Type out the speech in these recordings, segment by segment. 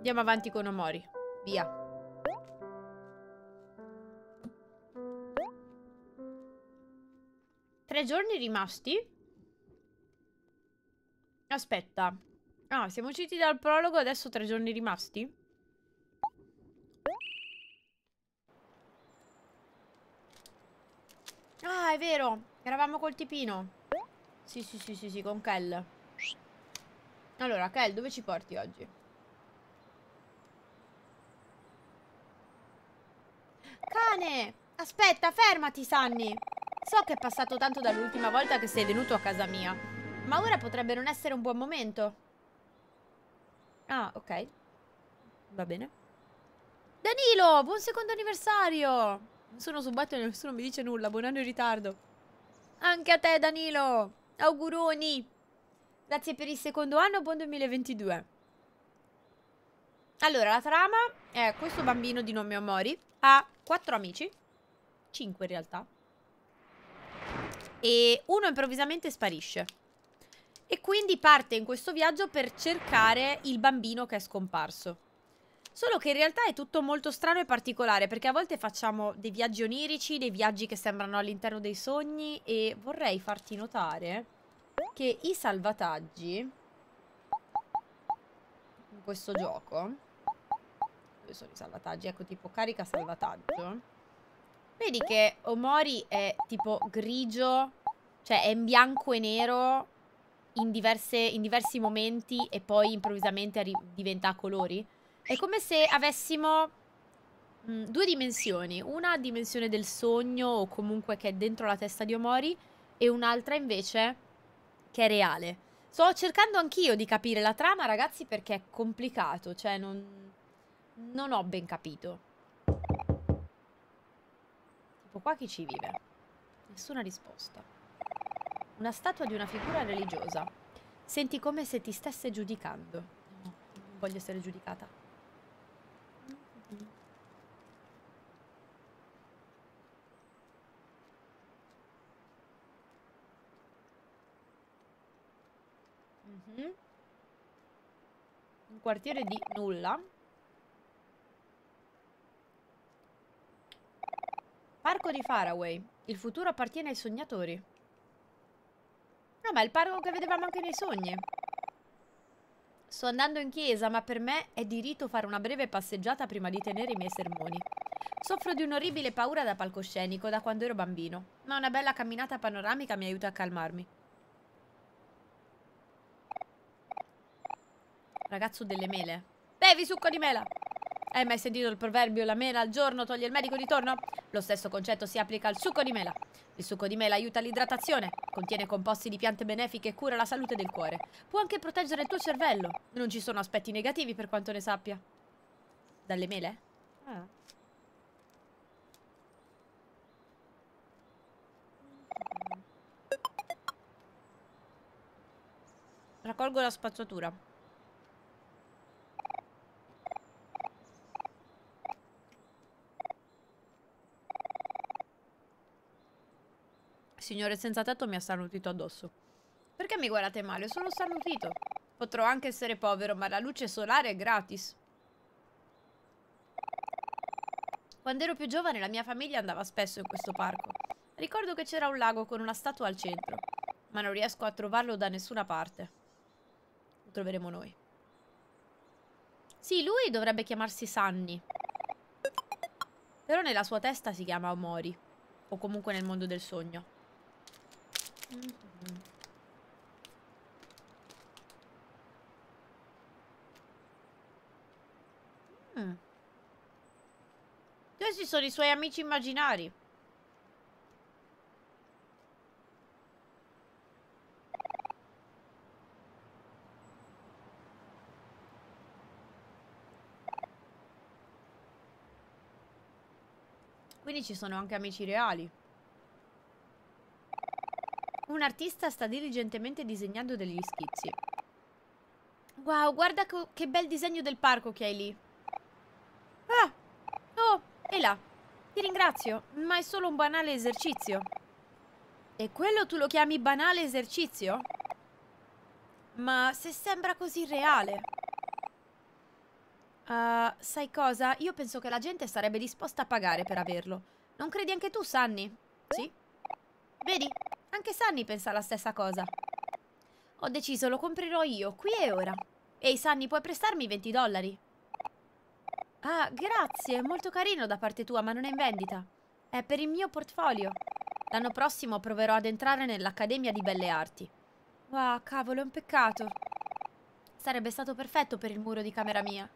Andiamo avanti con Omori. Via. Tre giorni rimasti? Aspetta. Ah, siamo usciti dal prologo, adesso tre giorni rimasti? Ah, è vero. Eravamo col tipino. Sì, sì, sì, sì, sì, con Kel. Allora, Kel, dove ci porti oggi? Cane! Aspetta, fermati, Sunny! So che è passato tanto dall'ultima volta che sei venuto a casa mia. Ma ora potrebbe non essere un buon momento. Ah, ok. Va bene. Danilo, buon secondo anniversario! Non sono su e nessuno mi dice nulla. Buon anno in ritardo. Anche a te, Danilo! Auguroni! Grazie per il secondo anno, buon 2022. Allora, la trama è questo bambino di nome Omori ha quattro amici. Cinque in realtà. E uno improvvisamente sparisce. E quindi parte in questo viaggio per cercare il bambino che è scomparso. Solo che in realtà è tutto molto strano e particolare perché a volte facciamo dei viaggi onirici, dei viaggi che sembrano all'interno dei sogni e vorrei farti notare che i salvataggi in questo gioco dove sono i salvataggi? Ecco tipo carica salvataggio vedi che Omori è tipo grigio cioè è in bianco e nero in, diverse, in diversi momenti e poi improvvisamente diventa a colori è come se avessimo mh, mm, due dimensioni. Una dimensione del sogno o comunque che è dentro la testa di Omori e un'altra invece che è reale. Sto cercando anch'io di capire la trama, ragazzi, perché è complicato. Cioè, non, non ho ben capito. Tipo qua chi ci vive? Nessuna risposta. Una statua di una figura religiosa. Senti come se ti stesse giudicando. No, non voglio essere giudicata. Mhm. Un quartiere di nulla. Parco di Faraway. Il futuro appartiene ai sognatori. No, ma è il parco che vedevamo anche nei sogni. Sto andando in chiesa, ma per me è di rito fare una breve passeggiata prima di tenere i miei sermoni. Soffro di un'orribile paura da palcoscenico da quando ero bambino, ma una bella camminata panoramica mi aiuta a calmarmi. Ragazzo delle mele. Bevi succo di mela! Hai mai sentito il proverbio la mela al giorno toglie il medico di torno? Lo stesso concetto si applica al succo di mela. Il succo di mela aiuta l'idratazione, contiene composti di piante benefiche e cura la salute del cuore. Può anche proteggere il tuo cervello. Non ci sono aspetti negativi per quanto ne sappia. Dalle mele? Ah. Raccolgo la spazzatura. Signore senza tetto mi ha starnutito addosso. Perché mi guardate male? Sono starnutito. Potrò anche essere povero, ma la luce solare è gratis. Quando ero più giovane la mia famiglia andava spesso in questo parco. Ricordo che c'era un lago con una statua al centro, ma non riesco a trovarlo da nessuna parte. Lo troveremo noi. Sì, lui dovrebbe chiamarsi Sunny. Però nella sua testa si chiama Omori. O comunque nel mondo del sogno. Mm. Questi sono i suoi amici immaginari. Quindi ci sono anche amici reali. Un artista sta diligentemente disegnando degli schizzi. Wow, guarda che bel disegno del parco che hai lì. Ah! Oh, e là. Ti ringrazio, ma è solo un banale esercizio. E quello tu lo chiami banale esercizio? Ma se sembra così reale. Uh, sai cosa? Io penso che la gente sarebbe disposta a pagare per averlo. Non credi anche tu, Sunny? Sì? Vedi? Anche Sunny pensa la stessa cosa. Ho deciso, lo comprerò io, qui e ora. Ehi, Sunny, puoi prestarmi 20 dollari? Ah, grazie, molto carino da parte tua, ma non è in vendita. È per il mio portfolio. L'anno prossimo proverò ad entrare nell'Accademia di Belle Arti. Wow, cavolo, è un peccato. Sarebbe stato perfetto per il muro di camera mia.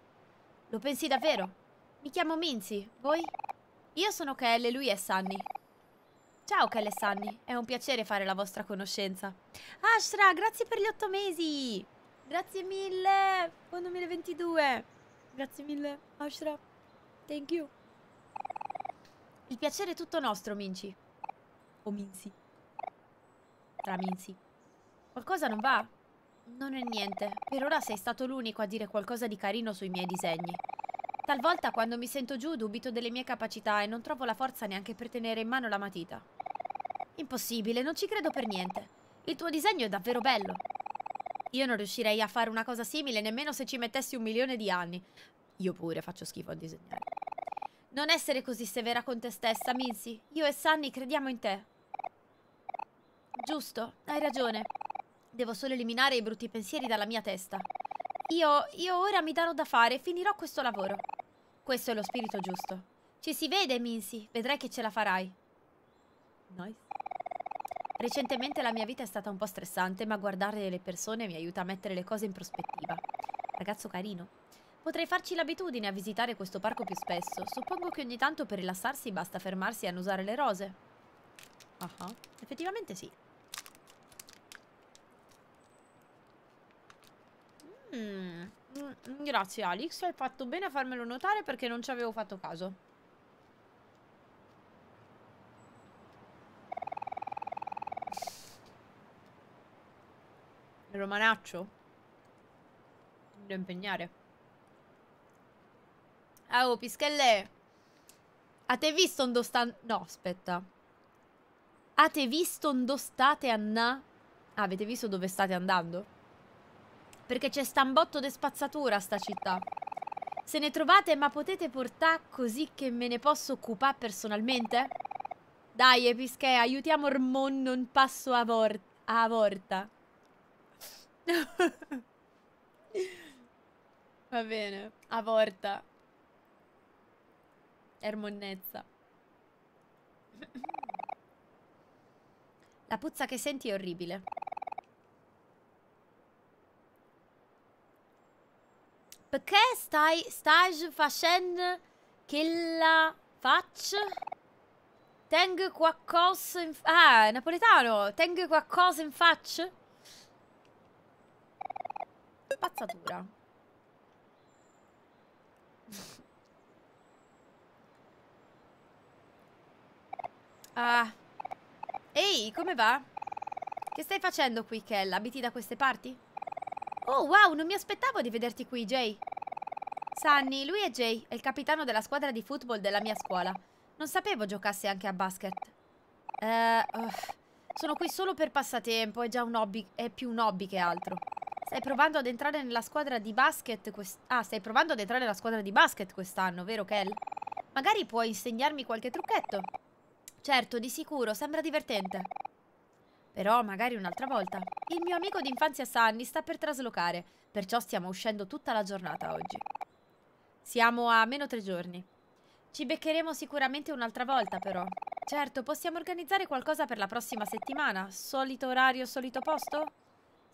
Lo pensi davvero? Mi chiamo Minzy, voi? Io sono Kel e lui è Sunny. Ciao Kel Sunny, è un piacere fare la vostra conoscenza. Ashra, grazie per gli otto mesi! Grazie mille! Buon 2022! Grazie mille, Ashra. Thank you. Il piacere è tutto nostro, Minci. O Minzi. Tra Minzi. Qualcosa non va? Non è niente. Per ora sei stato l'unico a dire qualcosa di carino sui miei disegni. Talvolta quando mi sento giù dubito delle mie capacità e non trovo la forza neanche per tenere in mano la matita. Impossibile, non ci credo per niente. Il tuo disegno è davvero bello. Io non riuscirei a fare una cosa simile nemmeno se ci mettessi un milione di anni. Io pure faccio schifo a disegnare. Non essere così severa con te stessa, Minzy. Io e Sunny crediamo in te. Giusto, hai ragione. Devo solo eliminare i brutti pensieri dalla mia testa. Io, io ora mi darò da fare e finirò questo lavoro. Questo è lo spirito giusto. Ci si vede, Mincy. Vedrai che ce la farai. Nice. Recentemente la mia vita è stata un po' stressante, ma guardare le persone mi aiuta a mettere le cose in prospettiva. Ragazzo carino. Potrei farci l'abitudine a visitare questo parco più spesso. Suppongo che ogni tanto per rilassarsi basta fermarsi a annusare le rose. Ah, uh -huh. effettivamente sì. Mm, mm, grazie Alex, hai fatto bene a farmelo notare perché non ci avevo fatto caso. Romanaccio? Devo impegnare. Ah, oh, Pischelle. Te visto un dostan... No, aspetta. A te visto un dostate anna? Ah, avete visto dove state andando? Perché c'è stambotto de spazzatura sta città. Se ne trovate ma potete portare così che me ne posso occupare personalmente? Dai, Epische, aiutiamo Ormon non passo a, vor a vorta. Va bene, a vorta. Ermonnezza. La puzza che senti è orribile. Perché stai, stai facendo quella faccia? Tengo qualcosa in... Ah, napoletano. Tengo qualcosa in faccia? Spazzatura. ah. Ehi, come va? Che stai facendo qui, Kel? Abiti da queste parti? Oh, wow, non mi aspettavo di vederti qui, Jay. Sunny, lui è Jay, è il capitano della squadra di football della mia scuola. Non sapevo giocasse anche a basket. Eh, uh, sono qui solo per passatempo, è già un hobby, è più un hobby che altro. Stai provando ad entrare nella squadra di basket quest... Ah, stai provando ad entrare nella squadra di basket quest'anno, vero Kel? Magari puoi insegnarmi qualche trucchetto. Certo, di sicuro, sembra divertente. Però magari un'altra volta. Il mio amico d'infanzia Sunny sta per traslocare, perciò stiamo uscendo tutta la giornata oggi. Siamo a meno tre giorni. Ci beccheremo sicuramente un'altra volta, però. Certo, possiamo organizzare qualcosa per la prossima settimana. Solito orario, solito posto?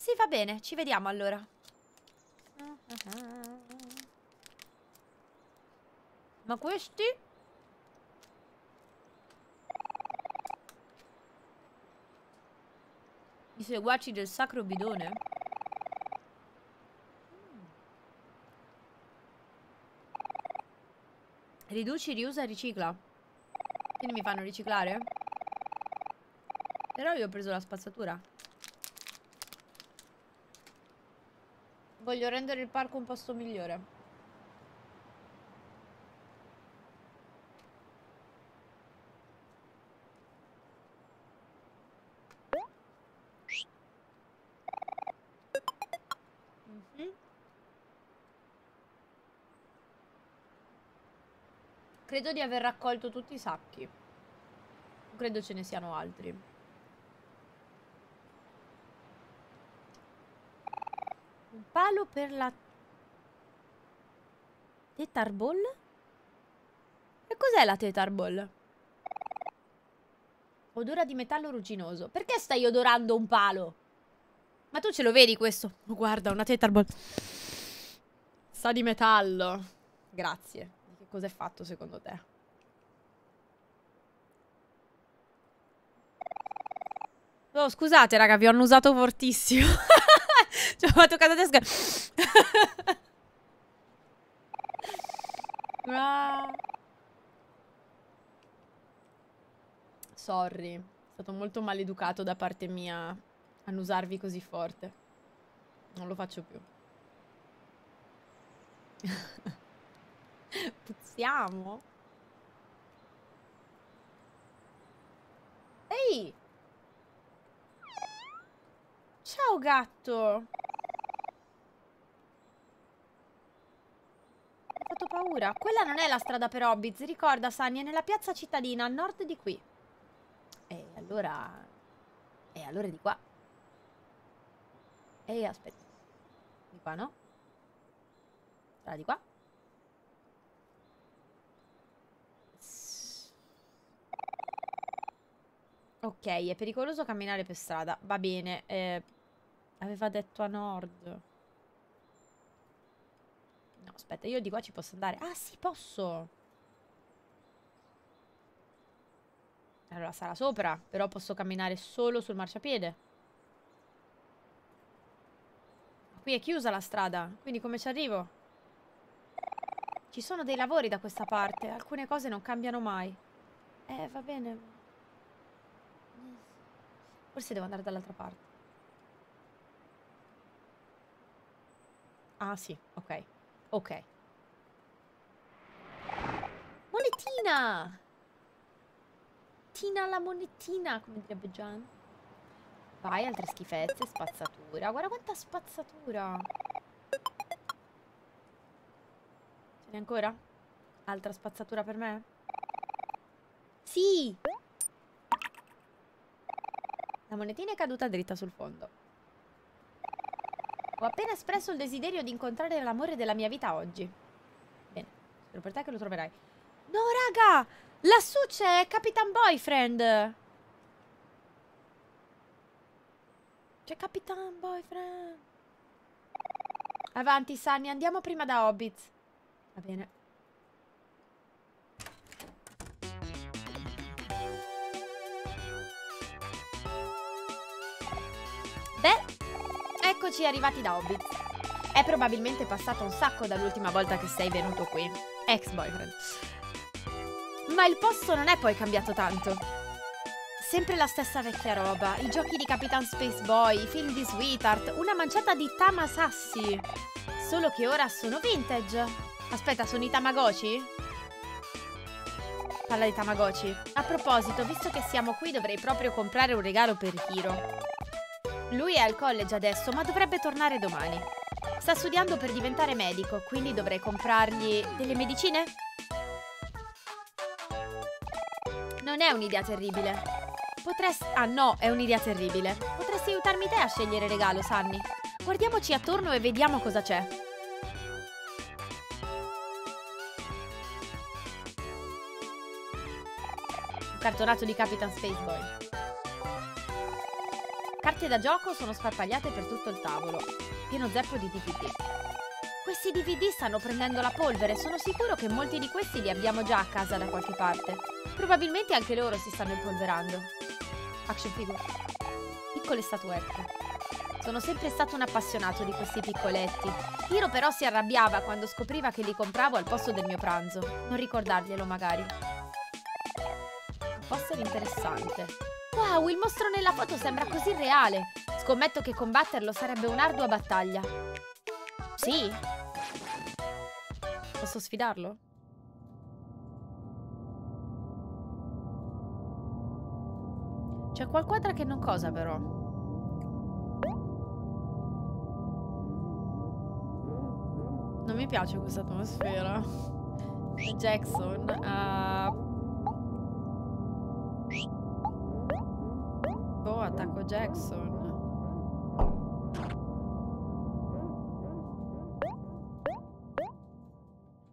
Sì, va bene, ci vediamo allora. Ma questi? I seguaci del sacro bidone? Riduci, riusa ricicla. Quindi mi fanno riciclare? Però io ho preso la spazzatura. Voglio rendere il parco un posto migliore. Credo di aver raccolto tutti i sacchi. Non credo ce ne siano altri. Palo per la... Tetar ball? E cos'è la tetar? Odora di metallo rugginoso. Perché stai odorando un palo? Ma tu ce lo vedi questo? Oh, guarda, una tetar ball. Sa di metallo. Grazie cosa è fatto secondo te? Oh, scusate, raga, vi ho annusato fortissimo. Ci ho fatto casa tedesca. ah. Sorry. È stato molto maleducato da parte mia annusarvi così forte. Non lo faccio più. Puzziamo? Ehi! Ciao gatto! Mi ha fatto paura. Quella non è la strada per Hobbits, ricorda Sunny, è nella piazza cittadina, a nord di qui. E allora... E allora è di qua. Ehi, aspetta. Di qua, no? Strada di qua? Ok, è pericoloso camminare per strada. Va bene. Eh, aveva detto a nord. No, aspetta, io di qua ci posso andare. Ah, sì, posso. Allora, sarà sopra. Però posso camminare solo sul marciapiede. Qui è chiusa la strada. Quindi come ci arrivo? Ci sono dei lavori da questa parte. Alcune cose non cambiano mai. Eh, va bene. Forse devo andare dall'altra parte. Ah, sì. Ok. Ok. Monetina! Tina la monetina, come direbbe Gian. Vai, altre schifezze, spazzatura. Guarda quanta spazzatura. Ce n'è ancora? Altra spazzatura per me? Sì! La monetina è caduta dritta sul fondo. Ho appena espresso il desiderio di incontrare l'amore della mia vita oggi. Bene, spero per te che lo troverai. No, raga! Lassù c'è Capitan Boyfriend! C'è Capitan Boyfriend! Avanti, Sunny, andiamo prima da Hobbit. Va bene. Eccoci arrivati da Hobbit. È probabilmente passato un sacco dall'ultima volta che sei venuto qui. Ex-boyfriend. Ma il posto non è poi cambiato tanto. Sempre la stessa vecchia roba, i giochi di Capitan Space Boy, i film di Sweetheart, una manciata di Tamasassi. Solo che ora sono vintage. Aspetta, sono i Tamagotchi? Parla di Tamagotchi. A proposito, visto che siamo qui dovrei proprio comprare un regalo per Hiro. Lui è al college adesso, ma dovrebbe tornare domani. Sta studiando per diventare medico, quindi dovrei comprargli delle medicine? Non è un'idea terribile. Potresti... Ah no, è un'idea terribile. Potresti aiutarmi te a scegliere regalo, Sunny. Guardiamoci attorno e vediamo cosa c'è. Cartonato di Capitan Spaceboy. Carte da gioco sono sparpagliate per tutto il tavolo, pieno zeppo di DVD. Questi DVD stanno prendendo la polvere, sono sicuro che molti di questi li abbiamo già a casa da qualche parte. Probabilmente anche loro si stanno impolverando. Action figure. Piccole statuette. Sono sempre stato un appassionato di questi piccoletti. Hiro però si arrabbiava quando scopriva che li compravo al posto del mio pranzo. Non ricordarglielo magari. Può essere interessante. Wow, il mostro nella foto sembra così reale. Scommetto che combatterlo sarebbe un'ardua battaglia. Sì? Posso sfidarlo? C'è qualcosa che non cosa però. Non mi piace questa atmosfera. Jackson. Uh... Attacco Jackson.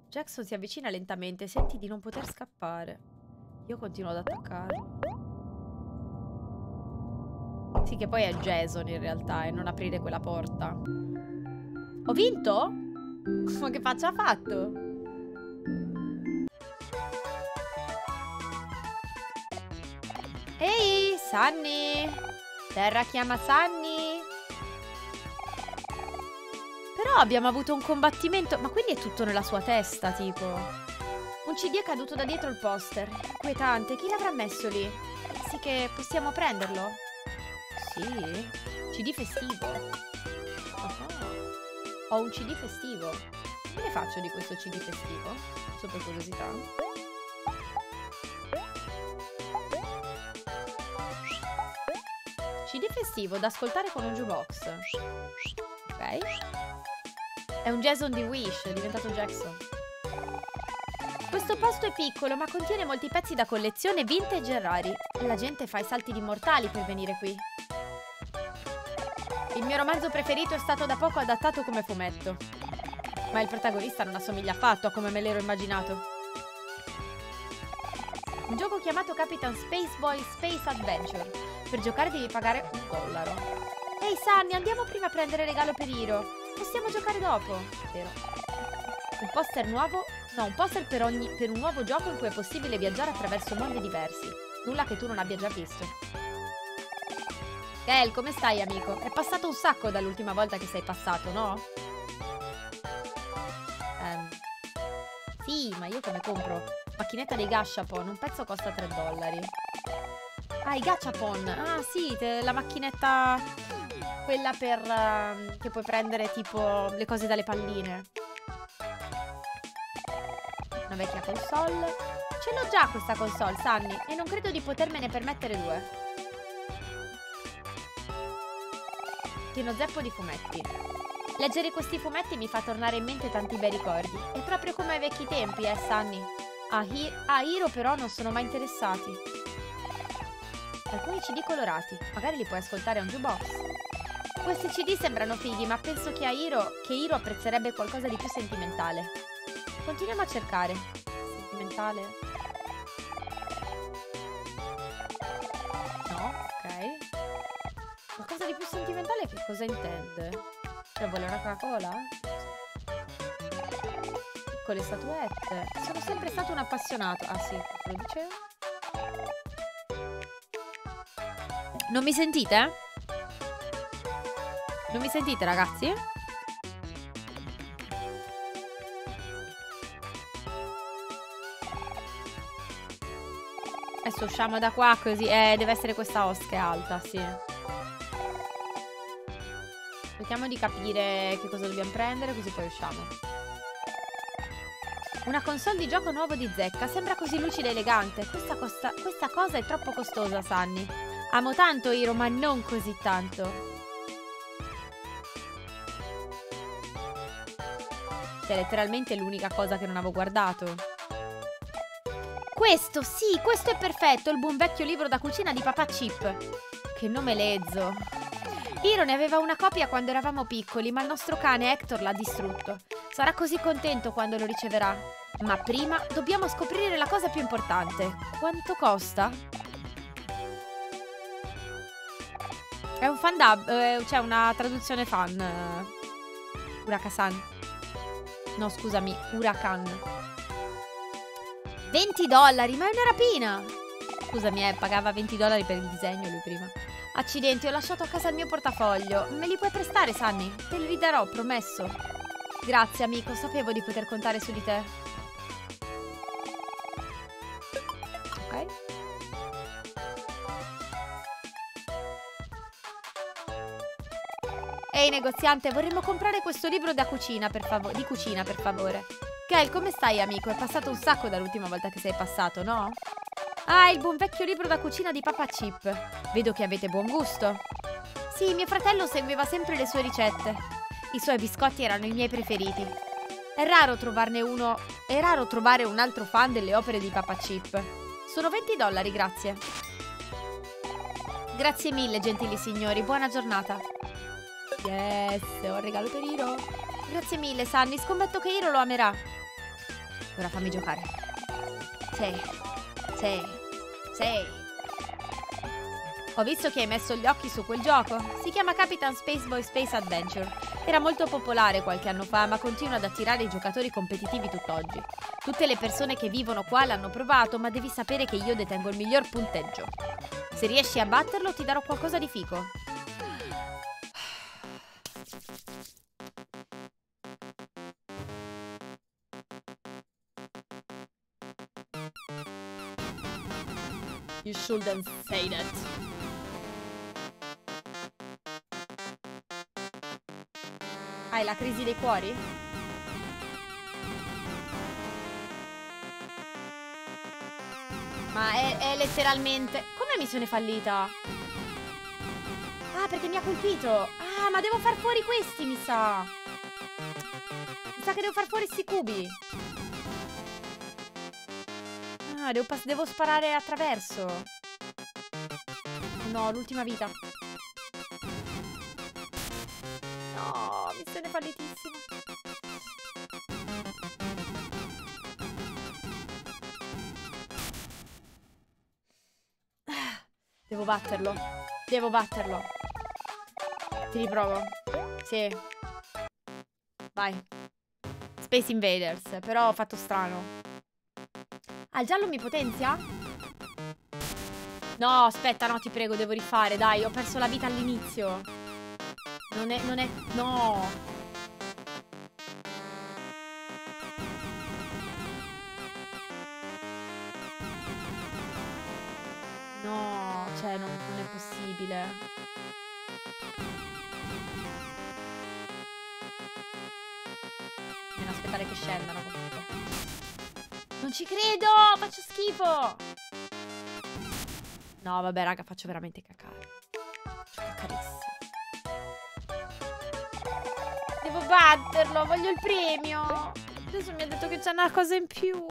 Jackson si avvicina lentamente, senti di non poter scappare. Io continuo ad attaccarlo. Sì, che poi è Jason in realtà e non aprire quella porta. Ho vinto? Ma che faccia ha fatto? Ehi, Sunny! Terra chiama Sunny! Però abbiamo avuto un combattimento... Ma quindi è tutto nella sua testa, tipo... Un CD è caduto da dietro il poster. Inquietante. Chi l'avrà messo lì? Sì che possiamo prenderlo? Sì? CD festivo. Oh. Ho un CD festivo. Che ne faccio di questo CD festivo? Per curiosità. CD festivo da ascoltare con un jukebox. Ok. È un Jason di Wish, è diventato Jackson. Questo posto è piccolo, ma contiene molti pezzi da collezione vintage e rari. La gente fa i salti di mortali per venire qui. Il mio romanzo preferito è stato da poco adattato come fumetto. Ma il protagonista non assomiglia affatto a come me l'ero immaginato. Un gioco chiamato Capitan Spaceboy Space Adventure. Per giocare devi pagare un dollaro. Ehi Sunny, andiamo prima a prendere regalo per Hiro. Possiamo giocare dopo. Vero. Un poster nuovo? No, un poster per, ogni, per un nuovo gioco in cui è possibile viaggiare attraverso mondi diversi. Nulla che tu non abbia già visto. Kel, come stai, amico? È passato un sacco dall'ultima volta che sei passato, no? Um, sì, ma io come compro? Macchinetta dei gashapon, un pezzo costa 3 dollari. Ah, i gachapon. Ah, sì, la macchinetta... Quella per... Uh, che puoi prendere tipo le cose dalle palline. Una vecchia console. Ce l'ho già questa console, Sunny, e non credo di potermene permettere due. pieno zeppo di fumetti. Leggere questi fumetti mi fa tornare in mente tanti bei ricordi. È proprio come ai vecchi tempi, eh, Sunny? A, Hi a Hiro però non sono mai interessati. Alcuni CD colorati, magari li puoi ascoltare a un jukebox. Questi CD sembrano fighi, ma penso che a Hiro, che Hiro apprezzerebbe qualcosa di più sentimentale. Continuiamo a cercare. Sentimentale? Qualcosa di più sentimentale che cosa intende? Cioè vuole una Coca-Cola? Piccole statuette. Sono sempre stato un appassionato. Ah sì, lo dicevo. Non mi sentite? Non mi sentite ragazzi? Adesso usciamo da qua così. Eh, deve essere questa host che è alta, sì. Cerchiamo di capire che cosa dobbiamo prendere così poi usciamo. Una console di gioco nuovo di zecca sembra così lucida e elegante. Questa, costa questa cosa è troppo costosa, Sunny. Amo tanto Hiro, ma non così tanto. Cioè, letteralmente l'unica cosa che non avevo guardato. Questo, sì, questo è perfetto, il buon vecchio libro da cucina di papà Chip. Che nome lezzo. Hiro ne aveva una copia quando eravamo piccoli, ma il nostro cane Hector l'ha distrutto. Sarà così contento quando lo riceverà. Ma prima dobbiamo scoprire la cosa più importante. Quanto costa? È un fan dub, eh, c'è una traduzione fan. Uh, Urakasan. No, scusami, Urakan. 20 dollari, ma è una rapina! Scusami, eh, pagava 20 dollari per il disegno lui prima. Accidenti, ho lasciato a casa il mio portafoglio. Me li puoi prestare, Sunny? Te li ridarò, promesso. Grazie, amico. Sapevo di poter contare su di te. Ehi, negoziante, vorremmo comprare questo libro da cucina, per di cucina, per favore. Kel, come stai, amico? È passato un sacco dall'ultima volta che sei passato, no? Ah, il buon vecchio libro da cucina di Papa Chip. Vedo che avete buon gusto. Sì, mio fratello seguiva sempre le sue ricette. I suoi biscotti erano i miei preferiti. È raro trovarne uno. È raro trovare un altro fan delle opere di Papa Chip. Sono 20 dollari, grazie. Grazie mille, gentili signori. Buona giornata. Yes, ho un regalo per Hiro. Grazie mille, Sunny. Scommetto che Hiro lo amerà. Ora fammi giocare. Sì. Sì. Sì. Ho visto che hai messo gli occhi su quel gioco. Si chiama Capitan Spaceboy Space Adventure. Era molto popolare qualche anno fa, ma continua ad attirare i giocatori competitivi tutt'oggi. Tutte le persone che vivono qua l'hanno provato, ma devi sapere che io detengo il miglior punteggio. Se riesci a batterlo, ti darò qualcosa di fico. You shouldn't say that. Hai la crisi dei cuori? Ma è, è letteralmente... Come missione fallita? Ah, perché mi ha colpito. Ah, ma devo far fuori questi, mi sa. Mi sa che devo far fuori questi cubi. Ah, devo, devo sparare attraverso. No, l'ultima vita. missione fallitissima. Devo batterlo. Devo batterlo. Ti riprovo. Sì. Vai. Space Invaders. Però ho fatto strano. Ah, il giallo mi potenzia? No, aspetta, no, ti prego, devo rifare. Dai, ho perso la vita all'inizio. Non è, non è, no. Schifo! No, vabbè, raga, faccio veramente cacare. Faccio cacarissimo. Devo batterlo, voglio il premio. Adesso mi ha detto che c'è una cosa in più.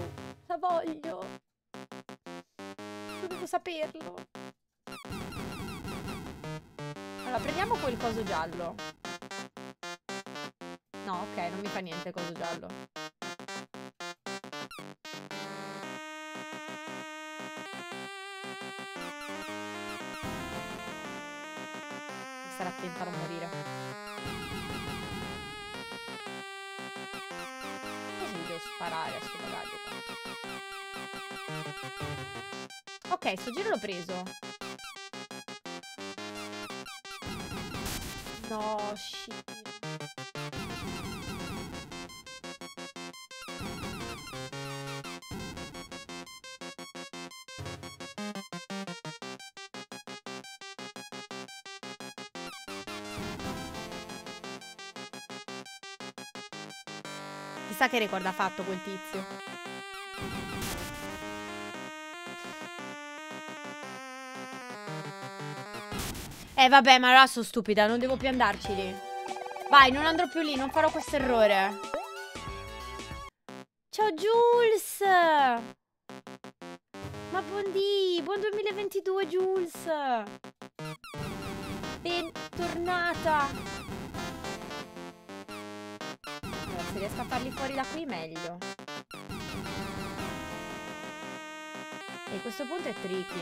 La voglio. Devo saperlo. Allora, prendiamo quel coso giallo. No, ok, non mi fa niente il coso giallo. A non morire. devo sparare a sto bagaglio qua. Ok, sto giro l'ho preso. No, shit. Chissà che record ha fatto quel tizio. Eh vabbè, ma allora sono stupida, non devo più andarci lì. Vai, non andrò più lì, non farò questo errore. Ciao Jules! Ma buon dì, buon 2022 Jules! Bentornata! Riesco a farli fuori da qui meglio. E questo punto è tricky.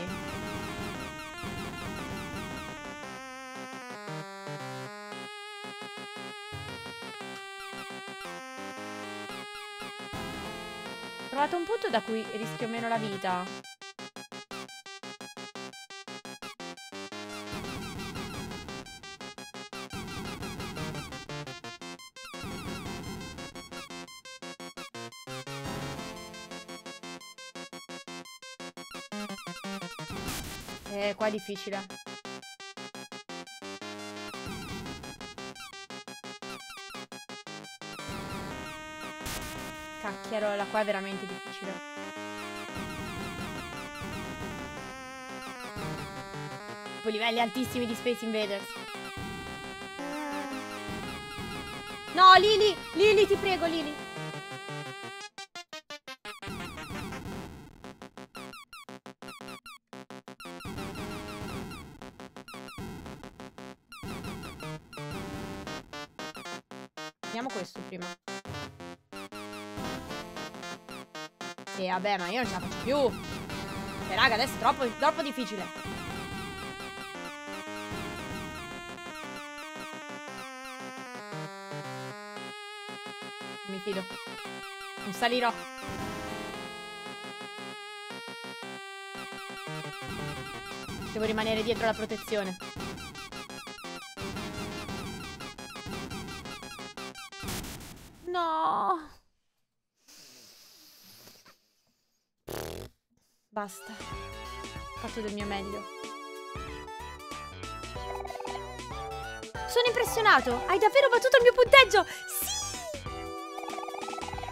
Ho trovato un punto da cui rischio meno la vita. Eh, qua è difficile. Cacchiarola, qua è veramente difficile. Tipo livelli altissimi di Space Invaders. No, Lili! Lili, ti prego, Lili. Vabbè, ma io non ce la faccio più. E raga, adesso è troppo, troppo difficile. Mi fido. Non salirò. Devo rimanere dietro la protezione. No. Basta. Ho fatto del mio meglio. Sono impressionato. Hai davvero battuto il mio punteggio. Sì.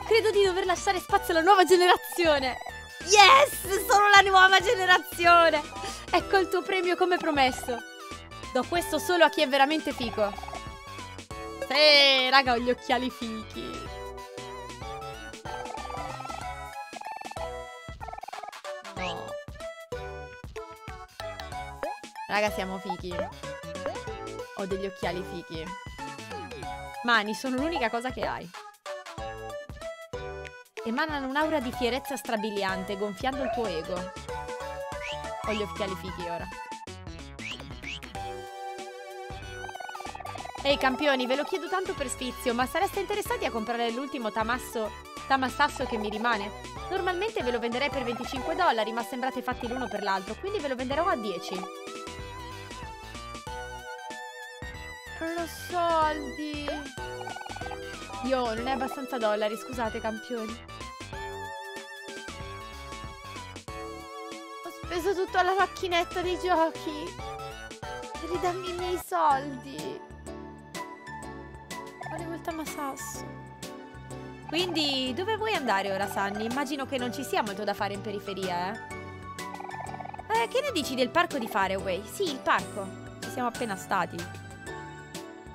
Credo di dover lasciare spazio alla nuova generazione. Yes, sono la nuova generazione. Ecco il tuo premio come promesso. Do questo solo a chi è veramente fico. Sì, raga, ho gli occhiali fichi. Raga, siamo fichi. Ho degli occhiali fichi. Mani, sono l'unica cosa che hai. Emanano un'aura di fierezza strabiliante, gonfiando il tuo ego. Ho gli occhiali fighi ora. Ehi campioni, ve lo chiedo tanto per sfizio, ma sareste interessati a comprare l'ultimo tamasso, tamassasso che mi rimane? Normalmente ve lo venderei per 25 dollari, ma sembrate fatti l'uno per l'altro, quindi ve lo venderò a 10. Ho soldi. Io, non è abbastanza dollari, scusate campioni. Ho speso tutto alla macchinetta dei giochi. Ridammi i miei soldi. Volevo il tamasasso. Quindi, dove vuoi andare ora, Sunny? Immagino che non ci sia molto da fare in periferia, eh? Eh, che ne dici del parco di Faraway? Sì, il parco. Ci siamo appena stati.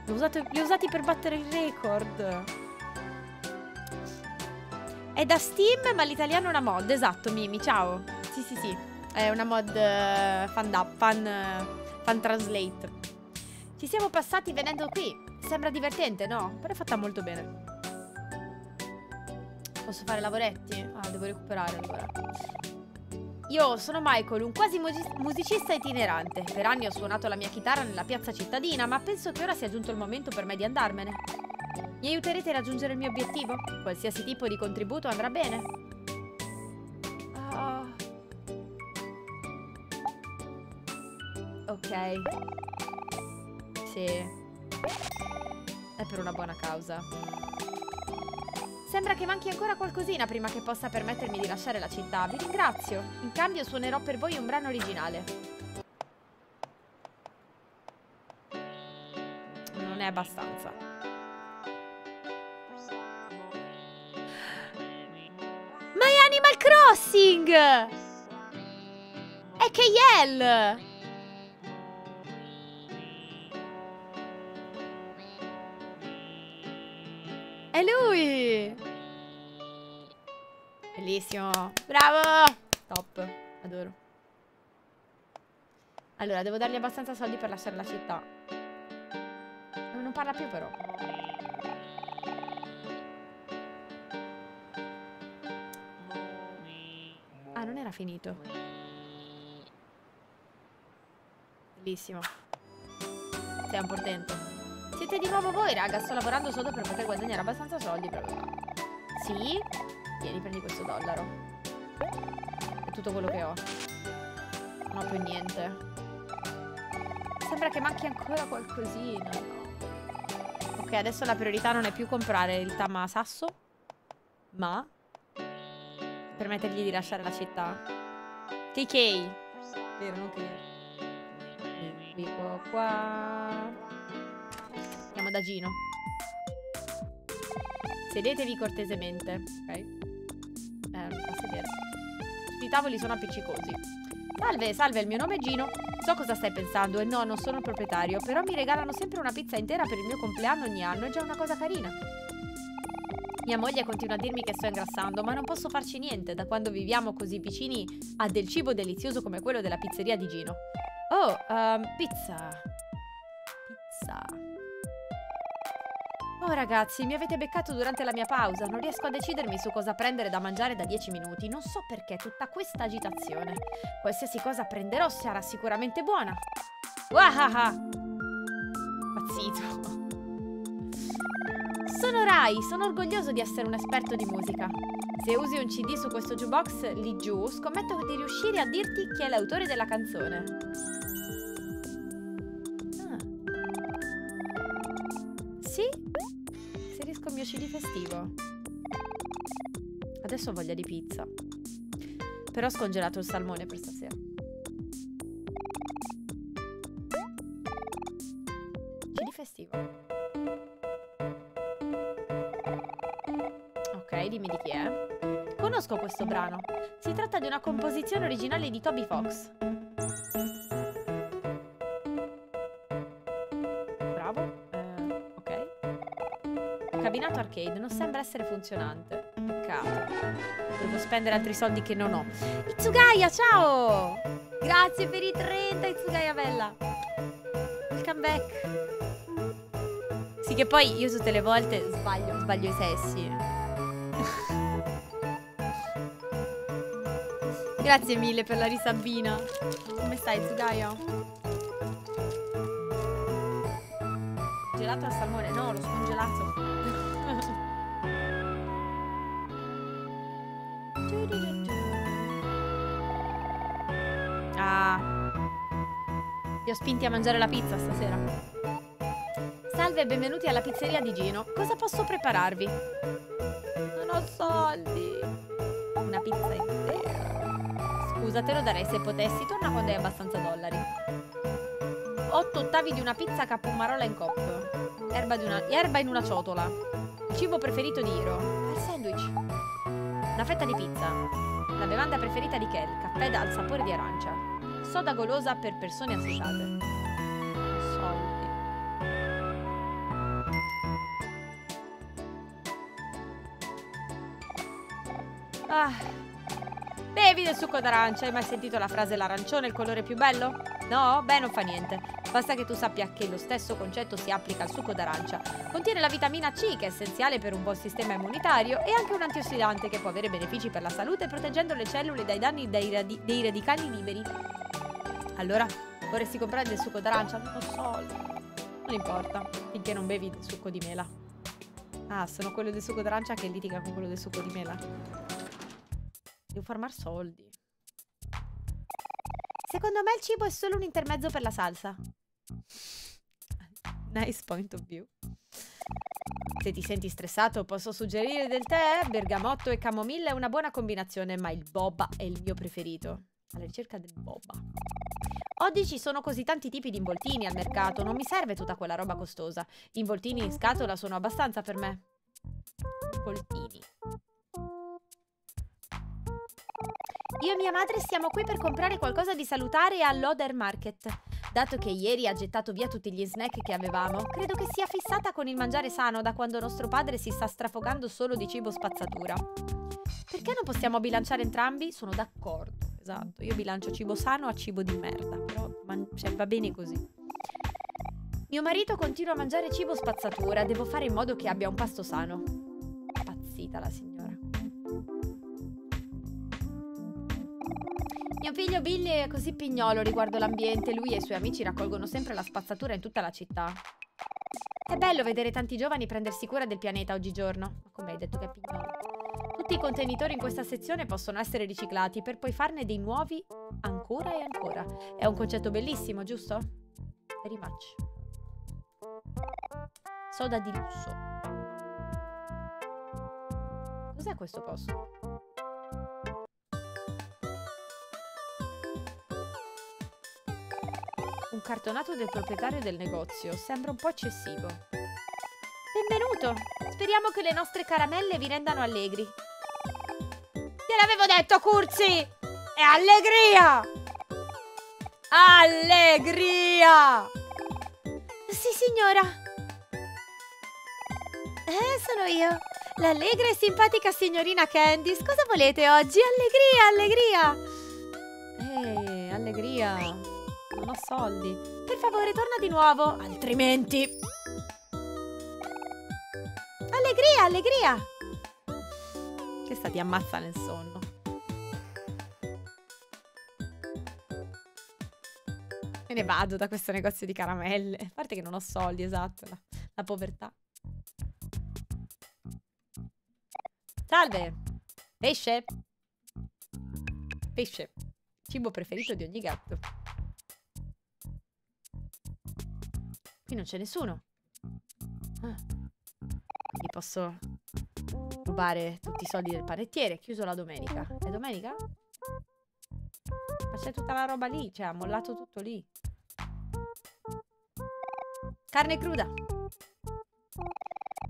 Li ho, usato, li ho usati per battere il record. È da Steam, ma l'italiano è una mod. Esatto, Mimi, ciao. Sì, sì, sì. È una mod uh, fan, da, fan, uh, fan translate. Ci siamo passati venendo qui. Sembra divertente, no? Però è fatta molto bene. Posso fare lavoretti? Ah, devo recuperare allora. Io sono Michael, un quasi musicista itinerante. Per anni ho suonato la mia chitarra nella piazza cittadina, ma penso che ora sia giunto il momento per me di andarmene. Mi aiuterete a raggiungere il mio obiettivo? Qualsiasi tipo di contributo andrà bene. Oh. Ok. Sì. È per una buona causa. Sembra che manchi ancora qualcosina prima che possa permettermi di lasciare la città. Vi ringrazio. In cambio suonerò per voi un brano originale. Non è abbastanza. My Animal Crossing! È! È Bellissimo! Bravo! Top! Adoro. Allora, devo dargli abbastanza soldi per lasciare la città. Non parla più però. Ah, non era finito. Bellissimo. Sei un portento. Siete di nuovo voi, raga. Sto lavorando solo per poter guadagnare abbastanza soldi. Sì? Tieni, prendi questo dollaro. È tutto quello che ho. Non ho più niente. Sembra che manchi ancora qualcosina. Ok, adesso la priorità non è più comprare il tama sasso, ma permettergli di lasciare la città. KK. Vero, non che... Dico qua... Andiamo da Gino. Sedetevi cortesemente. Ok. I tavoli sono appiccicosi. Salve, salve, il mio nome è Gino. So cosa stai pensando e no, non sono il proprietario, però mi regalano sempre una pizza intera per il mio compleanno ogni anno, è già una cosa carina. Mia moglie continua a dirmi che sto ingrassando, ma non posso farci niente da quando viviamo così vicini a del cibo delizioso come quello della pizzeria di Gino. Oh, um, pizza. Oh ragazzi, mi avete beccato durante la mia pausa. Non riesco a decidermi su cosa prendere da mangiare da 10 minuti. Non so perché tutta questa agitazione. Qualsiasi cosa prenderò sarà sicuramente buona. Wahaha! Pazzito. Sono Rai, sono orgoglioso di essere un esperto di musica. Se usi un CD su questo jukebox lì giù, scommetto di riuscire a dirti chi è l'autore della canzone. CD festivo. Adesso ho voglia di pizza. Però ho scongelato il salmone per stasera. CD festivo. Ok, dimmi di chi è. Conosco questo brano. Si tratta di una composizione originale di Toby Fox. Arcade non sembra essere funzionante. Peccato. Devo spendere altri soldi che non ho. Itsugaya, ciao! Grazie per i 30, Itsugaya bella. Welcome back. Sì, che poi io tutte le volte sbaglio, sbaglio i sessi. Grazie mille per la risabina. Come stai, Tsugaya? Gelato al salmone? No, l'ho scongelato. Ti ho spinti a mangiare la pizza stasera. Salve e benvenuti alla pizzeria di Gino. Cosa posso prepararvi? Non ho soldi. Una pizza intera. Scusa, te lo darei se potessi. Torna quando hai abbastanza dollari. 8 ottavi di una pizza capumarola in cop. Erba, una, erba in una ciotola. Cibo preferito di Hiro. Il sandwich. Una fetta di pizza. La bevanda preferita di Kel. Caffè dal sapore di arancia. Soda golosa per persone associate. Ah. Bevi del succo d'arancia. Hai mai sentito la frase l'arancione è il colore più bello? No? Beh, non fa niente. Basta che tu sappia che lo stesso concetto si applica al succo d'arancia. Contiene la vitamina C, che è essenziale per un buon sistema immunitario, e anche un antiossidante che può avere benefici per la salute proteggendo le cellule dai danni dei, radi dei radicali liberi. Allora, vorresti comprare del succo d'arancia? Non ho soldi. Non importa, finché non bevi del succo di mela. Ah, sono quello del succo d'arancia che litiga con quello del succo di mela. Devo farmare soldi. Secondo me il cibo è solo un intermezzo per la salsa. Nice point of view. Se ti senti stressato posso suggerire del tè, bergamotto e camomilla è una buona combinazione, ma il boba è il mio preferito. Alla ricerca del boba. Oggi ci sono così tanti tipi di involtini al mercato, non mi serve tutta quella roba costosa. Gli involtini in scatola sono abbastanza per me. Involtini. Io e mia madre siamo qui per comprare qualcosa di salutare all'Oder Market. Dato che ieri ha gettato via tutti gli snack che avevamo, credo che sia fissata con il mangiare sano da quando nostro padre si sta strafogando solo di cibo spazzatura. Perché non possiamo bilanciare entrambi? Sono d'accordo, esatto. Io bilancio cibo sano a cibo di merda, però cioè, va bene così. Mio marito continua a mangiare cibo spazzatura, devo fare in modo che abbia un pasto sano. Pazzita la signora. Mio figlio Billy è così pignolo riguardo l'ambiente, lui e i suoi amici raccolgono sempre la spazzatura in tutta la città. È bello vedere tanti giovani prendersi cura del pianeta oggigiorno. Ma come hai detto che è pignolo? Tutti i contenitori in questa sezione possono essere riciclati per poi farne dei nuovi ancora e ancora. È un concetto bellissimo, giusto? Very much. Soda di lusso. Cos'è questo posto? Un cartonato del proprietario del negozio. Sembra un po' eccessivo. Benvenuto! Speriamo che le nostre caramelle vi rendano allegri. Te l'avevo detto, Curzi! È allegria! Allegria! Sì, signora. Eh, sono io. L'allegra e simpatica signorina Candice. Cosa volete oggi? Allegria, allegria! Eh, allegria non ho soldi. Per favore, torna di nuovo, altrimenti... allegria, allegria! Che sta ti ammazza nel sonno. Me ne vado da questo negozio di caramelle. A parte che non ho soldi, esatto. La, la povertà. Salve! Pesce? Pesce. Cibo preferito di ogni gatto. Qui non c'è nessuno. Ah. Quindi posso rubare tutti i soldi del panettiere. Chiuso la domenica. È domenica? Ma c'è tutta la roba lì. Cioè, ha mollato tutto lì. Carne cruda.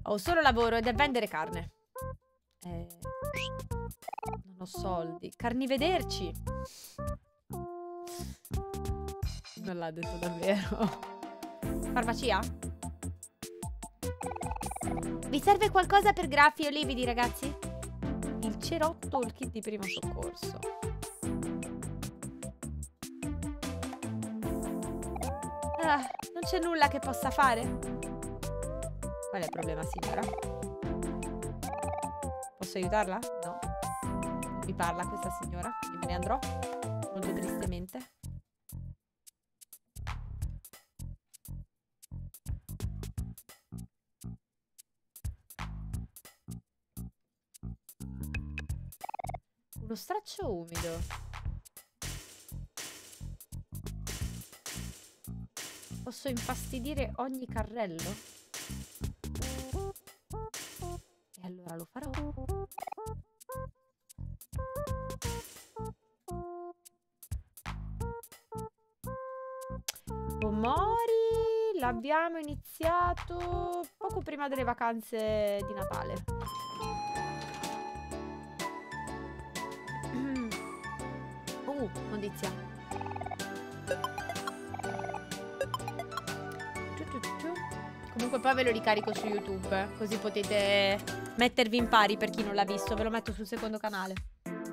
Ho solo lavoro ed è vendere carne. Eh, non ho soldi. Carnivederci. Non l'ha detto davvero. Farmacia? Vi serve qualcosa per graffi e lividi, ragazzi? Il cerotto o il kit di primo soccorso? Ah, non c'è nulla che possa fare? Qual è il problema, signora? Posso aiutarla? No. Mi parla questa signora, quindi me ne andrò molto tristemente. Straccio umido. Posso infastidire ogni carrello? E allora lo farò. Omori l'abbiamo iniziato poco prima delle vacanze di Natale. Uh, mondizia. Comunque poi ve lo ricarico su YouTube, così potete mettervi in pari per chi non l'ha visto. Ve lo metto sul secondo canale.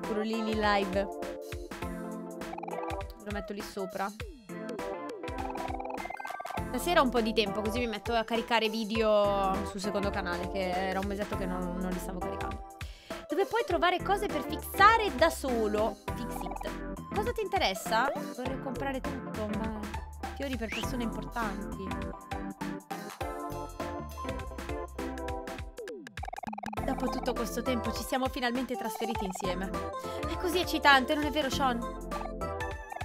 Quello lì, lì live. Ve lo metto lì sopra. Stasera ho un po' di tempo, così mi metto a caricare video sul secondo canale, che era un mesetto che non, non li stavo caricando. Dove puoi trovare cose per fissare da solo. Cosa ti interessa? Vorrei comprare tutto, ma fiori per persone importanti. Dopo tutto questo tempo ci siamo finalmente trasferiti insieme. È così eccitante, non è vero, Sean?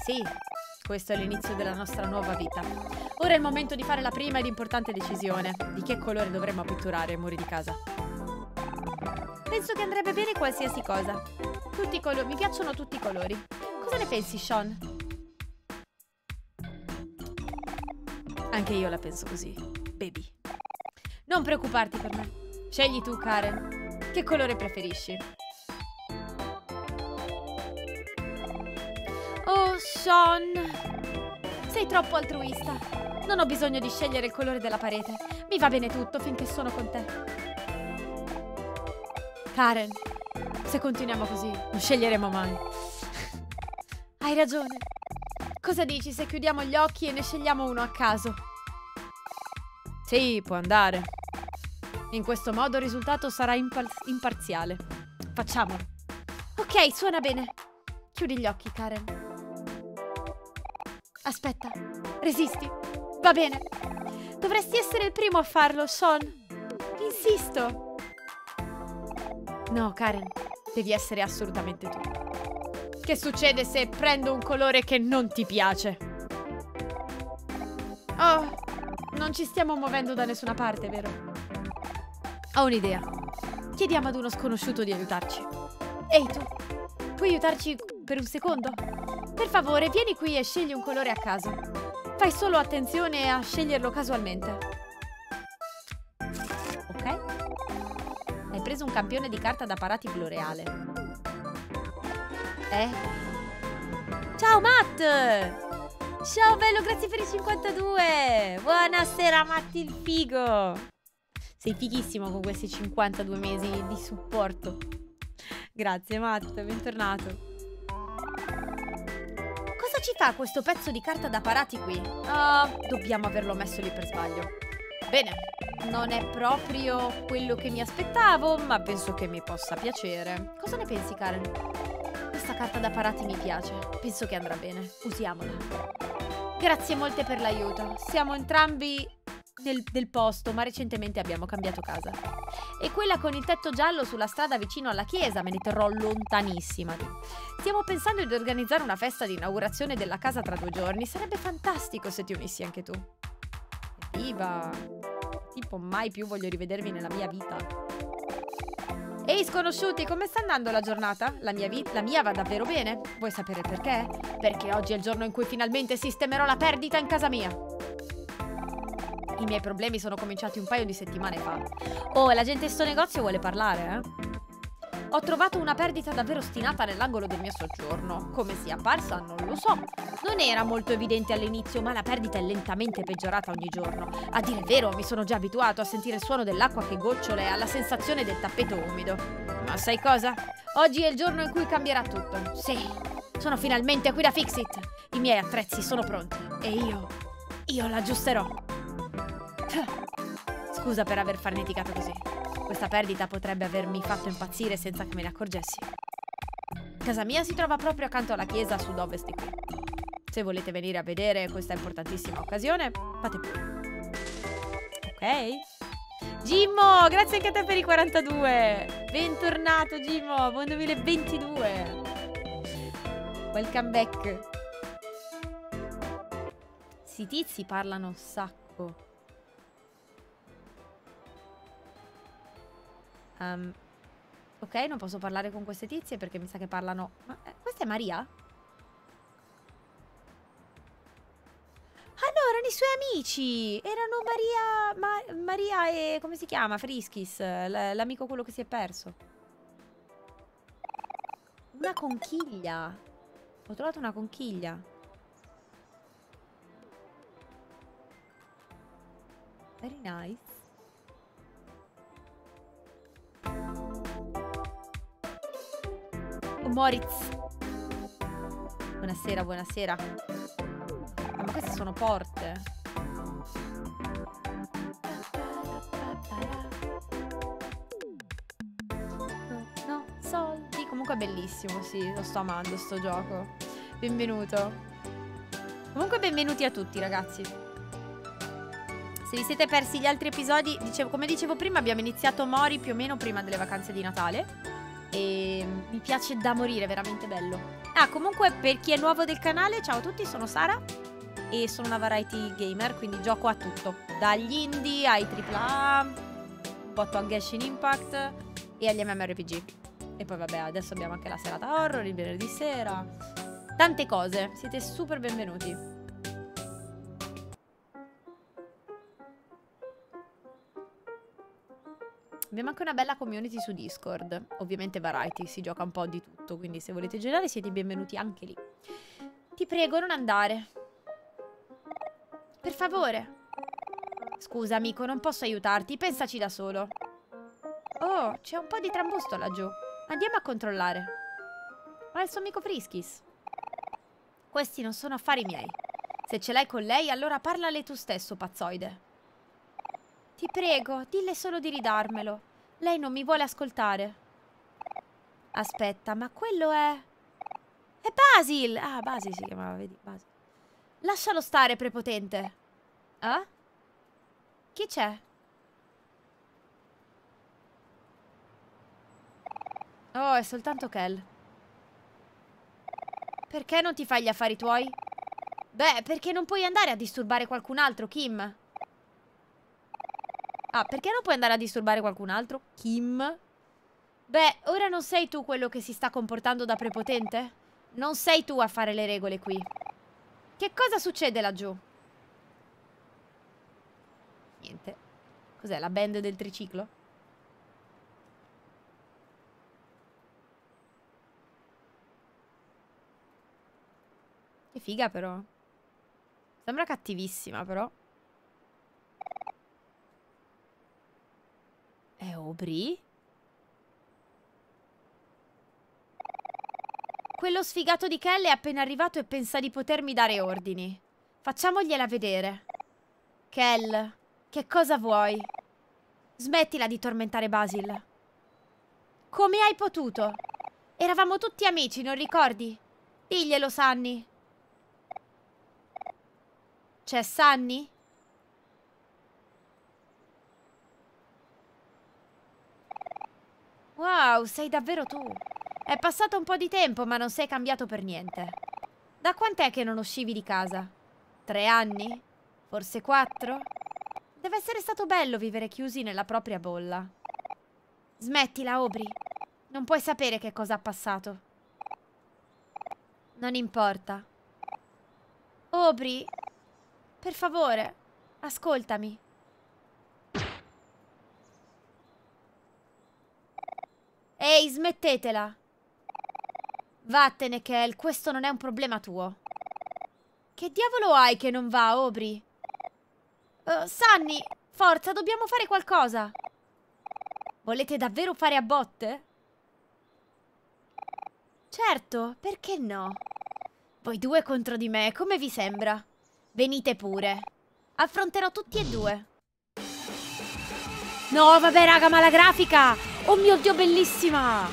Sì, questo è l'inizio della nostra nuova vita. Ora è il momento di fare la prima ed importante decisione. Di che colore dovremmo pitturare i muri di casa? Penso che andrebbe bene qualsiasi cosa. Tutti i colori, mi piacciono tutti i colori. Cosa ne pensi, Sean? Anche io la penso così, baby. Non preoccuparti per me. Scegli tu, Karen. Che colore preferisci? Oh, Sean. Sei troppo altruista. Non ho bisogno di scegliere il colore della parete. Mi va bene tutto finché sono con te. Karen, se continuiamo così, non sceglieremo mai. Hai ragione. Cosa dici se chiudiamo gli occhi e ne scegliamo uno a caso? Sì, può andare. In questo modo il risultato sarà impar imparziale. Facciamolo. Ok, suona bene. Chiudi gli occhi, Karen. Aspetta, resisti. Va bene. Dovresti essere il primo a farlo, Sean. Insisto. No, Karen, devi essere assolutamente tu. Che succede se prendo un colore che non ti piace? Oh, non ci stiamo muovendo da nessuna parte, vero? Ho un'idea. Chiediamo ad uno sconosciuto di aiutarci. Ehi tu, puoi aiutarci per un secondo? Per favore, vieni qui e scegli un colore a caso. Fai solo attenzione a sceglierlo casualmente. Ok? Hai preso un campione di carta da parati floreale. Eh? Ciao Matt! Ciao bello, grazie per i 52! Buonasera Matt il figo! Sei fighissimo con questi 52 mesi di supporto. Grazie Matt, bentornato. Cosa ci fa questo pezzo di carta da parati qui? Oh, dobbiamo averlo messo lì per sbaglio. Bene, non è proprio quello che mi aspettavo, ma penso che mi possa piacere. Cosa ne pensi, Karen? Questa carta da parati mi piace. Penso che andrà bene. Usiamola. Grazie molte per l'aiuto. Siamo entrambi nel, del posto, ma recentemente abbiamo cambiato casa. E quella con il tetto giallo sulla strada vicino alla chiesa, me ne terrò lontanissima. Stiamo pensando di organizzare una festa di inaugurazione della casa tra due giorni. Sarebbe fantastico se ti unissi anche tu. Evviva! Tipo, mai più voglio rivedervi nella mia vita. Ehi sconosciuti, come sta andando la giornata? La mia, la mia va davvero bene? Vuoi sapere perché? Perché oggi è il giorno in cui finalmente sistemerò la perdita in casa mia. I miei problemi sono cominciati un paio di settimane fa. Oh, la gente in sto negozio vuole parlare, eh? Ho trovato una perdita davvero ostinata nell'angolo del mio soggiorno. Come sia apparsa non lo so. Non era molto evidente all'inizio, ma la perdita è lentamente peggiorata ogni giorno. A dire il vero, mi sono già abituato a sentire il suono dell'acqua che gocciola e alla sensazione del tappeto umido. Ma sai cosa? Oggi è il giorno in cui cambierà tutto. Sì, sono finalmente qui da Fixit. I miei attrezzi sono pronti e io... io l'aggiusterò. Scusa per aver farneticato così. Questa perdita potrebbe avermi fatto impazzire senza che me ne accorgessi. Casa mia si trova proprio accanto alla chiesa a sud-ovest di qui. Se volete venire a vedere questa importantissima occasione, fate pure. Ok? Gimmo, grazie anche a te per i 42. Bentornato Gimmo, buon 2022. Welcome back. Sti tizi parlano un sacco. Um, ok, non posso parlare con queste tizie perché mi sa che parlano... Ma eh, questa è Maria? Ah no, erano i suoi amici! Erano Maria... Ma, Maria e... come si chiama? Friskis, l'amico quello che si è perso. Una conchiglia. Ho trovato una conchiglia. Very nice. Moritz. Buonasera, buonasera. Ma queste sono porte. No, soldi. Comunque è bellissimo, sì. Lo sto amando sto gioco. Benvenuto. Comunque benvenuti a tutti, ragazzi. Se vi siete persi gli altri episodi, dicevo, come dicevo prima, abbiamo iniziato Mori più o meno prima delle vacanze di Natale. E mi piace da morire, veramente bello. Ah, comunque per chi è nuovo del canale, ciao a tutti, sono Sara e sono una variety gamer, quindi gioco a tutto. Dagli indie ai AAA, un po' a Genshin Impact e agli MMORPG. E poi vabbè, adesso abbiamo anche la serata horror, il venerdì sera. Tante cose, siete super benvenuti. Abbiamo anche una bella community su Discord. Ovviamente variety, si gioca un po' di tutto, quindi se volete girare siete benvenuti anche lì. Ti prego, non andare. Per favore. Scusa, amico, non posso aiutarti. Pensaci da solo. Oh, c'è un po' di trambusto laggiù. Andiamo a controllare. Ma il suo amico Friskis. Questi non sono affari miei. Se ce l'hai con lei, allora parlale tu stesso, pazzoide. Ti prego, dille solo di ridarmelo. Lei non mi vuole ascoltare. Aspetta, ma quello è... È Basil! Ah, Basil si chiamava, vedi, Basil. Lascialo stare, prepotente. Eh? Chi c'è? Oh, è soltanto Kel. Perché non ti fai gli affari tuoi? Beh, perché non puoi andare a disturbare qualcun altro, Kim. Ah, perché non puoi andare a disturbare qualcun altro? Kim? Beh, ora non sei tu quello che si sta comportando da prepotente? Non sei tu a fare le regole qui. Che cosa succede laggiù? Niente. Cos'è, la band del triciclo? Che figa però. Sembra cattivissima però. È Aubrey? Quello sfigato di Kell è appena arrivato e pensa di potermi dare ordini. Facciamogliela vedere. Kell, che cosa vuoi? Smettila di tormentare Basil. Come hai potuto? Eravamo tutti amici, non ricordi? Diglielo, Sunny. C'è Sunny? Wow, sei davvero tu. È passato un po' di tempo, ma non sei cambiato per niente. Da quant'è che non uscivi di casa? Tre anni? Forse quattro? Deve essere stato bello vivere chiusi nella propria bolla. Smettila, Aubrey. Non puoi sapere che cosa ha passato. Non importa. Aubrey, per favore, ascoltami. Ehi, smettetela. Vattene, Kel, questo non è un problema tuo. Che diavolo hai che non va, Aubrey? Uh, Sunny, forza, dobbiamo fare qualcosa. Volete davvero fare a botte? Certo, perché no? Voi due contro di me, come vi sembra? Venite pure. Affronterò tutti e due. No, vabbè, raga, ma la grafica! Oh mio Dio, bellissima!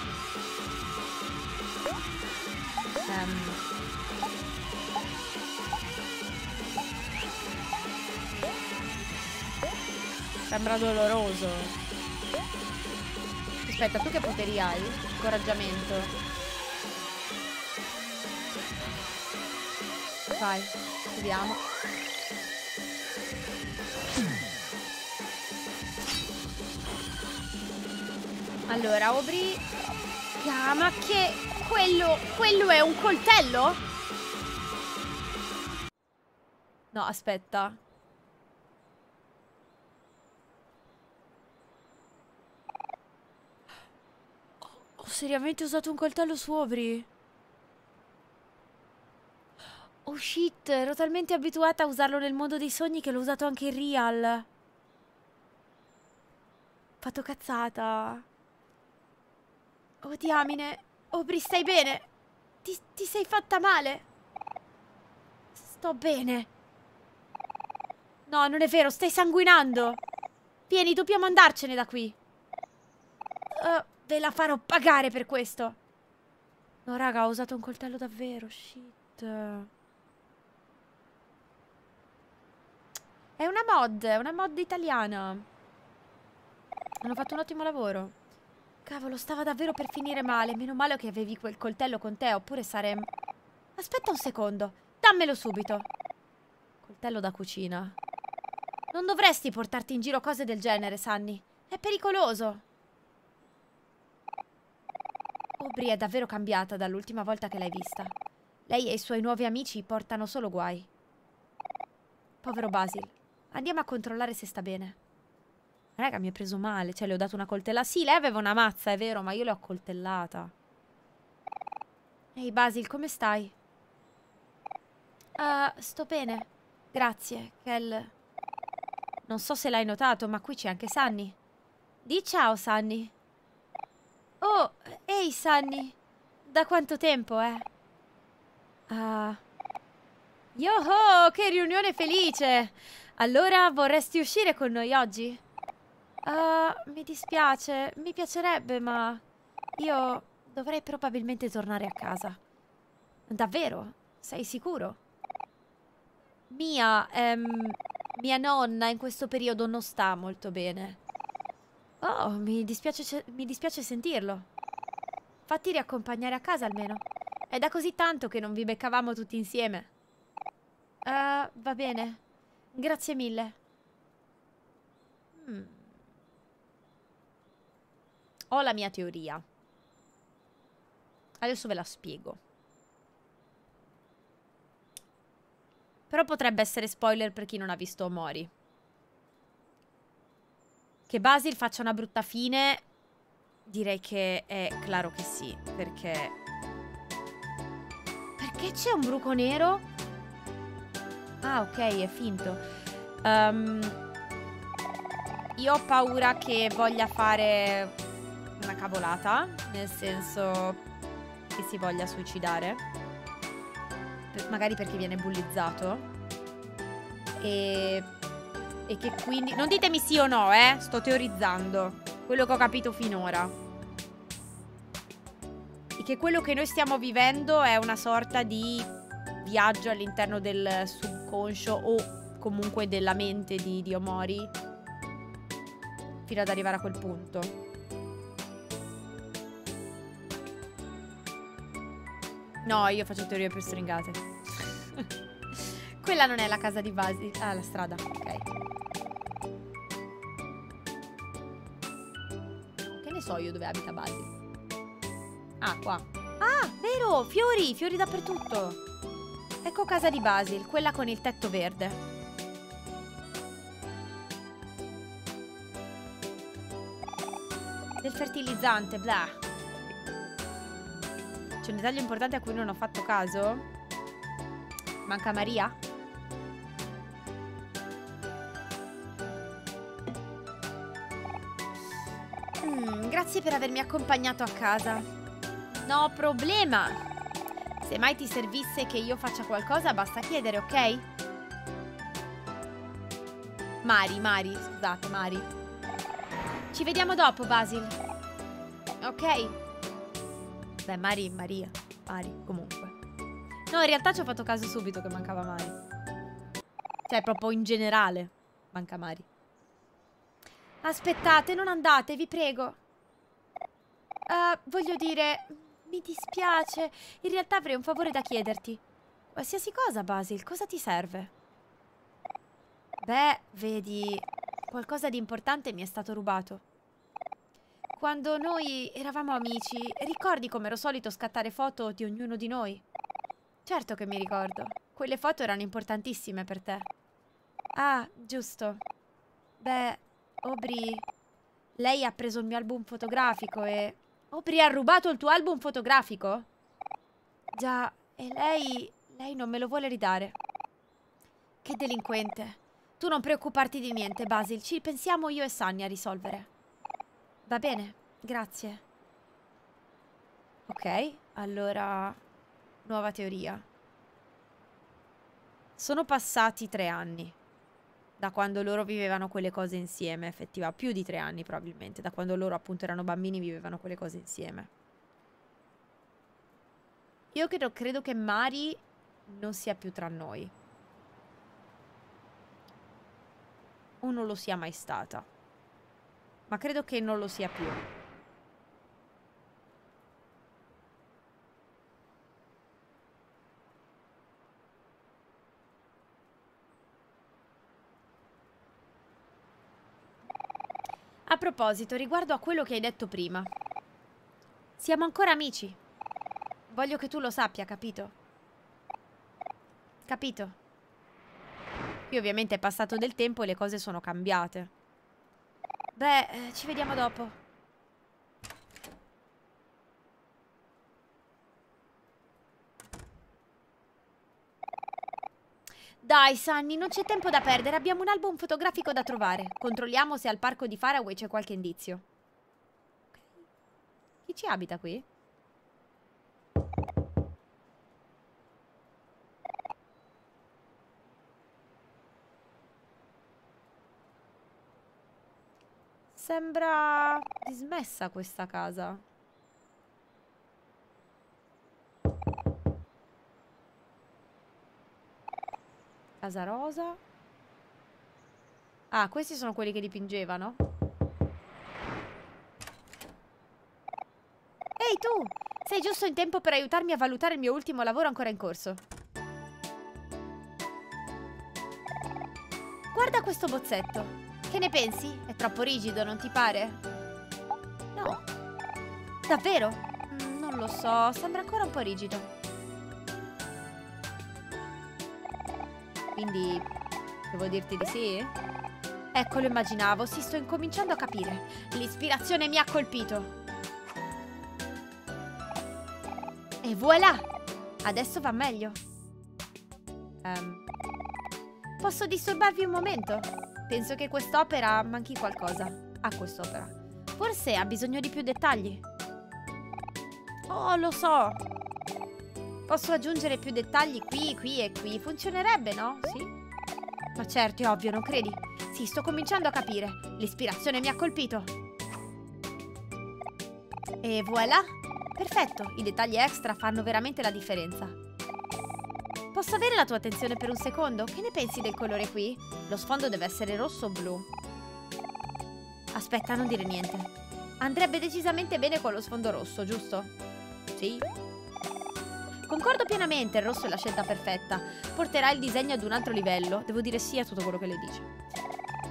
Um. Sembra doloroso. Aspetta, tu che poteri hai? Incoraggiamento. Vai, vediamo. Allora, Aubrey... Ah, ma che... Quello... Quello è un coltello? No, aspetta. Ho seriamente usato un coltello su Aubrey? Oh shit, ero talmente abituata a usarlo nel mondo dei sogni che l'ho usato anche in real. Fatto cazzata. Oh diamine. Obri, stai bene? Ti, ti sei fatta male? Sto bene. No, non è vero, stai sanguinando. Vieni, dobbiamo andarcene da qui. Uh, ve la farò pagare per questo. No, raga, ho usato un coltello davvero. Shit. È una mod, è una mod italiana. Hanno fatto un ottimo lavoro. Cavolo, stava davvero per finire male. Meno male che avevi quel coltello con te, oppure saremmo... Aspetta un secondo. Dammelo subito. Coltello da cucina. Non dovresti portarti in giro cose del genere, Sunny. È pericoloso. Aubrey è davvero cambiata dall'ultima volta che l'hai vista. Lei e i suoi nuovi amici portano solo guai. Povero Basil. Andiamo a controllare se sta bene. Raga, mi ha preso male. Cioè, le ho dato una coltellata. Sì, lei aveva una mazza, è vero, ma io l'ho coltellata. Ehi, Basil, come stai? Uh, sto bene. Grazie, Kel. Non so se l'hai notato, ma qui c'è anche Sunny. Di ciao, Sunny. Oh, ehi, Sunny. Da quanto tempo, eh? Ah... Uh. Yo-ho, che riunione felice! Allora, vorresti uscire con noi oggi? Uh, mi dispiace, mi piacerebbe, ma io dovrei probabilmente tornare a casa. Davvero? Sei sicuro? Mia, ehm, mia nonna in questo periodo non sta molto bene. Oh, mi dispiace, mi dispiace sentirlo. Fatti riaccompagnare a casa almeno. È da così tanto che non vi beccavamo tutti insieme. Uh, va bene. Grazie mille. Hmm. Ho la mia teoria. Adesso ve la spiego. Però potrebbe essere spoiler per chi non ha visto Mori. Che Basil faccia una brutta fine, direi che è chiaro che sì, perché... Perché c'è un bruco nero? Ah, ok, è finto. Um, io ho paura che voglia fare una cavolata, nel senso che si voglia suicidare. Per, magari perché viene bullizzato. E E che quindi... Non ditemi sì o no, eh. Sto teorizzando. Quello che ho capito finora. E che quello che noi stiamo vivendo è una sorta di viaggio all'interno del subconscio o comunque della mente di, di Omori. Fino ad arrivare a quel punto. No, io faccio teorie più stringate. Quella non è la casa di Basi. Ah, la strada. Ok. Che ne so io dove abita Basi? Ah, qua. Ah, vero! Fiori! Fiori dappertutto! Ecco casa di Basil, quella con il tetto verde. Del fertilizzante, blah. C'è un dettaglio importante a cui non ho fatto caso? Manca Maria? Mm, grazie per avermi accompagnato a casa. No problema. Se mai ti servisse che io faccia qualcosa, basta chiedere, ok? Mari, Mari, scusate, Mari. Ci vediamo dopo, Basil. Ok? Beh, Mari, Maria. Mari, comunque. No, in realtà ci ho fatto caso subito che mancava Mari. Cioè, proprio in generale manca Mari. Aspettate, non andate, vi prego. Uh, voglio dire, mi dispiace. In realtà avrei un favore da chiederti. Qualsiasi cosa, Basil, cosa ti serve? Beh, vedi, qualcosa di importante mi è stato rubato. Quando noi eravamo amici, ricordi come ero solito scattare foto di ognuno di noi? Certo che mi ricordo. Quelle foto erano importantissime per te. Ah, giusto. Beh, Aubrey... Lei ha preso il mio album fotografico e... Aubrey ha rubato il tuo album fotografico? Già, e lei... Lei non me lo vuole ridare. Che delinquente. Tu non preoccuparti di niente, Basil. Ci pensiamo io e Sunny a risolvere. Va bene, grazie. Ok, allora... Nuova teoria. Sono passati tre anni. Da quando loro vivevano quelle cose insieme, effettiva. Più di tre anni probabilmente. Da quando loro appunto erano bambini vivevano quelle cose insieme. Io credo, credo che Mari non sia più tra noi. O non lo sia mai stata. Ma credo che non lo sia più. A proposito, riguardo a quello che hai detto prima. Siamo ancora amici. Voglio che tu lo sappia, capito? Capito? Qui ovviamente è passato del tempo e le cose sono cambiate. Beh, eh, ci vediamo dopo. Dai, Sunny, non c'è tempo da perdere. Abbiamo un album fotografico da trovare. Controlliamo se al parco di Faraway c'è qualche indizio. Chi ci abita qui? Sembra dismessa questa casa. Casa rosa. Ah, questi sono quelli che dipingevano? Ehi tu! Sei giusto in tempo per aiutarmi a valutare il mio ultimo lavoro ancora in corso. Guarda questo bozzetto. Che ne pensi? È troppo rigido, non ti pare? No. Davvero? Mm, non lo so, sembra ancora un po' rigido. Quindi, devo dirti di sì? Ecco, lo immaginavo, si sto incominciando a capire. L'ispirazione mi ha colpito. E voilà! Adesso va meglio. Um, posso disturbarvi un momento? Penso che quest'opera manchi qualcosa. A quest'opera. Forse ha bisogno di più dettagli. Oh, lo so. Posso aggiungere più dettagli qui, qui e qui. Funzionerebbe, no? Sì? Ma certo, è ovvio, non credi? Sì, sto cominciando a capire. L'ispirazione mi ha colpito. E voilà! Perfetto, i dettagli extra fanno veramente la differenza. Posso avere la tua attenzione per un secondo? Che ne pensi del colore qui? Lo sfondo deve essere rosso o blu. Aspetta, non dire niente. Andrebbe decisamente bene con lo sfondo rosso, giusto? Sì. Concordo pienamente, il rosso è la scelta perfetta. Porterà il disegno ad un altro livello. Devo dire sì a tutto quello che lei dice.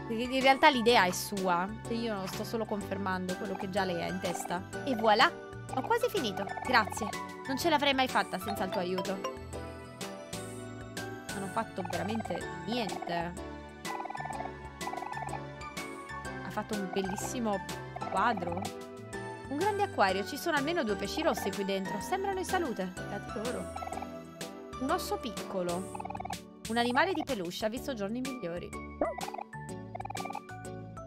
In realtà l'idea è sua. Io sto solo confermando quello che già lei ha in testa. E voilà! Ho quasi finito. Grazie. Non ce l'avrei mai fatta senza il tuo aiuto. Ho fatto veramente niente. Ha fatto un bellissimo quadro. Un grande acquario. Ci sono almeno due pesci rossi qui dentro. Sembrano in salute. Loro. Un osso piccolo. Un animale di peluche ha visto giorni migliori.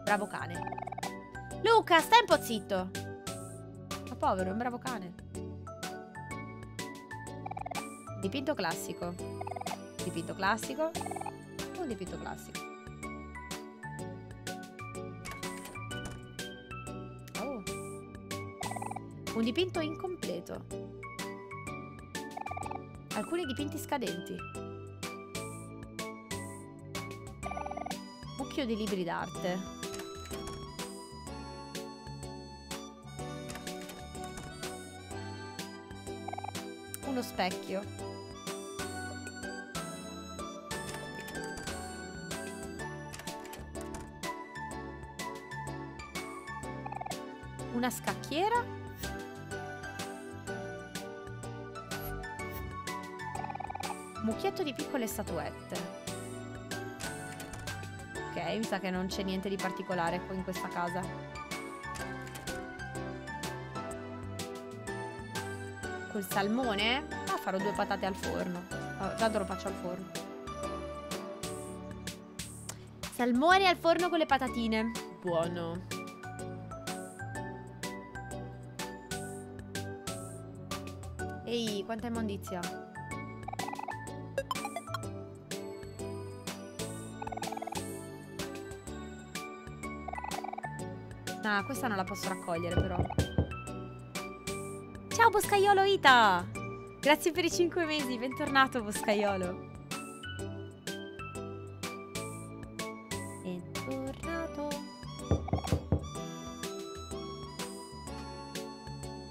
Bravo cane. Luca, stai un po' zitto. Ma povero, è un bravo cane. Dipinto classico. Dipinto classico. Un dipinto classico. Oh. Un dipinto incompleto. Alcuni dipinti scadenti. Mucchio di libri d'arte. uno specchio. Una scacchiera. Mucchietto di piccole statuette. Ok, mi sa che non c'è niente di particolare qui in questa casa. col salmone? Ah, farò due patate al forno. Oh, tanto lo faccio al forno. Salmone al forno con le patatine. Buono. Quanta immondizia. Ah, questa non la posso raccogliere però. Ciao Boscaiolo Ita! Grazie per i 5 mesi, bentornato Boscaiolo. Bentornato.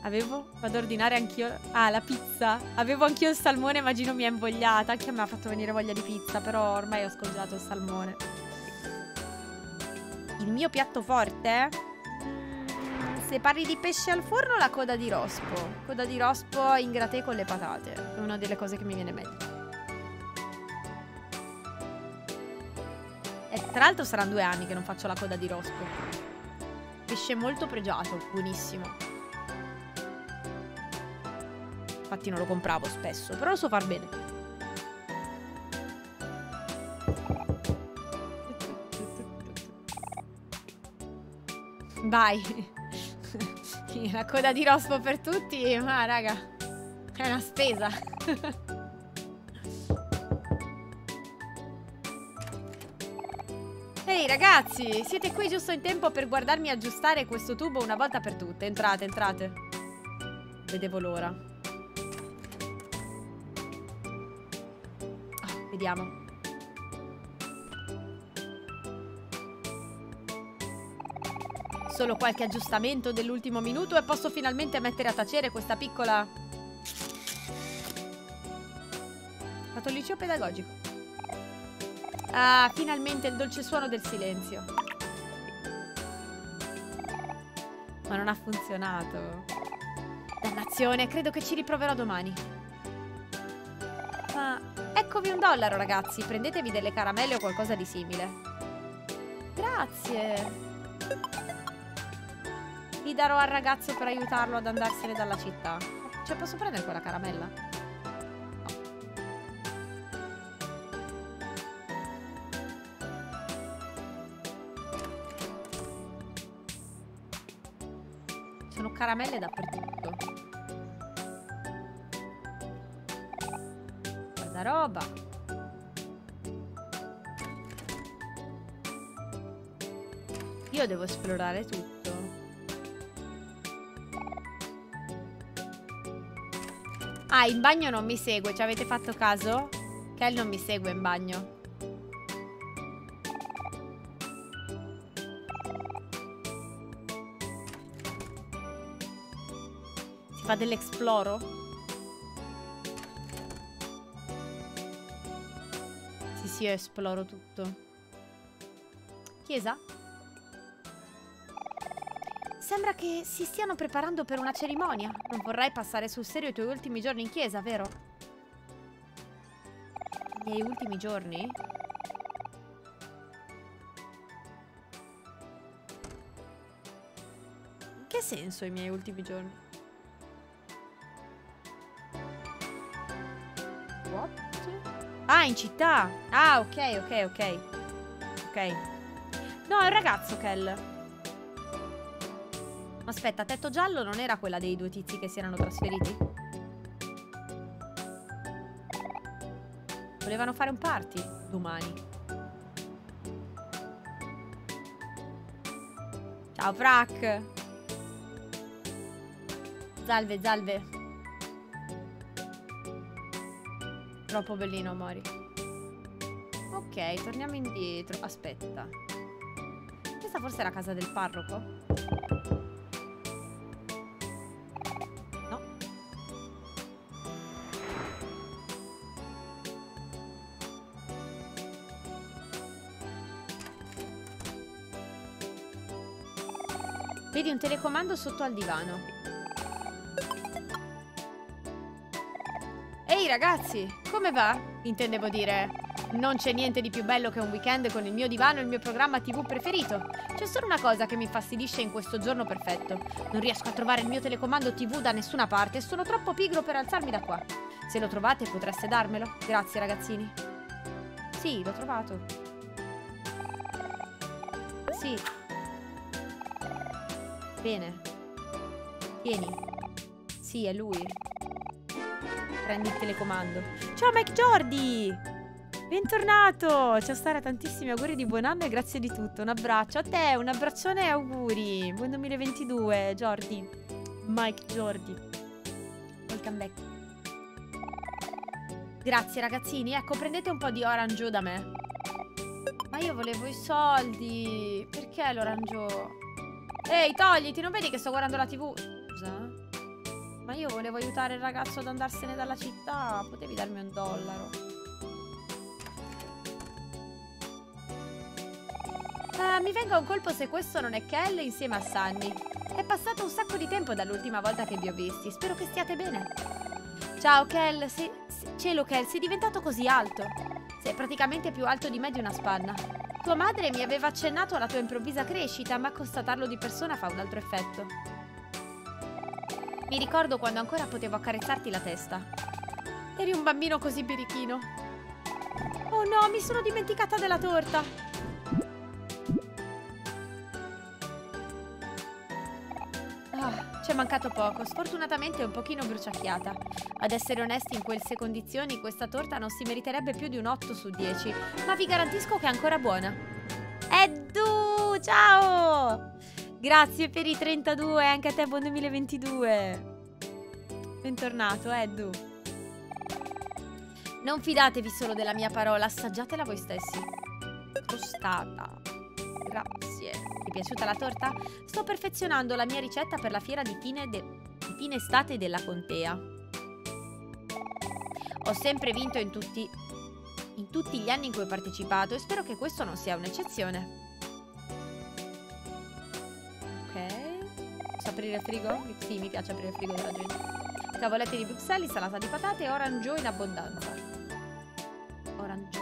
Avevo? Vado ad ordinare anch'io. Ah, la pizza. Avevo anch'io il salmone, ma Gino mi ha invogliata. Anche a me ha fatto venire voglia di pizza, però ormai ho scongelato il salmone. Il mio piatto forte? Se parli di pesce al forno, la coda di rospo. Coda di rospo in graté con le patate. È una delle cose che mi viene meglio. E tra l'altro saranno due anni che non faccio la coda di rospo. Pesce molto pregiato, buonissimo. Infatti non lo compravo spesso, però lo so far bene. Vai. la coda di rospo per tutti, ma raga, è una spesa. Ehi ragazzi, siete qui giusto in tempo per guardarmi aggiustare questo tubo una volta per tutte. Entrate, entrate. Vedevo l'ora. Vediamo. Solo qualche aggiustamento dell'ultimo minuto e posso finalmente mettere a tacere questa piccola... Fatto il liceo pedagogico. Ah, finalmente il dolce suono del silenzio. Ma non ha funzionato. Dannazione, credo che ci riproverò domani. Eccovi un dollaro, ragazzi. Prendetevi delle caramelle o qualcosa di simile. Grazie. Li darò al ragazzo per aiutarlo ad andarsene dalla città. Cioè, posso prendere quella caramella? No. Sono caramelle dappertutto. Io devo esplorare tutto. Ah, in bagno non mi segue, ci avete fatto caso? Kel non mi segue in bagno. Si fa dell'esploro? Sì, sì, io esploro tutto. Chiesa? Sembra che si stiano preparando per una cerimonia. Non vorrai passare sul serio i tuoi ultimi giorni in chiesa, vero? I miei ultimi giorni? In che senso i miei ultimi giorni? What? Ah, in città! Ah, ok, ok, ok. Ok. No, è un ragazzo, Kel. Aspetta, tetto giallo non era quella dei due tizi che si erano trasferiti? Volevano fare un party domani. Ciao, Frac. Salve, salve. Troppo bellino, Mori. Ok, torniamo indietro. Aspetta. Questa forse è la casa del parroco? Telecomando sotto al divano. Ehi ragazzi, come va? Intendevo dire, non c'è niente di più bello che un weekend con il mio divano e il mio programma tv preferito. C'è solo una cosa che mi infastidisce in questo giorno perfetto. Non riesco a trovare il mio telecomando tv da nessuna parte e sono troppo pigro per alzarmi da qua. Se lo trovate potreste darmelo? Grazie ragazzini. Sì, l'ho trovato. Sì, Bene. Tieni. Sì, è lui. Prendi il telecomando. Ciao Mike Jordi! Bentornato! Ciao Stara, tantissimi auguri di buon anno e grazie di tutto. Un abbraccio a te, un abbraccione e auguri. Buon 2022, Jordi. Mike Jordi. Welcome back. Grazie ragazzini. Ecco, prendete un po' di orange da me. Ma io volevo i soldi. Perché l'orange? Ehi, togliti, non vedi che sto guardando la tv? Scusa. Ma io volevo aiutare il ragazzo ad andarsene dalla città. Potevi darmi un dollaro. Uh, mi venga un colpo se questo non è Kel insieme a Sunny. È passato un sacco di tempo dall'ultima volta che vi ho visti. Spero che stiate bene. Ciao, Kel. Sei, cielo, Kel, sei diventato così alto. Sei praticamente più alto di me di una spanna. Tua madre mi aveva accennato alla tua improvvisa crescita, ma constatarlo di persona fa un altro effetto. Mi ricordo quando ancora potevo accarezzarti la testa. Eri un bambino così birichino. Oh no, mi sono dimenticata della torta! Mancato poco. Sfortunatamente un pochino bruciacchiata. Ad essere onesti, in queste condizioni questa torta non si meriterebbe più di un 8 su 10. Ma vi garantisco che è ancora buona. Edu, ciao! Grazie per i 32, anche a te buon 2022. Bentornato, Edu. Non fidatevi solo della mia parola, assaggiatela voi stessi. Costata. Grazie. Ti è piaciuta la torta? Sto perfezionando la mia ricetta per la fiera di fine, di fine estate della contea. Ho sempre vinto in tutti, in tutti gli anni in cui ho partecipato e spero che questo non sia un'eccezione. Ok. Posso aprire il frigo? Sì, mi piace aprire il frigo della gente. Cavoletti di Bruxelles, insalata di patate e orange in abbondanza. Orange.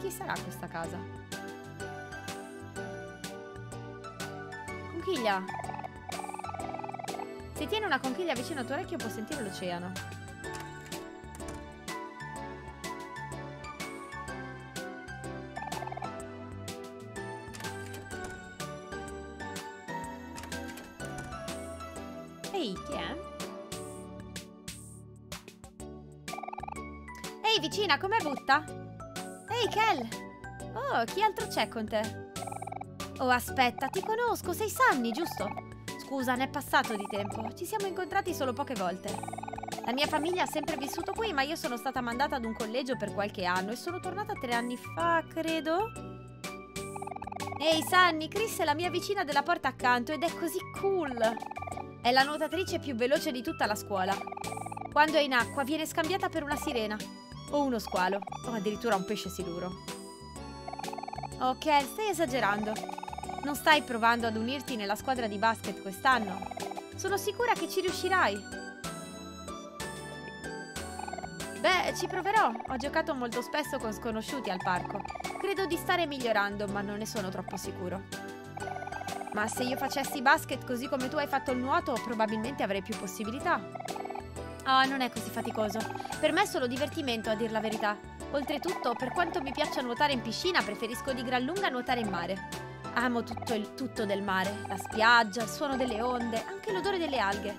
Chi sarà questa casa? Conchiglia! Se tieni una conchiglia vicino al tuo orecchio puoi sentire l'oceano. Ehi, chi è? Ehi, vicina, com'è butta? Ehi, Kel! Oh, chi altro c'è con te? Oh, aspetta, ti conosco, sei Sunny, giusto? Scusa, ne è passato di tempo. Ci siamo incontrati solo poche volte. La mia famiglia ha sempre vissuto qui, ma io sono stata mandata ad un collegio per qualche anno e sono tornata tre anni fa, credo. Ehi, Sunny, Chris è la mia vicina della porta accanto ed è così cool. È la nuotatrice più veloce di tutta la scuola. Quando è in acqua viene scambiata per una sirena. O uno squalo. O addirittura un pesce siluro. Ok, stai esagerando. Non stai provando ad unirti nella squadra di basket quest'anno? Sono sicura che ci riuscirai. Beh, ci proverò. Ho giocato molto spesso con sconosciuti al parco. Credo di stare migliorando, ma non ne sono troppo sicuro. Ma se io facessi basket così come tu hai fatto il nuoto, probabilmente avrei più possibilità. Ah, oh, non è così faticoso. Per me è solo divertimento, a dir la verità. Oltretutto, per quanto mi piaccia nuotare in piscina, preferisco di gran lunga nuotare in mare. Amo tutto il tutto del mare, la spiaggia, il suono delle onde, anche l'odore delle alghe.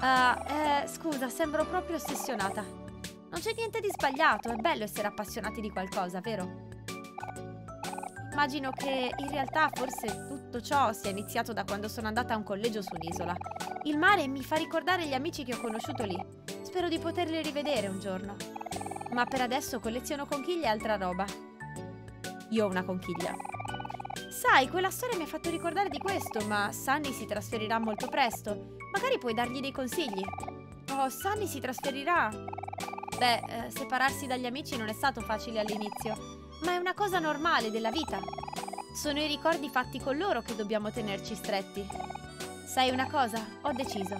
Uh, eh, scusa, sembro proprio ossessionata. Non c'è niente di sbagliato, è bello essere appassionati di qualcosa, vero? Immagino che in realtà forse tutto ciò sia iniziato da quando sono andata a un collegio su un'isola. Il mare mi fa ricordare gli amici che ho conosciuto lì. Spero di poterli rivedere un giorno. Ma per adesso colleziono conchiglie e altra roba. Io ho una conchiglia. Sai, quella storia mi ha fatto ricordare di questo, ma Sunny si trasferirà molto presto. Magari puoi dargli dei consigli. Oh, Sunny si trasferirà. Beh, eh, separarsi dagli amici non è stato facile all'inizio ma è una cosa normale della vita. Sono i ricordi fatti con loro che dobbiamo tenerci stretti. Sai una cosa? Ho deciso.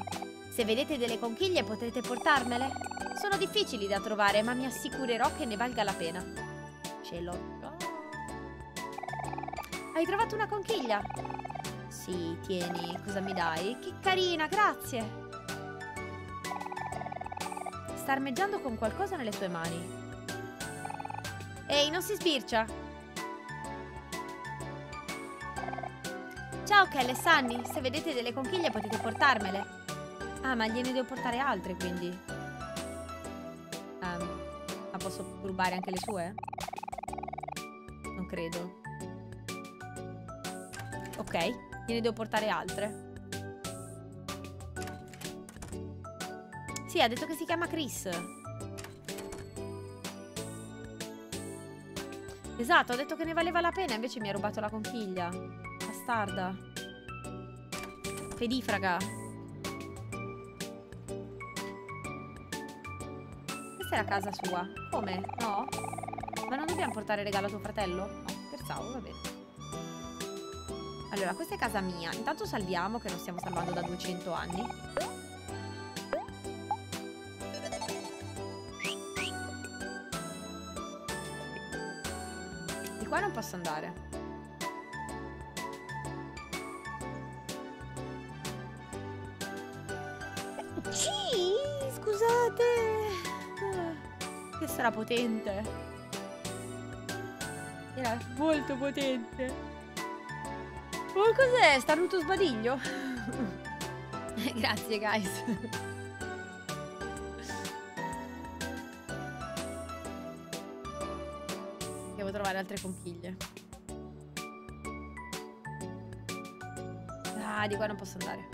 Se vedete delle conchiglie potrete portarmele? Sono difficili da trovare, ma mi assicurerò che ne valga la pena. Ce l'ho. Hai trovato una conchiglia? Sì, tieni. Cosa mi dai? Che carina, grazie. Sta armeggiando con qualcosa nelle sue mani. Ehi, non si sbircia! Ciao Kel e Sunny, se vedete delle conchiglie potete portarmele. Ah, ma gliene devo portare altre, quindi. Um, ma posso rubare anche le sue? Non credo. Ok, gliene devo portare altre. Sì, ha detto che si chiama Chris. Esatto, ho detto che ne valeva la pena, invece mi ha rubato la conchiglia. Bastarda. Pedifraga. Questa è la casa sua. Come? No? Ma non dobbiamo portare regalo a tuo fratello? No, scherzavo, va bene. Allora, questa è casa mia. Intanto salviamo, che non stiamo salvando da 200 anni. qua non posso andare. Sì, scusate. Che sarà potente. Era molto potente. Oh, cos'è? Starnuto sbadiglio? Grazie, guys. trovare altre conchiglie. Ah, di qua non posso andare.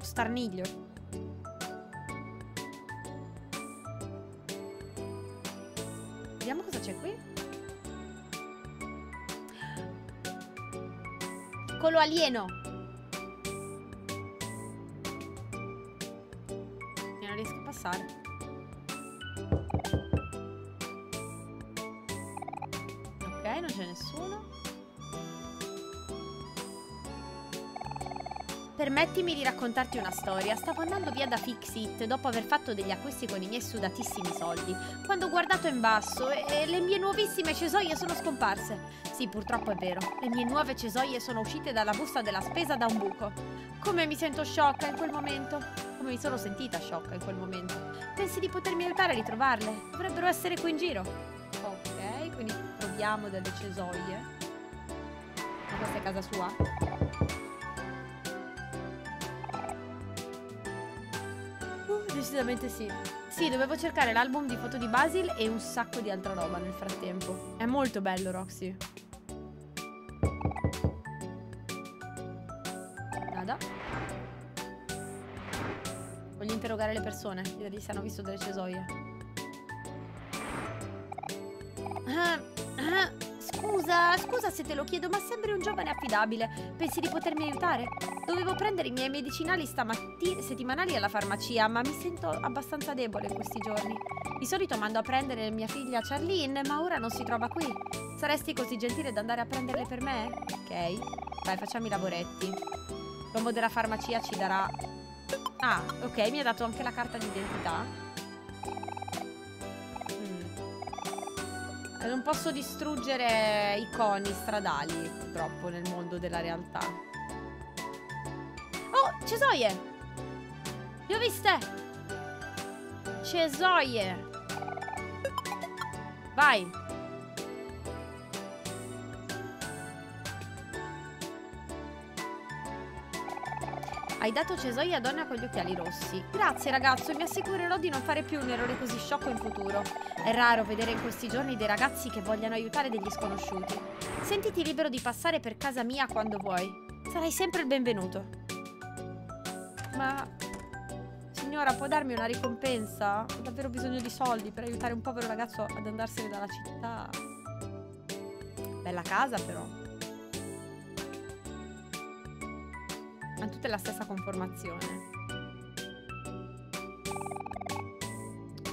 Starniglio. Vediamo cosa c'è qui. Colo alieno. Non riesco a passare. c'è nessuno. Permettimi di raccontarti una storia. Stavo andando via da Fixit dopo aver fatto degli acquisti con i miei sudatissimi soldi, quando ho guardato in basso e le mie nuovissime cesoie sono scomparse. Sì, purtroppo è vero. Le mie nuove cesoie sono uscite dalla busta della spesa da un buco. Come mi sento sciocca in quel momento. Come mi sono sentita sciocca in quel momento. Pensi di potermi aiutare a ritrovarle? Dovrebbero essere qui in giro quindi troviamo delle cesoie. Ma questa è casa sua? Decisamente sì. Sì, dovevo cercare l'album di foto di Basil e un sacco di altra roba nel frattempo. È molto bello, Roxy. Nada. Voglio interrogare le persone, chiedergli se hanno visto delle cesoie. Ah, ah, scusa, scusa se te lo chiedo, ma sembri un giovane affidabile. Pensi di potermi aiutare? Dovevo prendere i miei medicinali stamattina, settimanali alla farmacia, ma mi sento abbastanza debole in questi giorni. Di solito mando a prendere mia figlia Charlene, ma ora non si trova qui. Saresti così gentile da andare a prenderle per me? Ok, vai, facciamo i lavoretti. L'uomo della farmacia ci darà... Ah, ok, mi ha dato anche la carta d'identità. Non posso distruggere i coni stradali, purtroppo, nel mondo della realtà. Oh, cesoie! Le ho viste! Cesoie! Vai! Hai dato cesoia a donna con gli occhiali rossi. Grazie ragazzo, mi assicurerò di non fare più un errore così sciocco in futuro. È raro vedere in questi giorni dei ragazzi che vogliano aiutare degli sconosciuti. Sentiti libero di passare per casa mia quando vuoi. Sarai sempre il benvenuto. Ma... Signora, può darmi una ricompensa? Ho davvero bisogno di soldi per aiutare un povero ragazzo ad andarsene dalla città. Bella casa però. Hanno tutte la stessa conformazione.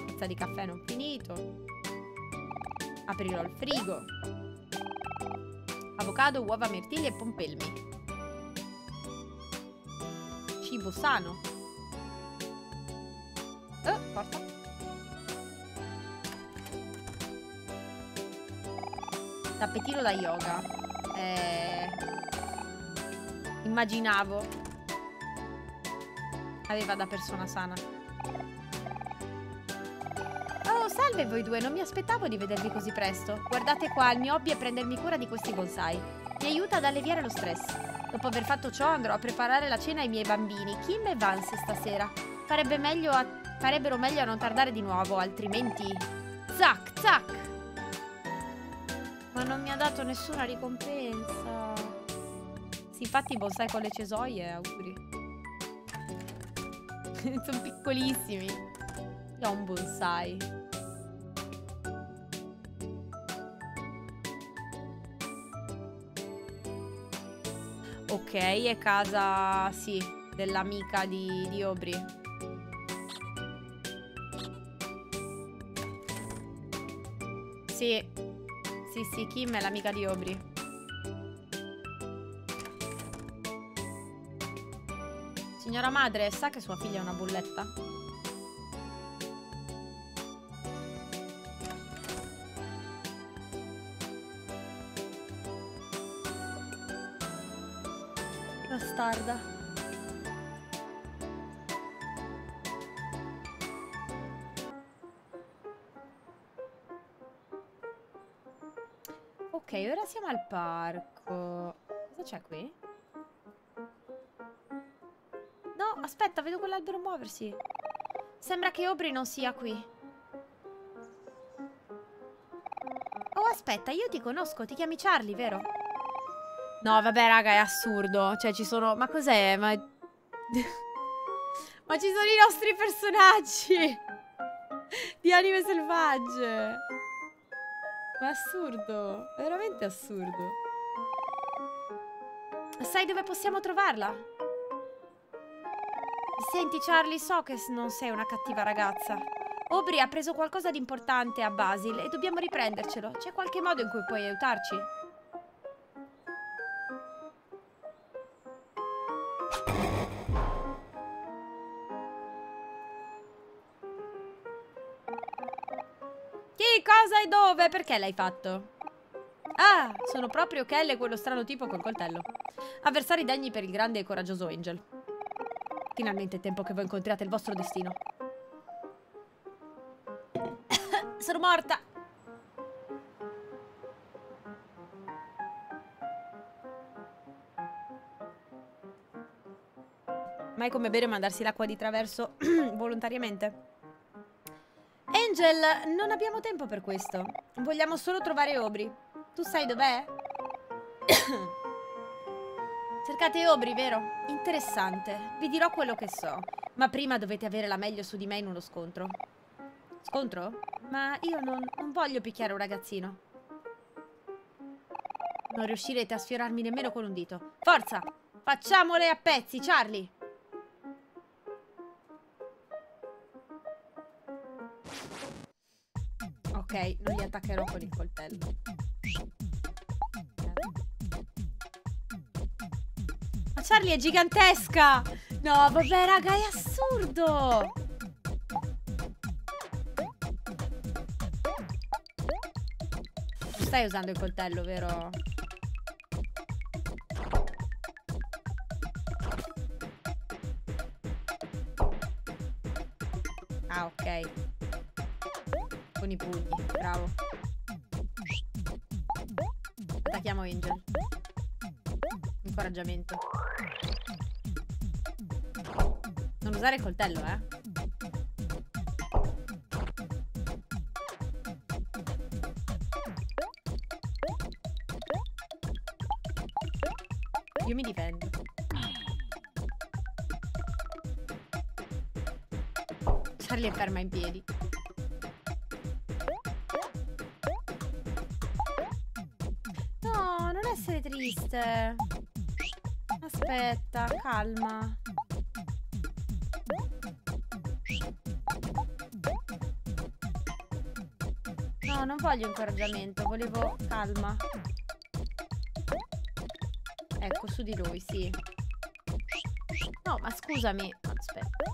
Pizza di caffè non finito. Aprirò il frigo. Avocado, uova, mirtilli e pompelmi. Cibo sano. Oh, porta. Tappetino da yoga. Eh... Immaginavo. Aveva da persona sana. Oh, salve voi due, non mi aspettavo di vedervi così presto. Guardate qua, il mio hobby è prendermi cura di questi bonsai. Mi aiuta ad alleviare lo stress. Dopo aver fatto ciò andrò a preparare la cena ai miei bambini, Kim e Vance stasera. Farebbe meglio a... Farebbero meglio a non tardare di nuovo, altrimenti... Zac, zac! Ma non mi ha dato nessuna ricompensa. Sì, infatti i bonsai con le cesoie, auguri. Sono piccolissimi. Io ho un bonsai. Ok, è casa, sì, dell'amica di, di Aubrey. Sì, sì, sì, Kim è l'amica di Aubrey. Signora madre, sa che sua figlia è una bulletta? Bastarda. Ok, ora siamo al parco. Cosa c'è qui? Aspetta, vedo quell'albero muoversi. Sembra che Aubrey non sia qui. Oh, aspetta, io ti conosco, ti chiami Charlie, vero? No, vabbè, raga, è assurdo. Cioè, ci sono... Ma cos'è? Ma... Ma ci sono i nostri personaggi! Di anime selvagge! Ma è assurdo! Veramente assurdo. Sai dove possiamo trovarla? Senti Charlie, so che non sei una cattiva ragazza. Aubrey ha preso qualcosa di importante a Basil e dobbiamo riprendercelo. C'è qualche modo in cui puoi aiutarci? Chi, cosa e dove? Perché l'hai fatto? Ah, sono proprio Kell e quello strano tipo col coltello. Avversari degni per il grande e coraggioso Angel. Finalmente è tempo che voi incontriate il vostro destino. Sono morta! Mai come bere mandarsi l'acqua di traverso volontariamente? Angel, non abbiamo tempo per questo. Vogliamo solo trovare Obri. Tu sai dov'è? Cercate Obri, vero? Interessante. Vi dirò quello che so. Ma prima dovete avere la meglio su di me in uno scontro. Scontro? Ma io non, non voglio picchiare un ragazzino. Non riuscirete a sfiorarmi nemmeno con un dito. Forza! Facciamole a pezzi, Charlie! Ok, non li attaccherò con il coltello. Charlie è gigantesca! No, vabbè, raga, è assurdo! Stai usando il coltello, vero? Incoraggiamento. Non usare il coltello, eh. Io mi difendo. Charlie è ferma in piedi. Calma. No, non voglio incoraggiamento, volevo calma. Ecco, su di lui, sì. No, ma scusami. Aspetta.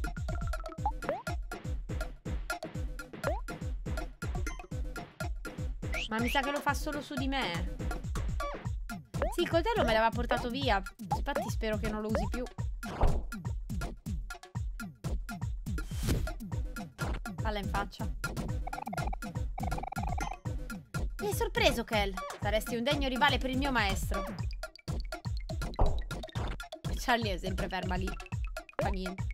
Ma mi sa che lo fa solo su di me. Sì, il coltello me l'aveva portato via. Infatti spero che non lo usi più. In faccia. Mi hai sorpreso, Kel. Saresti un degno rivale per il mio maestro. Charlie è sempre ferma lì. Fa niente.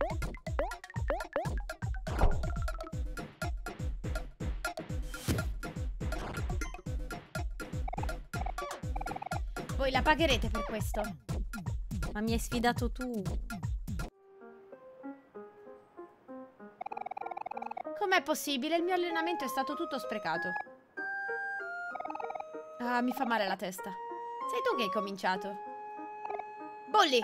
Voi la pagherete per questo. Ma mi hai sfidato tu. Possibile? Il mio allenamento è stato tutto sprecato. Ah, mi fa male la testa. Sei tu che hai cominciato. Bully!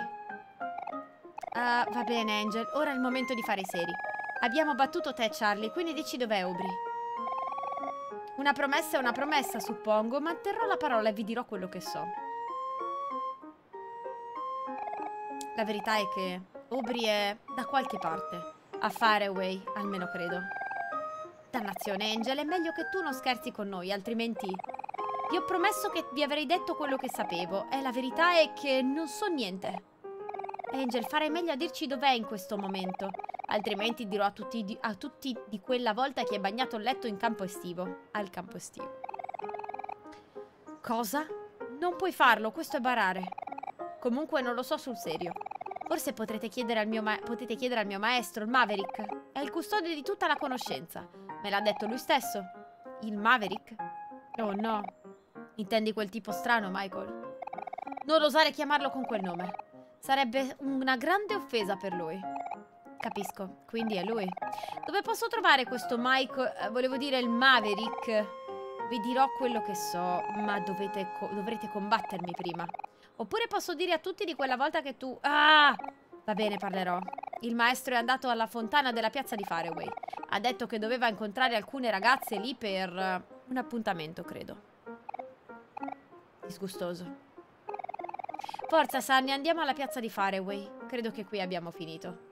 Uh, va bene, Angel. Ora è il momento di fare i seri. Abbiamo battuto te, Charlie, quindi dici dov'è Aubrey. Una promessa è una promessa, suppongo. Manterrò la parola e vi dirò quello che so. La verità è che Aubrey è da qualche parte. A Faraway, almeno credo. Dannazione, Angel, è meglio che tu non scherzi con noi, altrimenti... Vi ho promesso che vi avrei detto quello che sapevo e la verità è che non so niente. Angel, farei meglio a dirci dov'è in questo momento. Altrimenti dirò a tutti, di, a tutti di quella volta che hai bagnato il letto in campo estivo. Al campo estivo. Cosa? Non puoi farlo, questo è barare. Comunque non lo so sul serio. Forse potrete chiedere al mio, potete chiedere al mio maestro, il Maverick. È il custode di tutta la conoscenza. Me l'ha detto lui stesso. Il Maverick? Oh no. Intendi quel tipo strano, Michael? Non osare chiamarlo con quel nome. Sarebbe una grande offesa per lui. Capisco, quindi è lui. Dove posso trovare questo Mike, eh, volevo dire il Maverick? Vi dirò quello che so, ma co dovrete combattermi prima. Oppure posso dire a tutti di quella volta che tu... Ah! Va bene, parlerò. Il maestro è andato alla fontana della piazza di Faraway. Ha detto che doveva incontrare alcune ragazze lì per... un appuntamento, credo. Disgustoso. Forza, Sunny, andiamo alla piazza di Faraway. Credo che qui abbiamo finito.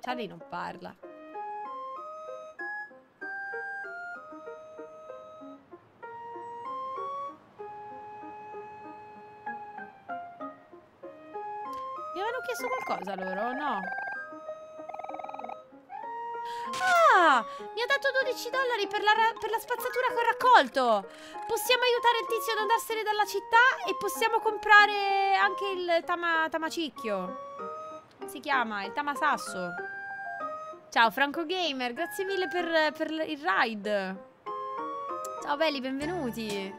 Charlie non parla. Mi avevano chiesto qualcosa loro, no? Ah, mi ha dato 12 dollari per la, per la spazzatura che ho raccolto. Possiamo aiutare il tizio ad andarsene dalla città e possiamo comprare anche il tama, tamacicchio. Si chiama il tamasasso. Ciao Franco Gamer, grazie mille per, per il ride. Ciao belli, benvenuti.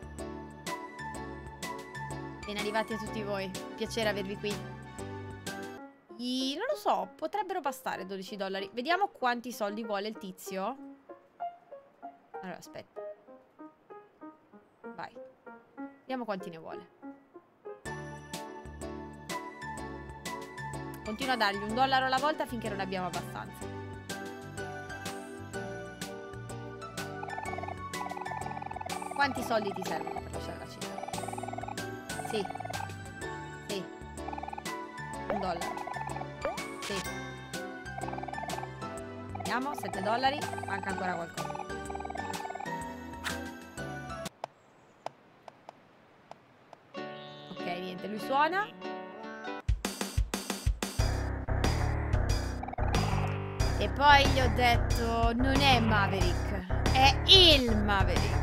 Ben arrivati a tutti voi. Piacere avervi qui. I, non lo so, potrebbero bastare 12 dollari. Vediamo quanti soldi vuole il tizio. Allora, aspetta. Vai. Vediamo quanti ne vuole. Continuo a dargli un dollaro alla volta finché non abbiamo abbastanza. Quanti soldi ti servono per lasciare la città? Sì. Sì. Un dollaro. Sì. Vediamo, 7 dollari. Manca ancora qualcosa. Ok, niente, lui suona. E poi gli ho detto, non è Maverick, è il Maverick.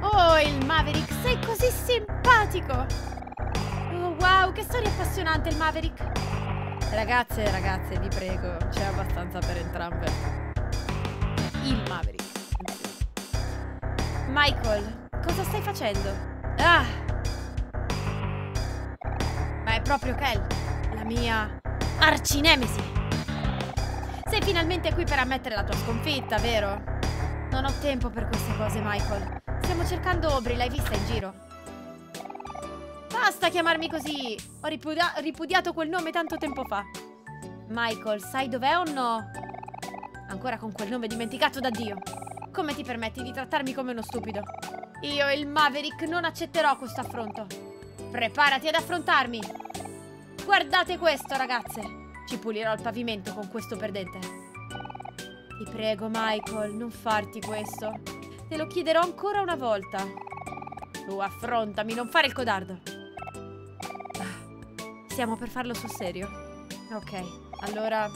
Oh, il Maverick, sei così simpatico! Oh, wow, che storia appassionante il Maverick! Ragazze e ragazze, vi prego, c'è abbastanza per entrambe. Il Maverick. Michael, cosa stai facendo? Ah! Ma è proprio Kel, la mia arcinemesi. Sei finalmente qui per ammettere la tua sconfitta, vero? Non ho tempo per queste cose, Michael. Stiamo cercando Aubrey, l'hai vista in giro? Basta chiamarmi così! Ho ripudia ripudiato quel nome tanto tempo fa. Michael, sai dov'è o no? Ancora con quel nome dimenticato da Dio. Come ti permetti di trattarmi come uno stupido? Io il Maverick non accetterò questo affronto. Preparati ad affrontarmi! Guardate questo, ragazze! Ci pulirò il pavimento con questo perdente. Ti prego, Michael, non farti questo. Te lo chiederò ancora una volta. Tu affrontami, non fare il codardo. Stiamo per farlo sul serio? Ok, allora...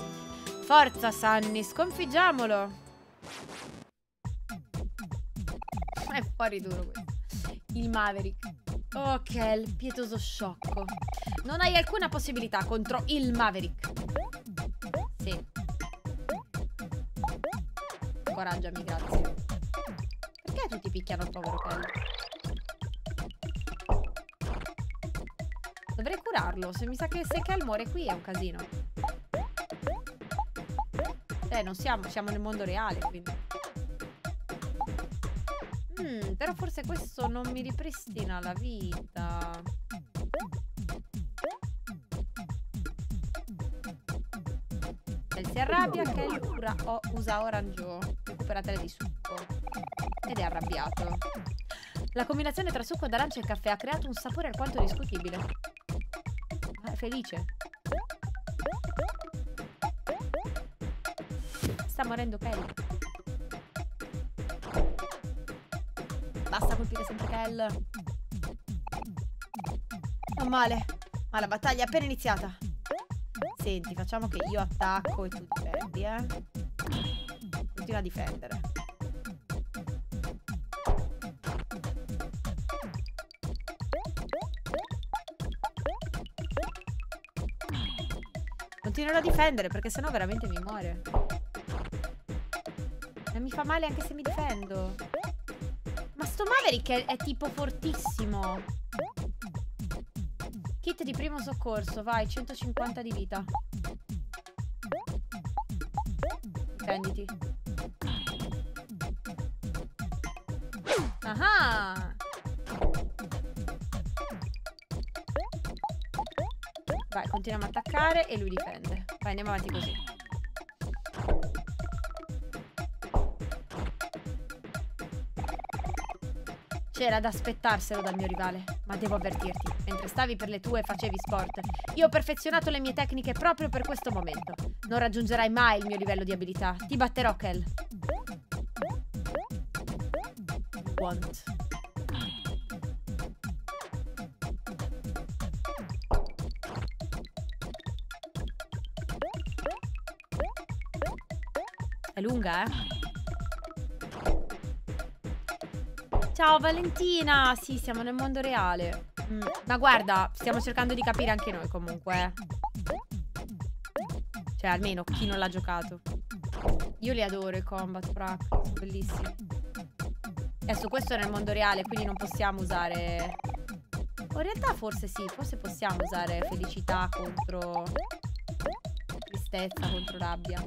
Forza, Sunny, sconfiggiamolo! È fuori duro questo. Il Maverick. Ok, il pietoso sciocco. Non hai alcuna possibilità contro il Maverick. Sì. Coraggiami, grazie. Perché tutti picchiano il povero Kelly? Dovrei curarlo. Se mi sa che se Kel muore qui è un casino. Eh, non siamo, siamo nel mondo reale, quindi. Mm, però forse questo non mi ripristina la vita. Se si arrabbia, Kel ura, oh, usa Orange Recupera tele di succo. Ed è arrabbiato. La combinazione tra succo d'arancia e caffè ha creato un sapore alquanto discutibile felice. Sta morendo Kell. Basta colpire sempre Kell. Non male. Ma la battaglia è appena iniziata. Senti, facciamo che io attacco e tu difendi, eh. Continua a difendere. Continuerò a difendere perché sennò veramente mi muore. E mi fa male anche se mi difendo. Ma sto Maverick è, è tipo fortissimo. Kit di primo soccorso, vai, 150 di vita. Difenditi. Continuiamo a attaccare e lui difende. Vai, andiamo avanti così. C'era da aspettarselo dal mio rivale, ma devo avvertirti, mentre stavi per le tue e facevi sport, io ho perfezionato le mie tecniche proprio per questo momento. Non raggiungerai mai il mio livello di abilità. Ti batterò, Kel. Want. Lunga, eh? Ciao Valentina! Sì, siamo nel mondo reale. Mm, ma guarda, stiamo cercando di capire anche noi comunque. Eh. Cioè, almeno chi non l'ha giocato. Io li adoro i combat, fra. Sono bellissimi. Adesso questo è nel mondo reale, quindi non possiamo usare... O in realtà forse sì, forse possiamo usare felicità contro... Tristezza contro rabbia.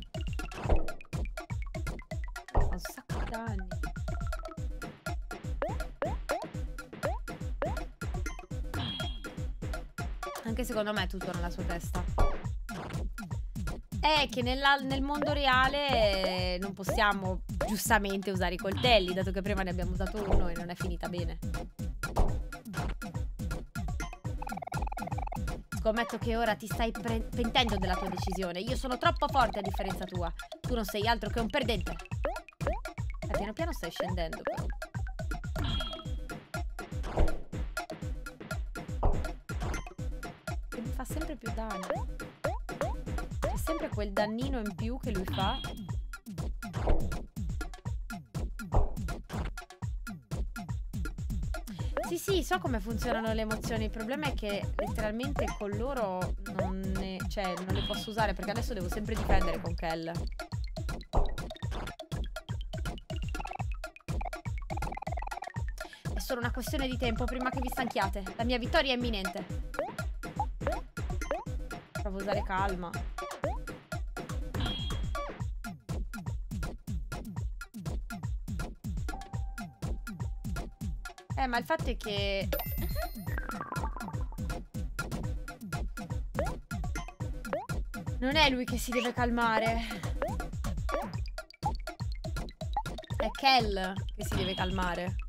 Secondo me è tutto nella sua testa. È che nella, nel mondo reale non possiamo giustamente usare i coltelli, dato che prima ne abbiamo usato uno e non è finita bene. Scommetto che ora ti stai pentendo della tua decisione. Io sono troppo forte a differenza tua. Tu non sei altro che un perdente. Eh, piano piano stai scendendo però. Danni. C'è sempre quel dannino in più che lui fa. Sì, sì, so come funzionano le emozioni. Il problema è che letteralmente con loro non, ne, cioè, non le posso usare perché adesso devo sempre difendere con Kel. È solo una questione di tempo prima che vi stanchiate. La mia vittoria è imminente. A usare calma. Eh, ma il fatto è che... Non è lui che si deve calmare. È Kel che si deve calmare.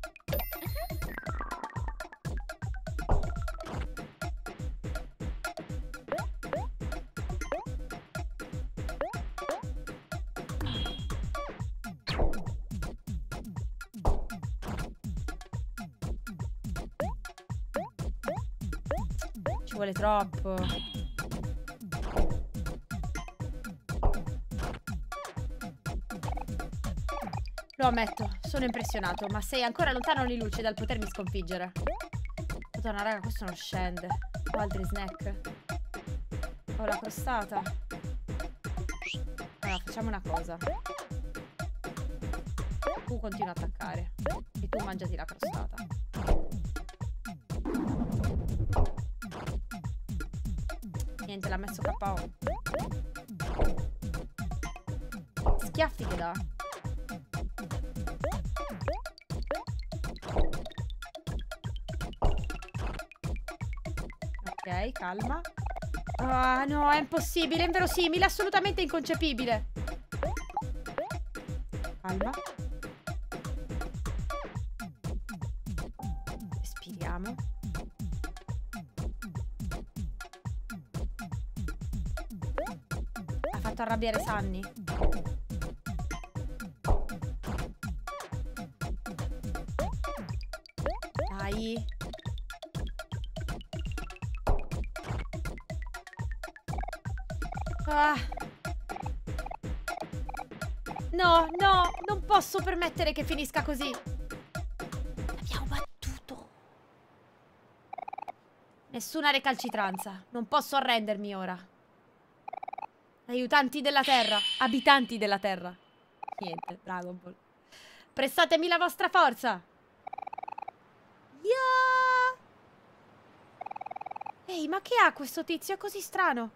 Vuole troppo. Lo ammetto, sono impressionato, ma sei ancora lontano di luce dal potermi sconfiggere. Madonna, raga, questo non scende. Ho altri snack. Ho la crostata. Allora, facciamo una cosa. Tu continua a attaccare. E tu mangiati la crostata. L'ha messo KO. Schiaffi che dà. Ok, calma. Ah, no, è impossibile, è inverosimile, assolutamente inconcepibile. Calma. Arrabbiare Sunny. Dai. Ah. No, no, non posso permettere che finisca così. Abbiamo battuto. Nessuna recalcitranza. Non posso arrendermi ora. Aiutanti della terra. Abitanti della terra. Niente, Dragon Ball. Prestatemi la vostra forza. Yeah! Ehi, ma che ha questo tizio? È così strano.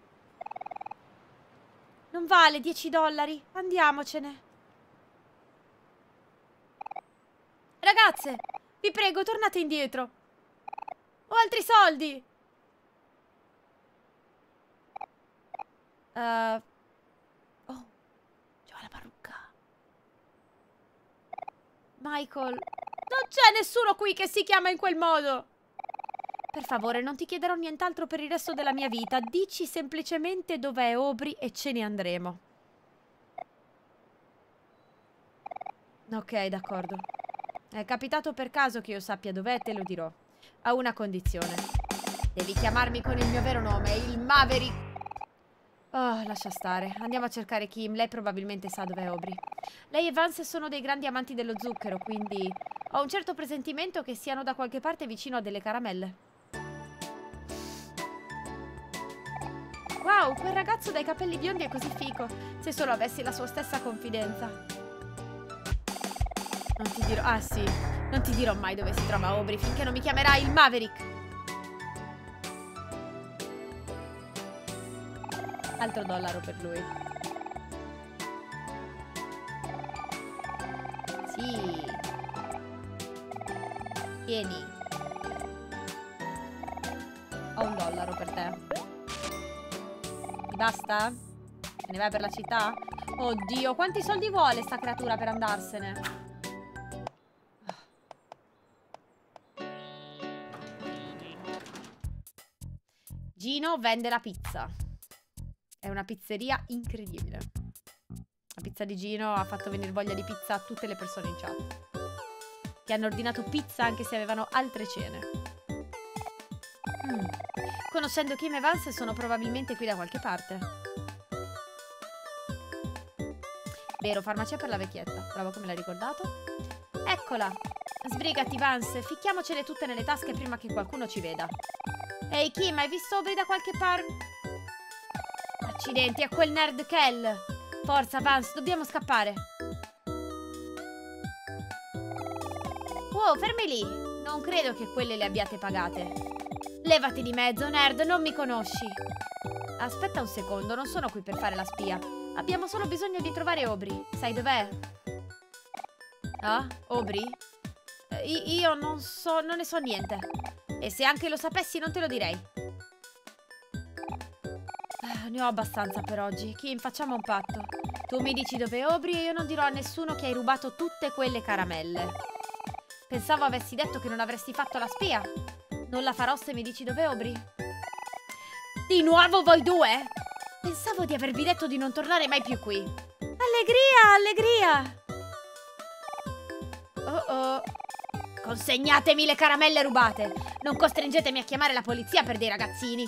Non vale 10 dollari. Andiamocene. Ragazze, vi prego, tornate indietro. Ho altri soldi. Uh, oh, c'ho la parrucca. Michael, non c'è nessuno qui che si chiama in quel modo. Per favore, non ti chiederò nient'altro per il resto della mia vita. Dici semplicemente dov'è Aubrey e ce ne andremo. Ok, d'accordo. È capitato per caso che io sappia dov'è, te lo dirò. A una condizione. Devi chiamarmi con il mio vero nome, il Maverick Oh, lascia stare. Andiamo a cercare Kim. Lei probabilmente sa dove è Aubrey. Lei e Vance sono dei grandi amanti dello zucchero, quindi ho un certo presentimento che siano da qualche parte vicino a delle caramelle. Wow, quel ragazzo dai capelli biondi è così fico. Se solo avessi la sua stessa confidenza. Non ti dirò... Ah, sì. Non ti dirò mai dove si trova Aubrey finché non mi chiamerai il Maverick. Altro dollaro per lui. Sì. Tieni. Ho un dollaro per te. Ti basta? Se ne vai per la città? Oddio, quanti soldi vuole sta creatura per andarsene? Gino vende la pizza. È una pizzeria incredibile. La pizza di Gino ha fatto venire voglia di pizza a tutte le persone in chat. Che hanno ordinato pizza anche se avevano altre cene. Mm. Conoscendo Kim e Vance sono probabilmente qui da qualche parte. Vero, farmacia per la vecchietta. Bravo come l'hai ricordato. Eccola. Sbrigati, Vance. Ficchiamocele tutte nelle tasche prima che qualcuno ci veda. Ehi, Kim, hai visto Aubrey da qualche parte? Accidenti, a quel nerd Kell. Forza, Vance, dobbiamo scappare. Wow, fermi lì. Non credo che quelle le abbiate pagate. Levati di mezzo, nerd, non mi conosci. Aspetta un secondo, non sono qui per fare la spia. Abbiamo solo bisogno di trovare Aubrey. Sai dov'è? Ah, Aubrey? Eh, io non so, non ne so niente. E se anche lo sapessi non te lo direi ne ho abbastanza per oggi. Kim, facciamo un patto. Tu mi dici dove Aubrey e io non dirò a nessuno che hai rubato tutte quelle caramelle. Pensavo avessi detto che non avresti fatto la spia. Non la farò se mi dici dove Aubrey. Di nuovo voi due? Pensavo di avervi detto di non tornare mai più qui. Allegria, allegria! Oh oh. Consegnatemi le caramelle rubate. Non costringetemi a chiamare la polizia per dei ragazzini.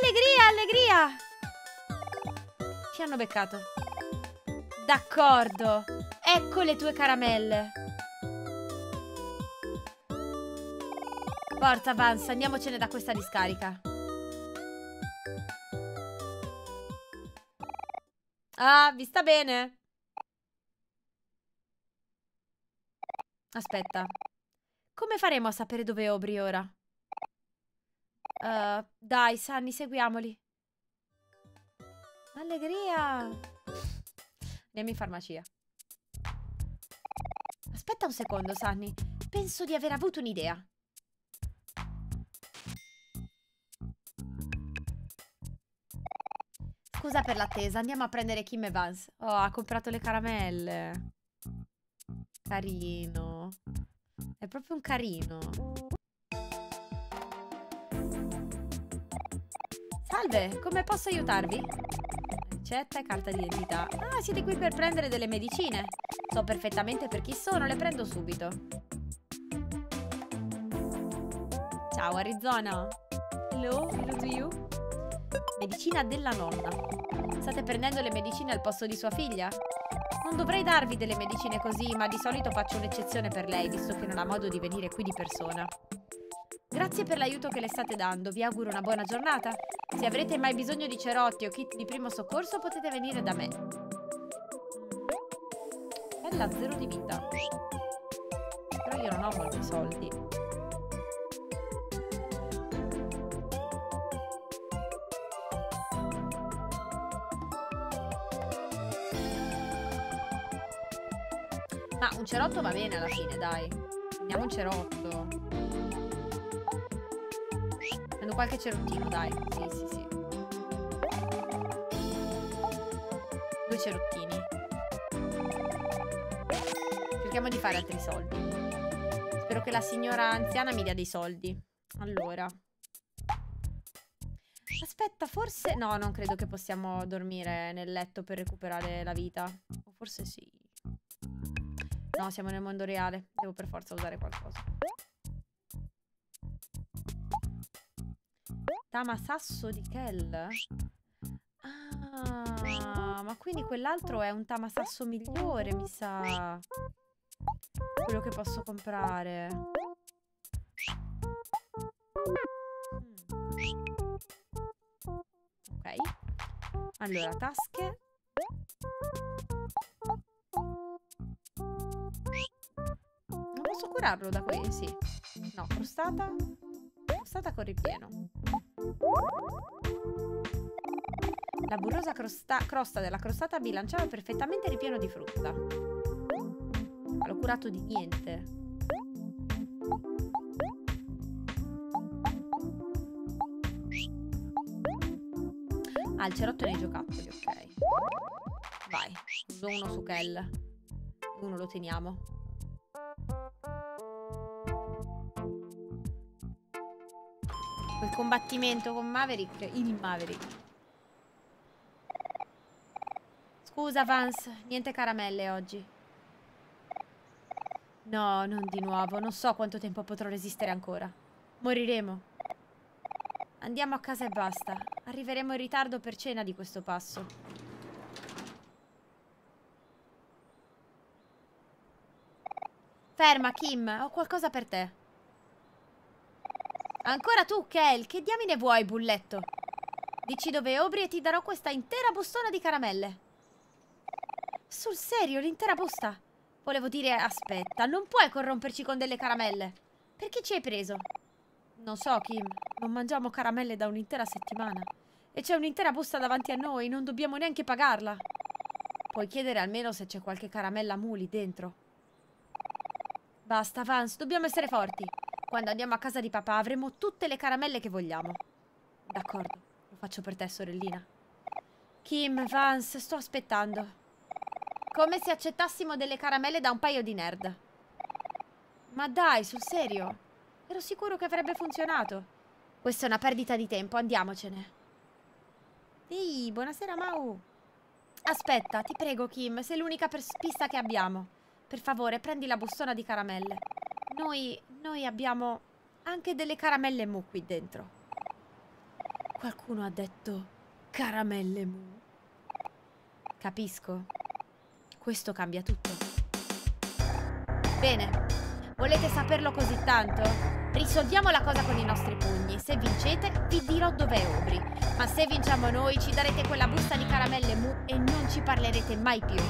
Allegria, allegria! Ci hanno beccato. D'accordo. Ecco le tue caramelle. Forza, Vance, andiamocene da questa discarica. Ah, vi sta bene? Aspetta. Come faremo a sapere dove è Aubrey ora? Uh, dai, Sunny, seguiamoli. Allegria! Andiamo in farmacia. Aspetta un secondo, Sunny. Penso di aver avuto un'idea. Scusa per l'attesa, andiamo a prendere Kim e Vance. Oh, ha comprato le caramelle. Carino. È proprio un carino. Salve, come posso aiutarvi? Ricetta e carta d'identità. Ah, siete qui per prendere delle medicine. So perfettamente per chi sono, le prendo subito. Ciao Arizona. Hello, hello to you. Medicina della nonna. State prendendo le medicine al posto di sua figlia? Non dovrei darvi delle medicine così, ma di solito faccio un'eccezione per lei, visto che non ha modo di venire qui di persona. Grazie per l'aiuto che le state dando, vi auguro una buona giornata. Se avrete mai bisogno di cerotti o kit di primo soccorso potete venire da me. Bella zero di vita. Però io non ho molti soldi. Ma un cerotto va bene alla fine, dai. Andiamo un cerotto qualche cerottino, dai. Sì, sì, sì. Due cerottini. Cerchiamo di fare altri soldi. Spero che la signora anziana mi dia dei soldi. Allora. Aspetta, forse... No, non credo che possiamo dormire nel letto per recuperare la vita. O forse sì. No, siamo nel mondo reale. Devo per forza usare qualcosa. Tamasasso di Kell? Ah, ma quindi quell'altro è un tamasasso migliore, mi sa. Quello che posso comprare. Mm. Ok. Allora, tasche. Non posso curarlo da qui? Sì. No, crostata. Crostata con ripieno. La burrosa crosta crosta della crostata bilanciava perfettamente ripieno di frutta. Ma l'ho curato di niente. Ah, il cerotto nei giocattoli, ok. Vai, uso uno su Kel. E uno lo teniamo. Combattimento con Maverick, il Maverick. Scusa, Vance, niente caramelle oggi. No, non di nuovo. Non so quanto tempo potrò resistere ancora. Moriremo. Andiamo a casa e basta. Arriveremo in ritardo per cena di questo passo. Ferma, Kim. Ho qualcosa per te. Ancora tu, Kel. Che diamine vuoi, bulletto? Dici dove obri e ti darò questa intera bustona di caramelle. Sul serio, l'intera busta? Volevo dire, aspetta, non puoi corromperci con delle caramelle. Perché ci hai preso? Non so, Kim. Non mangiamo caramelle da un'intera settimana. E c'è un'intera busta davanti a noi, non dobbiamo neanche pagarla. Puoi chiedere almeno se c'è qualche caramella muli dentro. Basta, Vance, dobbiamo essere forti. Quando andiamo a casa di papà avremo tutte le caramelle che vogliamo. D'accordo, lo faccio per te, sorellina. Kim, Vance, sto aspettando. Come se accettassimo delle caramelle da un paio di nerd. Ma dai, sul serio? Ero sicuro che avrebbe funzionato. Questa è una perdita di tempo, andiamocene. Ehi, buonasera Mau. Aspetta, ti prego Kim, sei l'unica pista che abbiamo. Per favore, prendi la bustona di caramelle. Noi, noi abbiamo anche delle caramelle mu qui dentro. Qualcuno ha detto caramelle mu. Capisco. Questo cambia tutto. Bene, volete saperlo così tanto? Risolviamo la cosa con i nostri pugni. Se vincete, vi dirò dove è Obri. Ma se vinciamo noi, ci darete quella busta di caramelle mu e non ci parlerete mai più.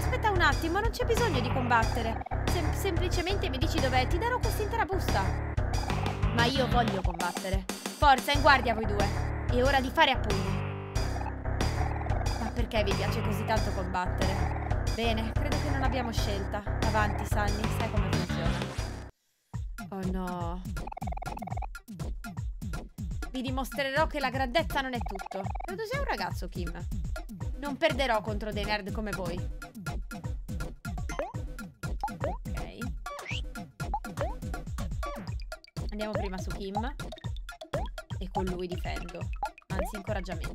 Aspetta un attimo, non c'è bisogno di combattere. Sem semplicemente mi dici dov'è, ti darò questa intera busta. Ma io voglio combattere. Forza, in guardia voi due. È ora di fare a pugni. Ma perché vi piace così tanto combattere? Bene, credo che non abbiamo scelta. Avanti, Sunny, sai come funziona. Oh no. Vi dimostrerò che la grandezza non è tutto. Credo sia un ragazzo, Kim. Non perderò contro dei nerd come voi. Andiamo prima su Kim. E con lui difendo. Anzi, incoraggiamento.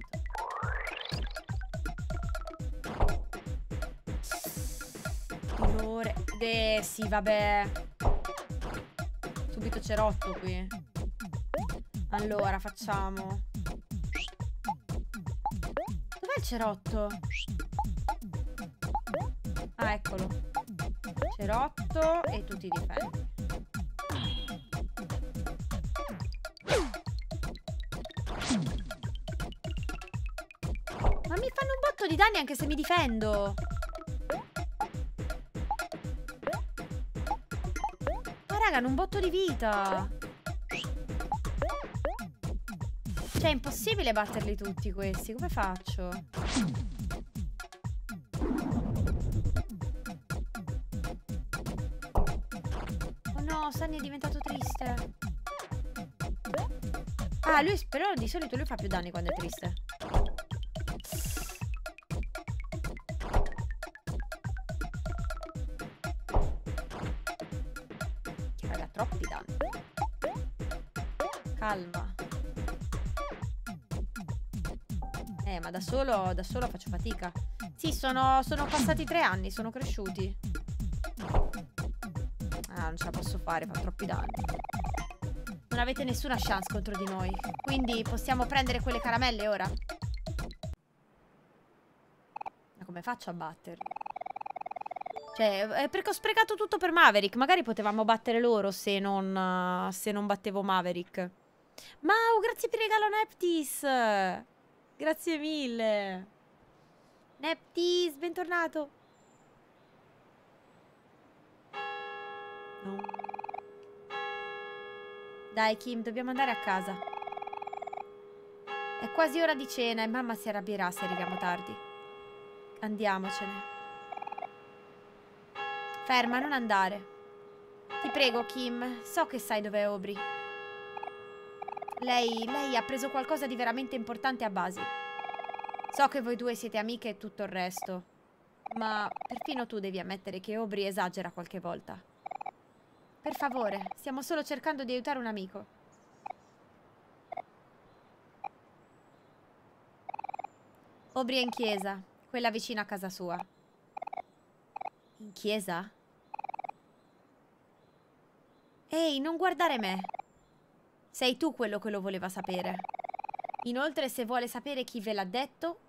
Dolore. Eh, sì, vabbè subito cerotto qui. Allora, facciamo. Dov'è il cerotto? Ah, eccolo. Cerotto e tu ti difendi. Danni anche se mi difendo. raga, hanno un botto di vita. Cioè, è impossibile batterli tutti questi. Come faccio? Oh no, Sunny è diventato triste. Ah, lui però di solito lui fa più danni quando è triste. Solo, da solo faccio fatica. Sì, sono, sono passati tre anni, sono cresciuti. Ah, non ce la posso fare, fa troppi danni. Non avete nessuna chance contro di noi. Quindi possiamo prendere quelle caramelle ora? come faccio a batterli? Cioè, è perché ho sprecato tutto per Maverick. Magari potevamo battere loro se non, se non battevo Maverick. Mau, grazie per il regalo Neptis. Grazie mille. Neptis, bentornato. No. Dai, Kim, dobbiamo andare a casa. È quasi ora di cena e mamma si arrabbierà se arriviamo tardi. Andiamocene. Ferma, non andare. Ti prego, Kim. So che sai dov'è Aubrey. Lei, lei ha preso qualcosa di veramente importante a Basil. So che voi due siete amiche e tutto il resto. Ma perfino tu devi ammettere che Aubrey esagera qualche volta. Per favore, stiamo solo cercando di aiutare un amico. Aubrey è in chiesa, quella vicino a casa sua. In chiesa? Ehi, non guardare me. Sei tu quello che lo voleva sapere. Inoltre, se vuole sapere chi ve l'ha detto,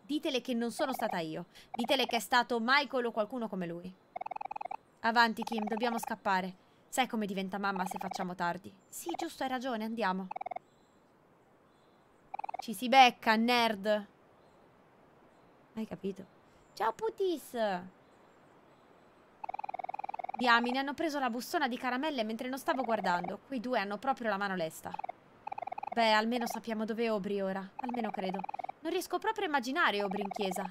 ditele che non sono stata io. Ditele che è stato Michael o qualcuno come lui. Avanti, Kim, dobbiamo scappare. Sai come diventa mamma se facciamo tardi. Sì, giusto, hai ragione, andiamo. Ci si becca, nerd. Hai capito? Ciao, putis. Diamine, hanno preso la bustona di caramelle mentre non stavo guardando. Quei due hanno proprio la mano lesta. Beh, almeno sappiamo dove Aubrey ora. Almeno credo. Non riesco proprio a immaginare Aubrey in chiesa.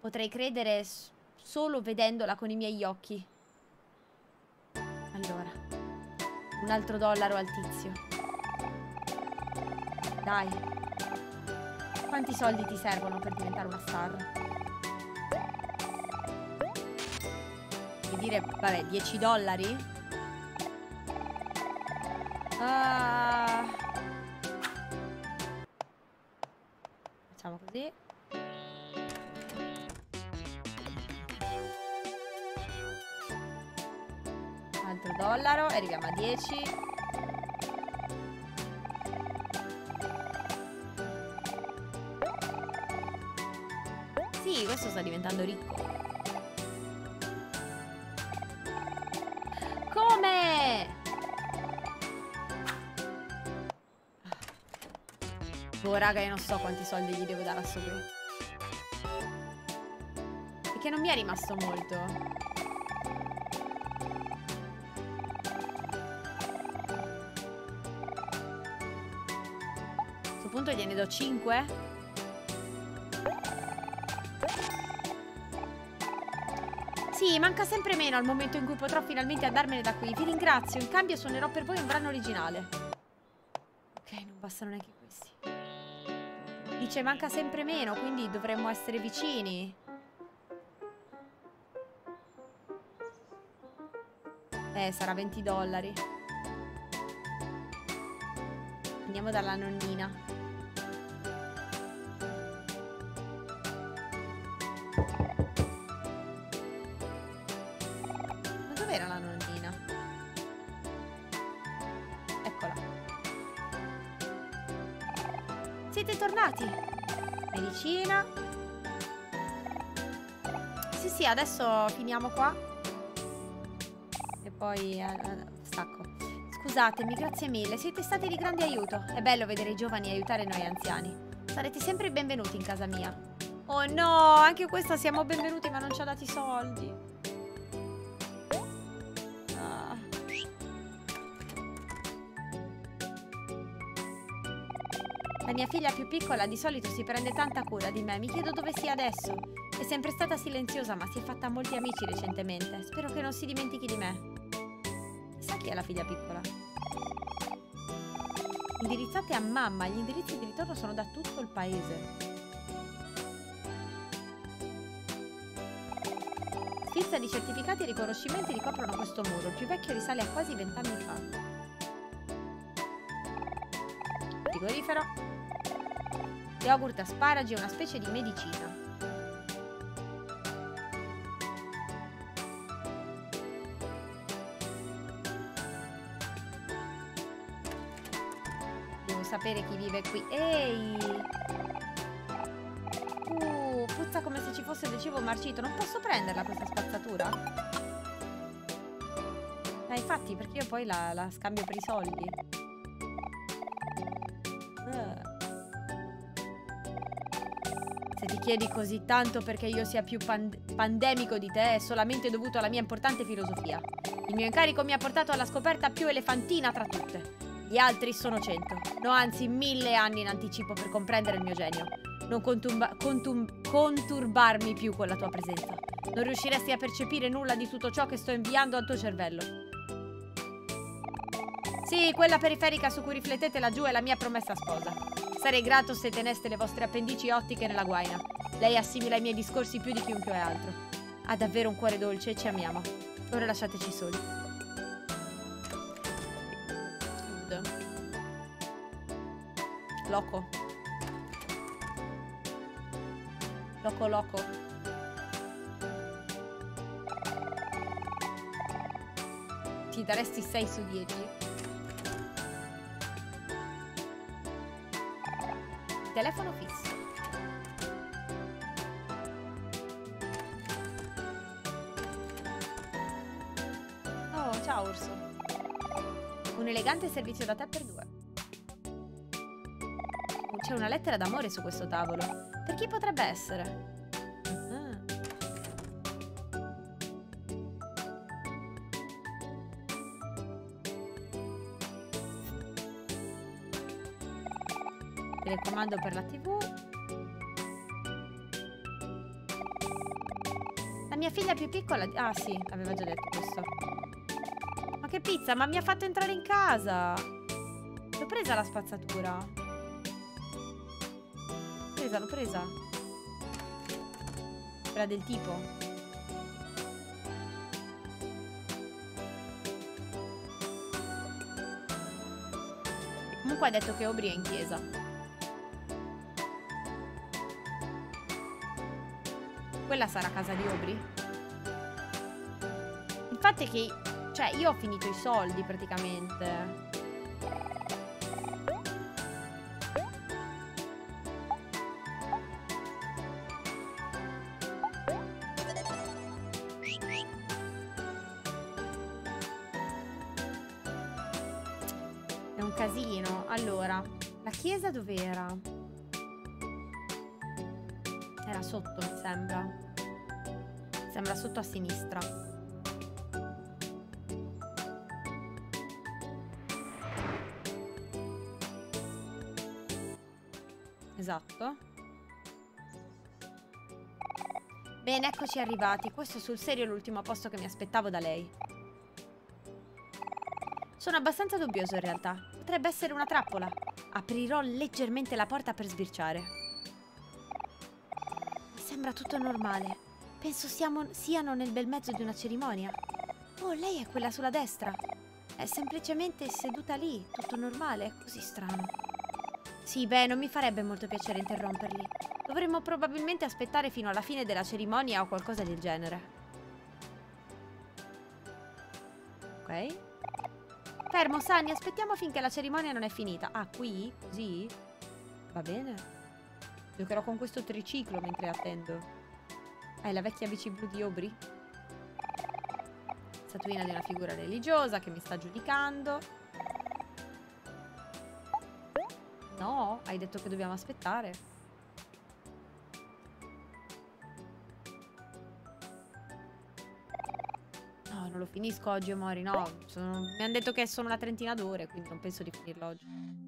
Potrei credere solo vedendola con i miei occhi. Allora. Un altro dollaro al tizio. Dai. Quanti soldi ti servono per diventare una star? Dire, vabbè, 10 dollari? Uh... Facciamo così. Altro dollaro e arriviamo a 10. Sì, questo sta diventando ricco. Raga, io non so quanti soldi gli devo dare a sto qui. Perché non mi è rimasto molto. A questo punto gliene do 5? Sì, manca sempre meno al momento in cui potrò finalmente andarmene da qui. Vi ringrazio, in cambio suonerò per voi un brano originale. Dice manca sempre meno, quindi dovremmo essere vicini. Eh, sarà 20 dollari. Andiamo dalla nonnina. Medicina. Sì, sì, adesso finiamo qua. E poi... Eh, eh, stacco. Scusatemi, grazie mille. Siete stati di grande aiuto. È bello vedere i giovani aiutare noi anziani. Sarete sempre benvenuti in casa mia. Oh no, anche questa siamo benvenuti ma non ci ha dati soldi. Mia figlia più piccola di solito si prende tanta cura di me, mi chiedo dove sia adesso. È sempre stata silenziosa, ma si è fatta molti amici recentemente. Spero che non si dimentichi di me. Chissà chi è la figlia piccola. Indirizzate a mamma, gli indirizzi di ritorno sono da tutto il paese. Sfilza di certificati e riconoscimenti ricoprono questo muro. Il più vecchio risale a quasi vent'anni fa. Frigorifero. Yogurt asparagi è una specie di medicina. Devo sapere chi vive qui. Ehi! Uh, puzza come se ci fosse del cibo marcito. Non posso prenderla questa spazzatura? Eh, infatti, perché io poi la, la scambio per i soldi. Chiedi così tanto perché io sia più pand pandemico di te, è solamente dovuto alla mia importante filosofia. Il mio incarico mi ha portato alla scoperta più elefantina tra tutte. Gli altri sono cento, no anzi mille anni in anticipo per comprendere il mio genio. Non conturbarmi più con la tua presenza. Non riusciresti a percepire nulla di tutto ciò che sto inviando al tuo cervello. Sì, quella periferica su cui riflettete laggiù è la mia promessa sposa. Sarei grato se teneste le vostre appendici ottiche nella guaina. Lei assimila i miei discorsi più di chiunque altro. Ha davvero un cuore dolce e ci amiamo. Ora lasciateci soli. Loco. Loco loco. Ti daresti 6 su 10? Telefono fisso. Oh, ciao Urso. Un elegante servizio da te per due. C'è una lettera d'amore su questo tavolo. Per chi potrebbe essere? Telecomando per la tv. La mia figlia più piccola... Ah sì, aveva già detto questo. Ma che pizza, ma mi ha fatto entrare in casa! L'ho presa la spazzatura presa, l'ho presa. Quella del tipo. Comunque ha detto che Aubrey è in chiesa. Quella sarà casa di Aubrey? Infatti è che... Cioè, io ho finito i soldi praticamente. Sotto a sinistra. Esatto. Bene, eccoci arrivati. Questo sul serio è l'ultimo posto che mi aspettavo da lei. Sono abbastanza dubbioso in realtà. Potrebbe essere una trappola. Aprirò leggermente la porta per sbirciare. Mi sembra tutto normale. Penso siamo, siano nel bel mezzo di una cerimonia. Oh, lei è quella sulla destra. È semplicemente seduta lì, tutto normale, così strano. Sì, beh, non mi farebbe molto piacere interromperli. Dovremmo probabilmente aspettare fino alla fine della cerimonia o qualcosa del genere. Ok. Fermo, Sunny, aspettiamo finché la cerimonia non è finita. Ah, qui? Così? Va bene. Giocherò con questo triciclo mentre attendo. È la vecchia bici blu di Aubrey? Statuina di una figura religiosa che mi sta giudicando. No, hai detto che dobbiamo aspettare. non lo finisco oggi, Omori, no. Sono... Mi hanno detto che sono una trentina d'ore, quindi non penso di finirlo oggi.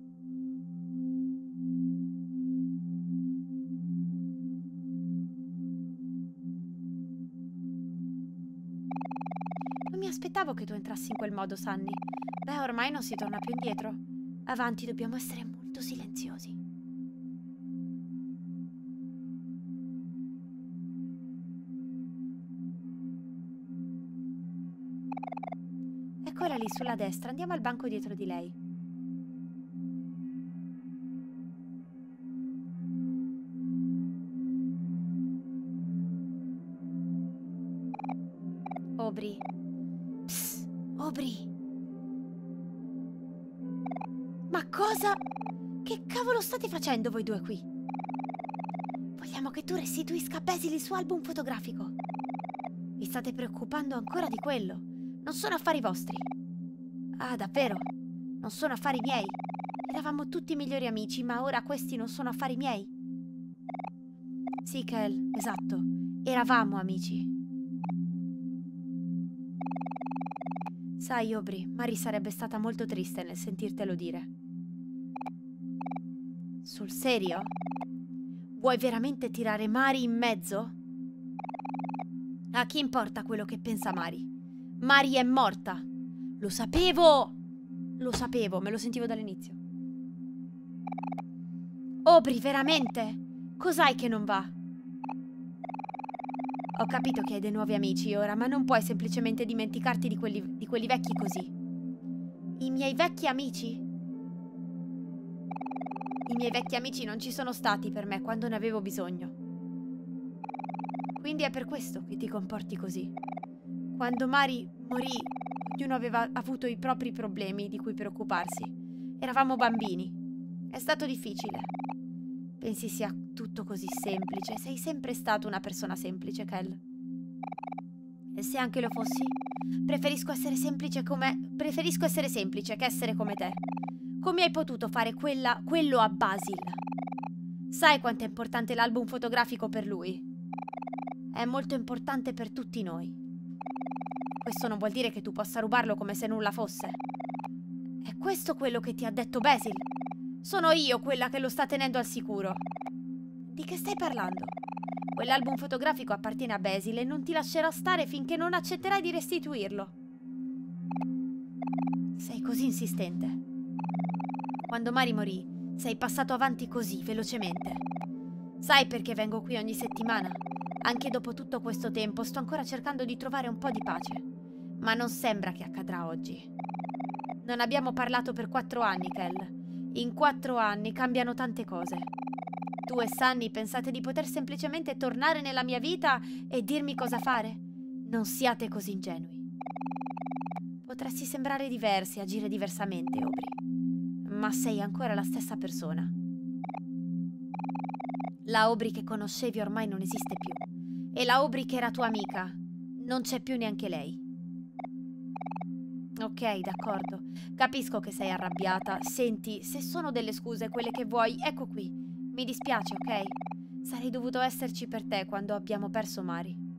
Aspettavo che tu entrassi in quel modo, Sunny. Beh, ormai non si torna più indietro. Avanti, dobbiamo essere molto silenziosi. lì sulla destra, andiamo al banco dietro di lei. Cavolo state facendo voi due qui? Vogliamo che tu restituisca a Basil il suo album fotografico. Vi state preoccupando ancora di quello. Non sono affari vostri. Ah, davvero? Non sono affari miei. Eravamo tutti migliori amici, ma ora questi non sono affari miei. Sì, Kel, esatto. Eravamo amici. Sai, Aubrey, Mari sarebbe stata molto triste nel sentirtelo dire. Sul serio? Vuoi veramente tirare Mari in mezzo? A chi importa quello che pensa Mari? Mari è morta. Lo sapevo! Lo sapevo, me lo sentivo dall'inizio. Aubrey, veramente? Cos'hai che non va? Ho capito che hai dei nuovi amici ora, ma non puoi semplicemente dimenticarti di quelli, di quelli vecchi così. I miei vecchi amici? I miei vecchi amici non ci sono stati per me quando ne avevo bisogno. Quindi è per questo che ti comporti così. Quando Mari morì, ognuno aveva avuto i propri problemi di cui preoccuparsi. Eravamo bambini. È stato difficile. Pensi sia tutto così semplice? Sei sempre stato una persona semplice, Kel. E se anche lo fossi? Preferisco essere semplice come... Preferisco essere semplice che essere come te. Come hai potuto fare quella... quello a Basil? Sai quanto è importante l'album fotografico per lui? È molto importante per tutti noi. Questo non vuol dire che tu possa rubarlo come se nulla fosse. È questo quello che ti ha detto Basil? Sono io quella che lo sta tenendo al sicuro. Di che stai parlando? Quell'album fotografico appartiene a Basil e non ti lascerò stare finché non accetterai di restituirlo. Sei così insistente. Quando Mari morì, sei passato avanti così velocemente. Sai perché vengo qui ogni settimana? Anche dopo tutto questo tempo sto ancora cercando di trovare un po' di pace. Ma non sembra che accadrà oggi. Non abbiamo parlato per quattro anni, Kel. In quattro anni cambiano tante cose. Tu e Sunny pensate di poter semplicemente tornare nella mia vita e dirmi cosa fare? Non siate così ingenui. Potresti sembrare diversi, agire diversamente, Aubrey. Ma sei ancora la stessa persona. La Aubrey che conoscevi ormai non esiste più. E la Aubrey che era tua amica non c'è più neanche lei. Ok, d'accordo. Capisco che sei arrabbiata. Senti, se sono delle scuse quelle che vuoi, ecco qui. Mi dispiace, ok? Sarei dovuto esserci per te quando abbiamo perso Mari.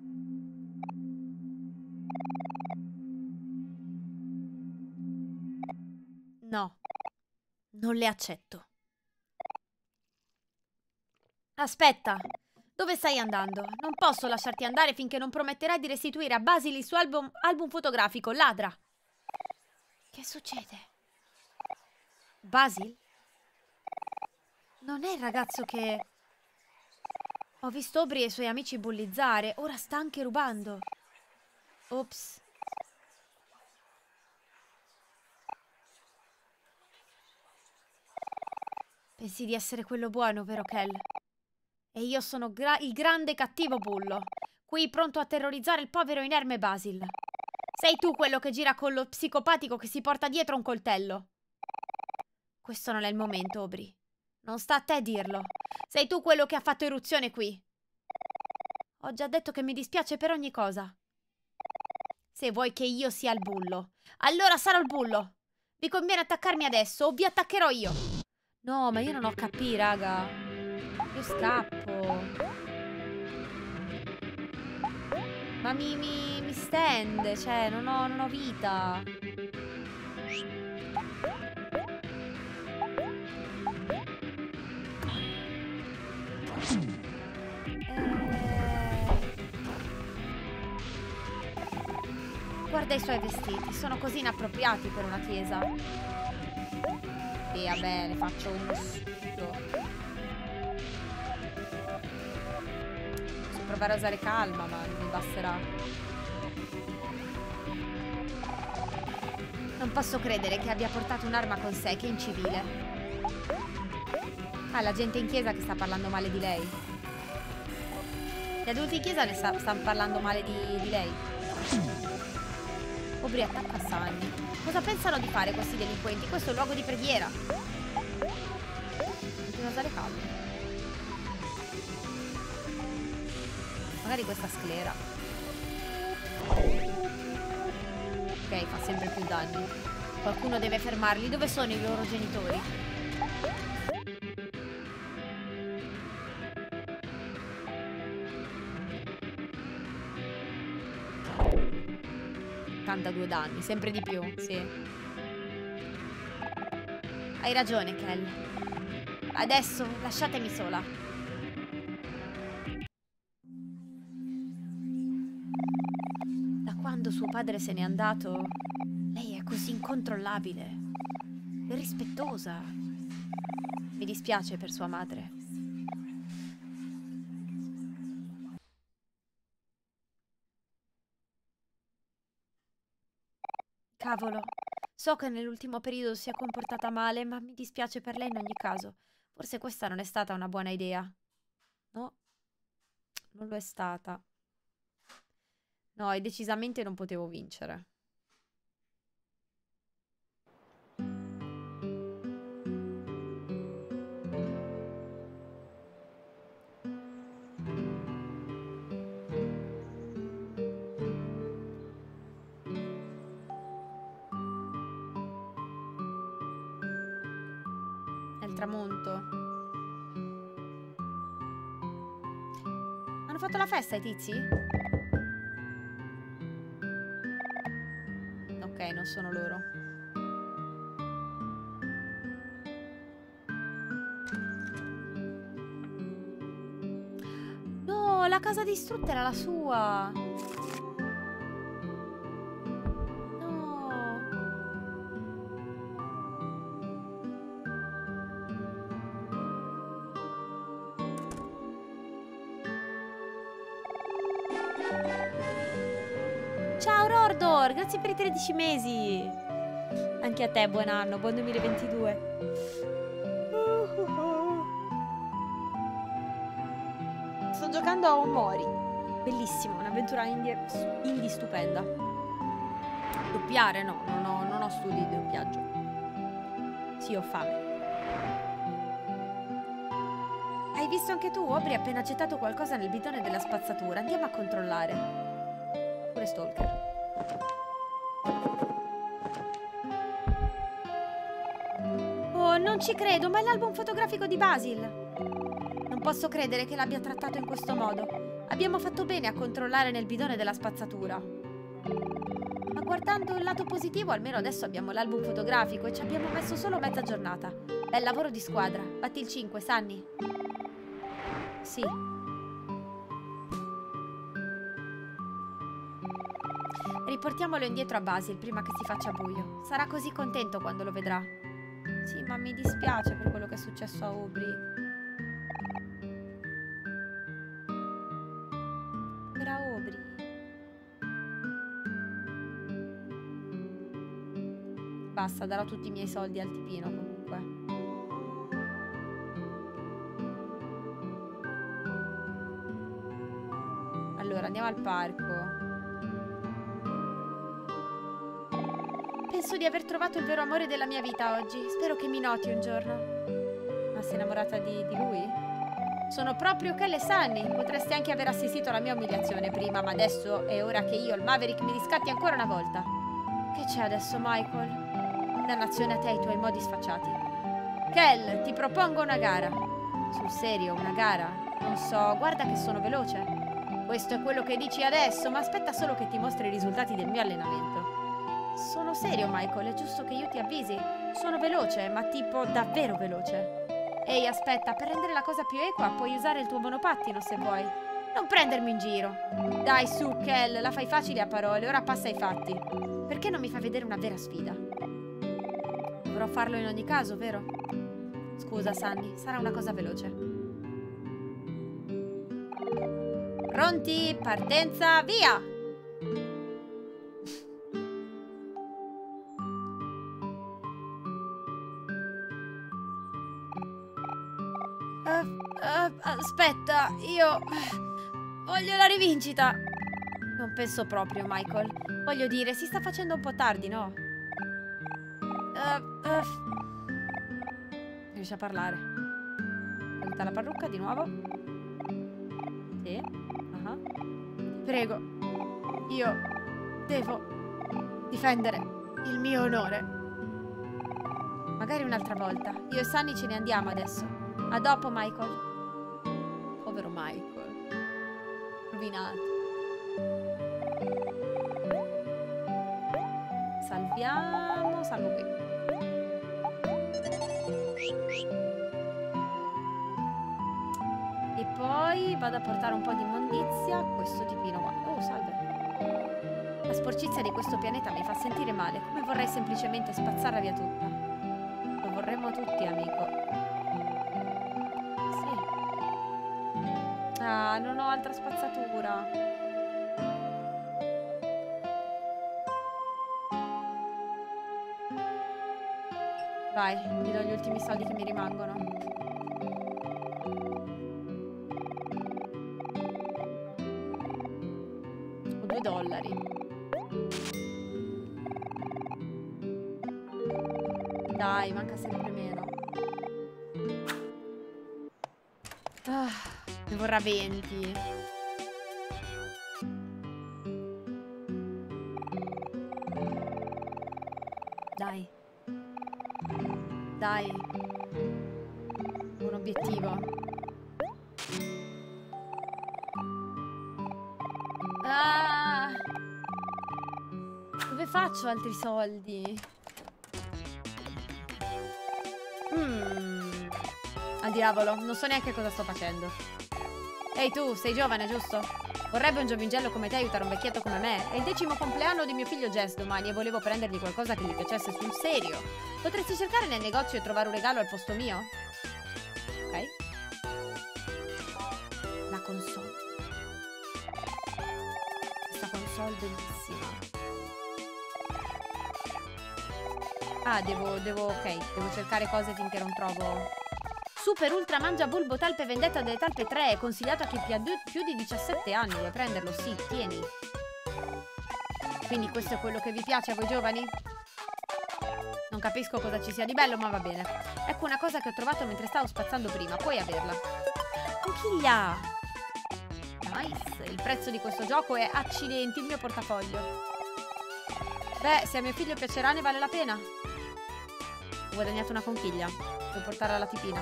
Non le accetto. Aspetta, dove stai andando? Non posso lasciarti andare finché non prometterai di restituire a Basil il suo album, album fotografico, ladra. Che succede? Basil? Non è il ragazzo che... Ho visto Aubrey e i suoi amici bullizzare. Ora sta anche rubando. Ops. Pensi di essere quello buono, vero Kel? E io sono gra il grande cattivo bullo, qui pronto a terrorizzare il povero inerme Basil. Sei tu quello che gira con lo psicopatico che si porta dietro un coltello. Questo non è il momento, Aubrey. Non sta a te dirlo. Sei tu quello che ha fatto eruzione qui. Ho già detto che mi dispiace per ogni cosa. Se vuoi che io sia il bullo, allora sarò il bullo. Vi conviene attaccarmi adesso o vi attaccherò io. No, ma io non ho capito, raga. Io scappo. Ma mi, mi, mi stende, cioè, non ho, non ho vita. Guarda i suoi vestiti, sono così inappropriati per una chiesa. E vabbè, le faccio uno stupido. provare a usare calma, ma mi basterà. Non posso credere che abbia portato un'arma con sé, che è incivile. Ah, la gente in chiesa che sta parlando male di lei. Gli adulti in chiesa ne sta, stanno parlando male di, di lei. Aubrey attacca Sunny. Cosa pensano di fare questi delinquenti? Questo è un luogo di preghiera. Continua a usare calma. Magari questa sclera. Ok, fa sempre più danni. Qualcuno deve fermarli. Dove sono i loro genitori? 82 danni, sempre di più, sì. Hai ragione, Kel. Adesso lasciatemi sola. Da quando suo padre se n'è andato, lei è così incontrollabile rispettosa. Mi dispiace per sua madre. Cavolo, so che nell'ultimo periodo si è comportata male, ma mi dispiace per lei in ogni caso. Forse questa non è stata una buona idea. No, non lo è stata. No, e decisamente non potevo vincere. Tramonto. Hanno fatto la festa i tizi? Ok, non sono loro. No, la casa distrutta era la sua. Per i 13 mesi. Anche a te, buon anno, buon 2022. Sto giocando a Omori. Bellissimo, un'avventura indie, indie stupenda. Doppiare? No, non ho, non ho studi di doppiaggio. Sì, ho fame. Hai visto anche tu? Aubrey ha appena gettato qualcosa nel bidone della spazzatura. Andiamo a controllare. Pure Stalker. Non ci credo, ma è l'album fotografico di Basil. Non posso credere che l'abbia trattato in questo modo. Abbiamo fatto bene a controllare nel bidone della spazzatura. Ma guardando il lato positivo, almeno adesso abbiamo l'album fotografico e ci abbiamo messo solo mezza giornata. Bel lavoro di squadra. Batti il 5, Sanni. Sì. Riportiamolo indietro a Basil prima che si faccia buio. Sarà così contento quando lo vedrà. Sì, ma mi dispiace per quello che è successo a Aubrey. Era Aubrey. Basta, darò tutti i miei soldi al tipino comunque. Allora, andiamo al parco. Penso di aver trovato il vero amore della mia vita oggi. Spero che mi noti un giorno. Ma sei innamorata di, di lui? Sono proprio Kel e Sunny. Potresti anche aver assistito alla mia umiliazione prima, ma adesso è ora che io, il Maverick, mi riscatti ancora una volta. Che c'è adesso, Michael? Dannazione a te e ai tuoi modi sfacciati. Kel, ti propongo una gara. Sul serio, una gara? Non so, guarda che sono veloce. Questo è quello che dici adesso, ma aspetta solo che ti mostri i risultati del mio allenamento. Sono serio, Michael, è giusto che io ti avvisi. Sono veloce, ma tipo davvero veloce. Ehi, aspetta, per rendere la cosa più equa puoi usare il tuo monopattino se vuoi. Non prendermi in giro. Dai, su, Kel, la fai facile a parole, ora passa ai fatti. Perché non mi fai vedere una vera sfida? Dovrò farlo in ogni caso, vero? Scusa, Sandy, sarà una cosa veloce. Pronti? Partenza, via! Aspetta, io... Voglio la rivincita. Non penso proprio, Michael. Voglio dire, si sta facendo un po' tardi, no? Uh, uh. Riesci a parlare. Tolta la parrucca di nuovo? Sì. Uh -huh. Prego, io devo difendere il mio onore. Magari un'altra volta. Io e Sunny ce ne andiamo adesso. A dopo, Michael. Rovinato. Salviamo. Salvo qui. E poi vado a portare un po' di immondizia a questo tipino qua. Oh, salve. La sporcizia di questo pianeta mi fa sentire male, come vorrei semplicemente spazzarla via tutta. Lo vorremmo tutti, amico. Non ho altra spazzatura. Vai, mi do gli ultimi soldi che mi rimangono. Altri soldi? Mmm. Al diavolo, non so neanche cosa sto facendo. Ehi tu, sei giovane, giusto? Vorrebbe un giovingello come te aiutare un vecchietto come me? È il decimo compleanno di mio figlio Jess domani e volevo prendergli qualcosa che gli piacesse sul serio. Potresti cercare nel negozio e trovare un regalo al posto mio? Ah, devo, devo, ok, devo cercare cose finché non trovo... Super Ultra Mangia Bulbo Talpe Vendetta delle Talpe 3 è consigliato a chi ha più di 17 anni. Vuoi prenderlo? Sì, tieni. Quindi questo è quello che vi piace a voi giovani? Non capisco cosa ci sia di bello, ma va bene. Ecco una cosa che ho trovato mentre stavo spazzando prima. Puoi averla. Conchiglia! Nice. Il prezzo di questo gioco è accidenti, il mio portafoglio. Beh, se a mio figlio piacerà ne vale la pena. Ho guadagnato una conchiglia. Devo portarla alla tipina.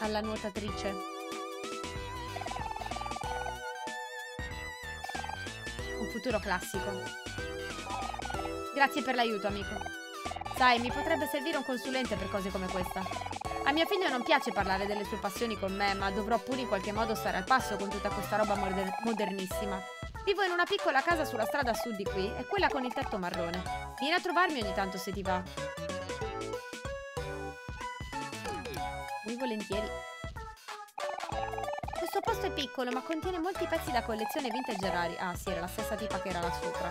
Alla nuotatrice. Un futuro classico. Grazie per l'aiuto, amico. Sai, mi potrebbe servire un consulente per cose come questa. A mio figlio non piace parlare delle sue passioni con me, ma dovrò pure in qualche modo stare al passo con tutta questa roba moder modernissima. Vivo in una piccola casa sulla strada a sud di qui, è quella con il tetto marrone. Vieni a trovarmi ogni tanto se ti va. Muy volentieri. Questo posto è piccolo, ma contiene molti pezzi da collezione vintage rari. Ah, sì, era la stessa tipa che era là sopra.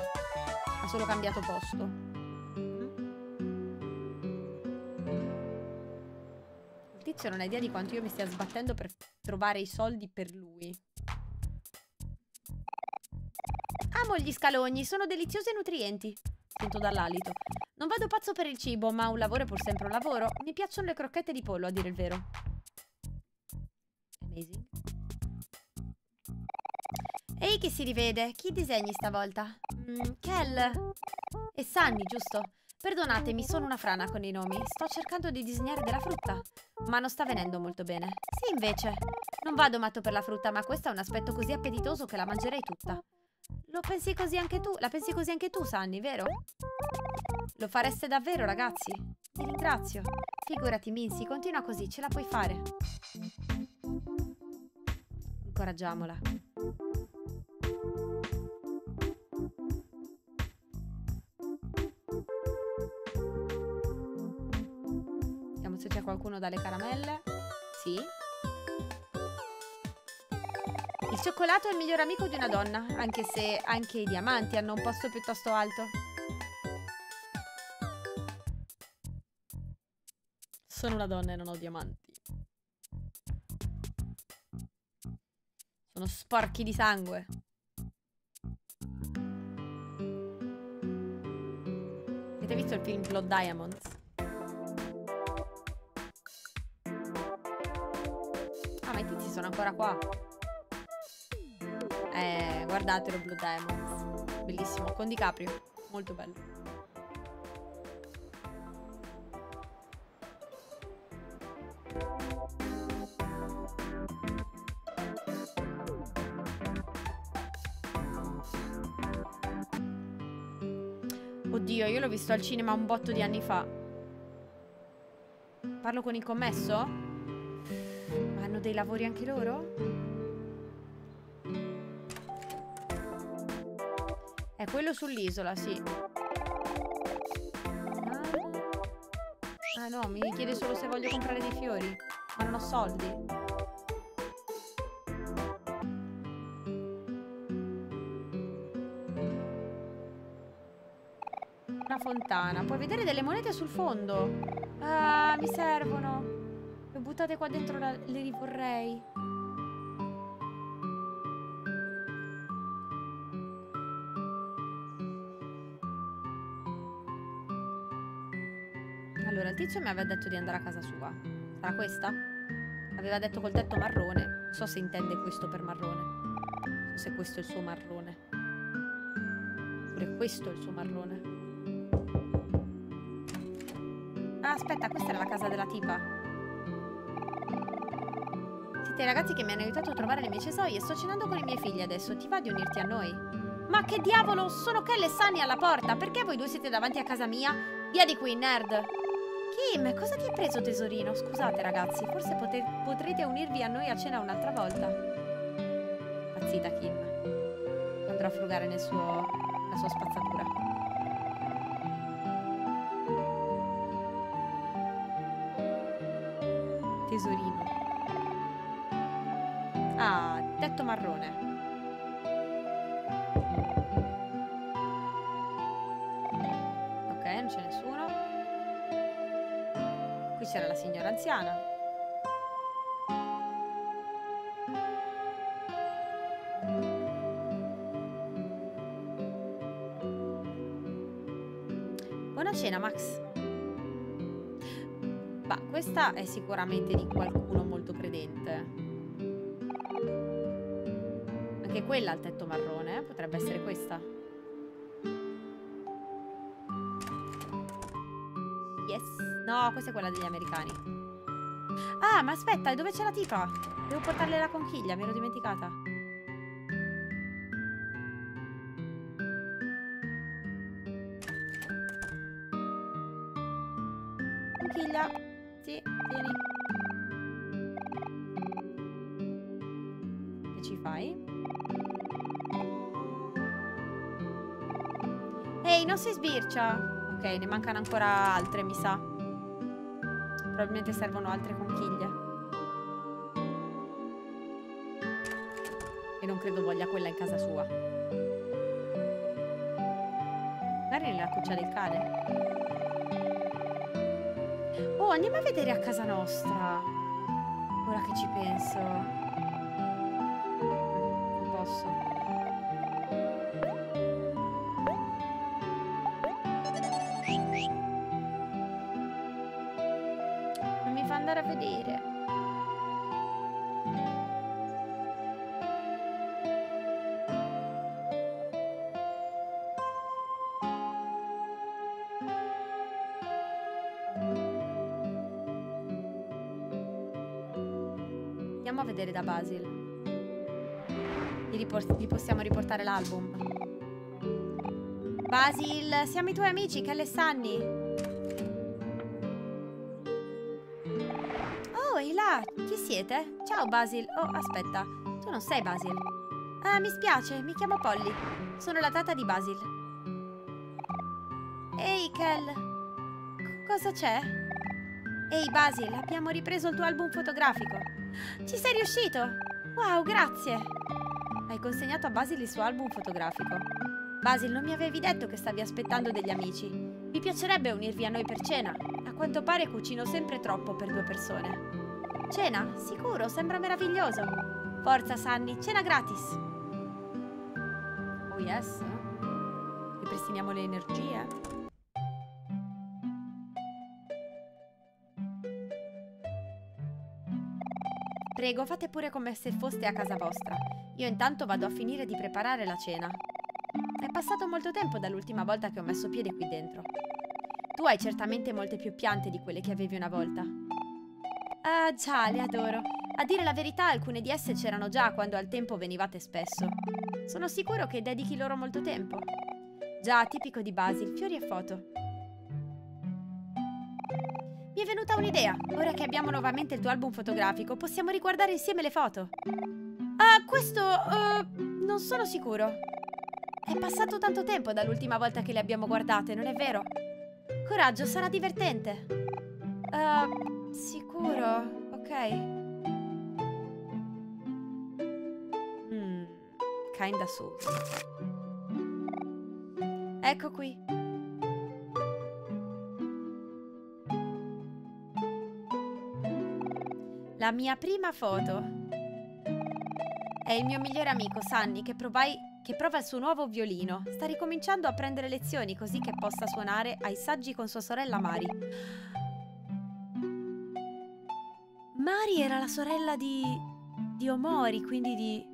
Ha solo cambiato posto. Il tizio non ha idea di quanto io mi stia sbattendo per trovare i soldi per lui. Amo gli scalogni, sono deliziosi e nutrienti. Sento dall'alito. Non vado pazzo per il cibo, ma un lavoro è pur sempre un lavoro. Mi piacciono le crocchette di pollo, a dire il vero. Amazing. Ehi, chi si rivede? Chi disegni stavolta? Mm, Kel. E Sunny, giusto? Perdonatemi, sono una frana con i nomi. Sto cercando di disegnare della frutta, ma non sta venendo molto bene. Sì, invece. Non vado matto per la frutta, ma questo è un aspetto così appetitoso che la mangerei tutta. Lo pensi così anche tu? La pensi così anche tu, Sunny, vero? Lo fareste davvero, ragazzi? Ti ringrazio. Figurati, Mincy, continua così, ce la puoi fare. Incoraggiamola. Vediamo se c'è qualcuno dalle caramelle. Sì. Cioccolato è il miglior amico di una donna, anche se anche i diamanti hanno un posto piuttosto alto. Sono una donna e non ho diamanti. Sono sporchi di sangue. Avete visto il film Blood Diamonds? Ah, ma i tizi sono ancora qua. Guardatelo Blue Diamonds. Bellissimo, con DiCaprio. Molto bello. Oddio, io l'ho visto al cinema un botto di anni fa. Parlo con il commesso? Hanno dei lavori anche loro? È quello sull'isola, sì. Ah. no, mi chiede solo se voglio comprare dei fiori. Ma non ho soldi. fontana. Puoi vedere delle monete sul fondo. Ah, mi servono. Le buttate qua dentro, la, le rivorrei. Tizio mi aveva detto di andare a casa sua. Sarà questa? Aveva detto col tetto marrone. Non so se intende questo per marrone. Non so se questo è il suo marrone. Oppure questo è il suo marrone. Ah, aspetta, questa era la casa della tipa. Siete i ragazzi che mi hanno aiutato a trovare le mie cesoie. Sto cenando con i miei figli adesso. Ti va di unirti a noi? Ma che diavolo? Sono Kel e Sunny alla porta. Perché voi due siete davanti a casa mia? Via di qui, nerd. Kim, cosa ti hai preso, tesorino? Scusate, ragazzi. Forse potrete unirvi a noi a cena un'altra volta. Pazzita, Kim. Andrò a frugare nel suo... nella sua spazzatura. tesorino. Ah, tetto marrone. Anziana. Buona cena, Max. Ma questa è sicuramente di qualcuno molto credente. Anche quella al tetto marrone, potrebbe essere questa. Yes. No, questa è quella degli americani. Ah, ma aspetta, dove c'è la tipa? Devo portarle la conchiglia, mi ero dimenticata. Conchiglia. Sì, vieni. Che ci fai? Ehi, non si sbircia. Ok, ne mancano ancora altre, mi sa. Probabilmente servono altre conchiglie. E non credo voglia quella in casa sua. Magari nella cuccia del cane. Oh, andiamo a vedere a casa nostra. Ora che ci penso. Basil. Gli, gli possiamo riportare l'album. Basil, siamo i tuoi amici, Kel e Sunny. Oh, ehi là, chi siete? Ciao Basil. Oh, aspetta, tu non sei Basil. Ah, mi spiace, mi chiamo Polly. Sono la tata di Basil. Ehi, Kel. Cosa c'è? Ehi, Basil, abbiamo ripreso il tuo album fotografico. Ci sei riuscito! Wow, grazie! Hai consegnato a Basil il suo album fotografico. Basil, non mi avevi detto che stavi aspettando degli amici. Mi piacerebbe unirvi a noi per cena. A quanto pare cucino sempre troppo per due persone. Cena? Sicuro, sembra meraviglioso. Forza, Sunny, cena gratis. Oh yes? Ripristiniamo le energie. Prego, fate pure come se foste a casa vostra. Io intanto vado a finire di preparare la cena. È passato molto tempo dall'ultima volta che ho messo piede qui dentro. Tu hai certamente molte più piante di quelle che avevi una volta. Ah, già, le adoro. A dire la verità, alcune di esse c'erano già quando al tempo venivate spesso. Sono sicuro che dedichi loro molto tempo. Già, tipico di Basil, fiori e foto. Venuta un'idea. Ora che abbiamo nuovamente il tuo album fotografico, possiamo riguardare insieme le foto. Ah, questo... Uh, non sono sicuro. È passato tanto tempo dall'ultima volta che le abbiamo guardate, non è vero? Coraggio, sarà divertente. Uh, sicuro, ok. Hmm, kinda so. Ecco qui. La mia prima foto. È il mio migliore amico Sunny che, provai, che prova il suo nuovo violino. Sta ricominciando a prendere lezioni così che possa suonare ai saggi con sua sorella Mari. Mari era la sorella di... di Omori, quindi di...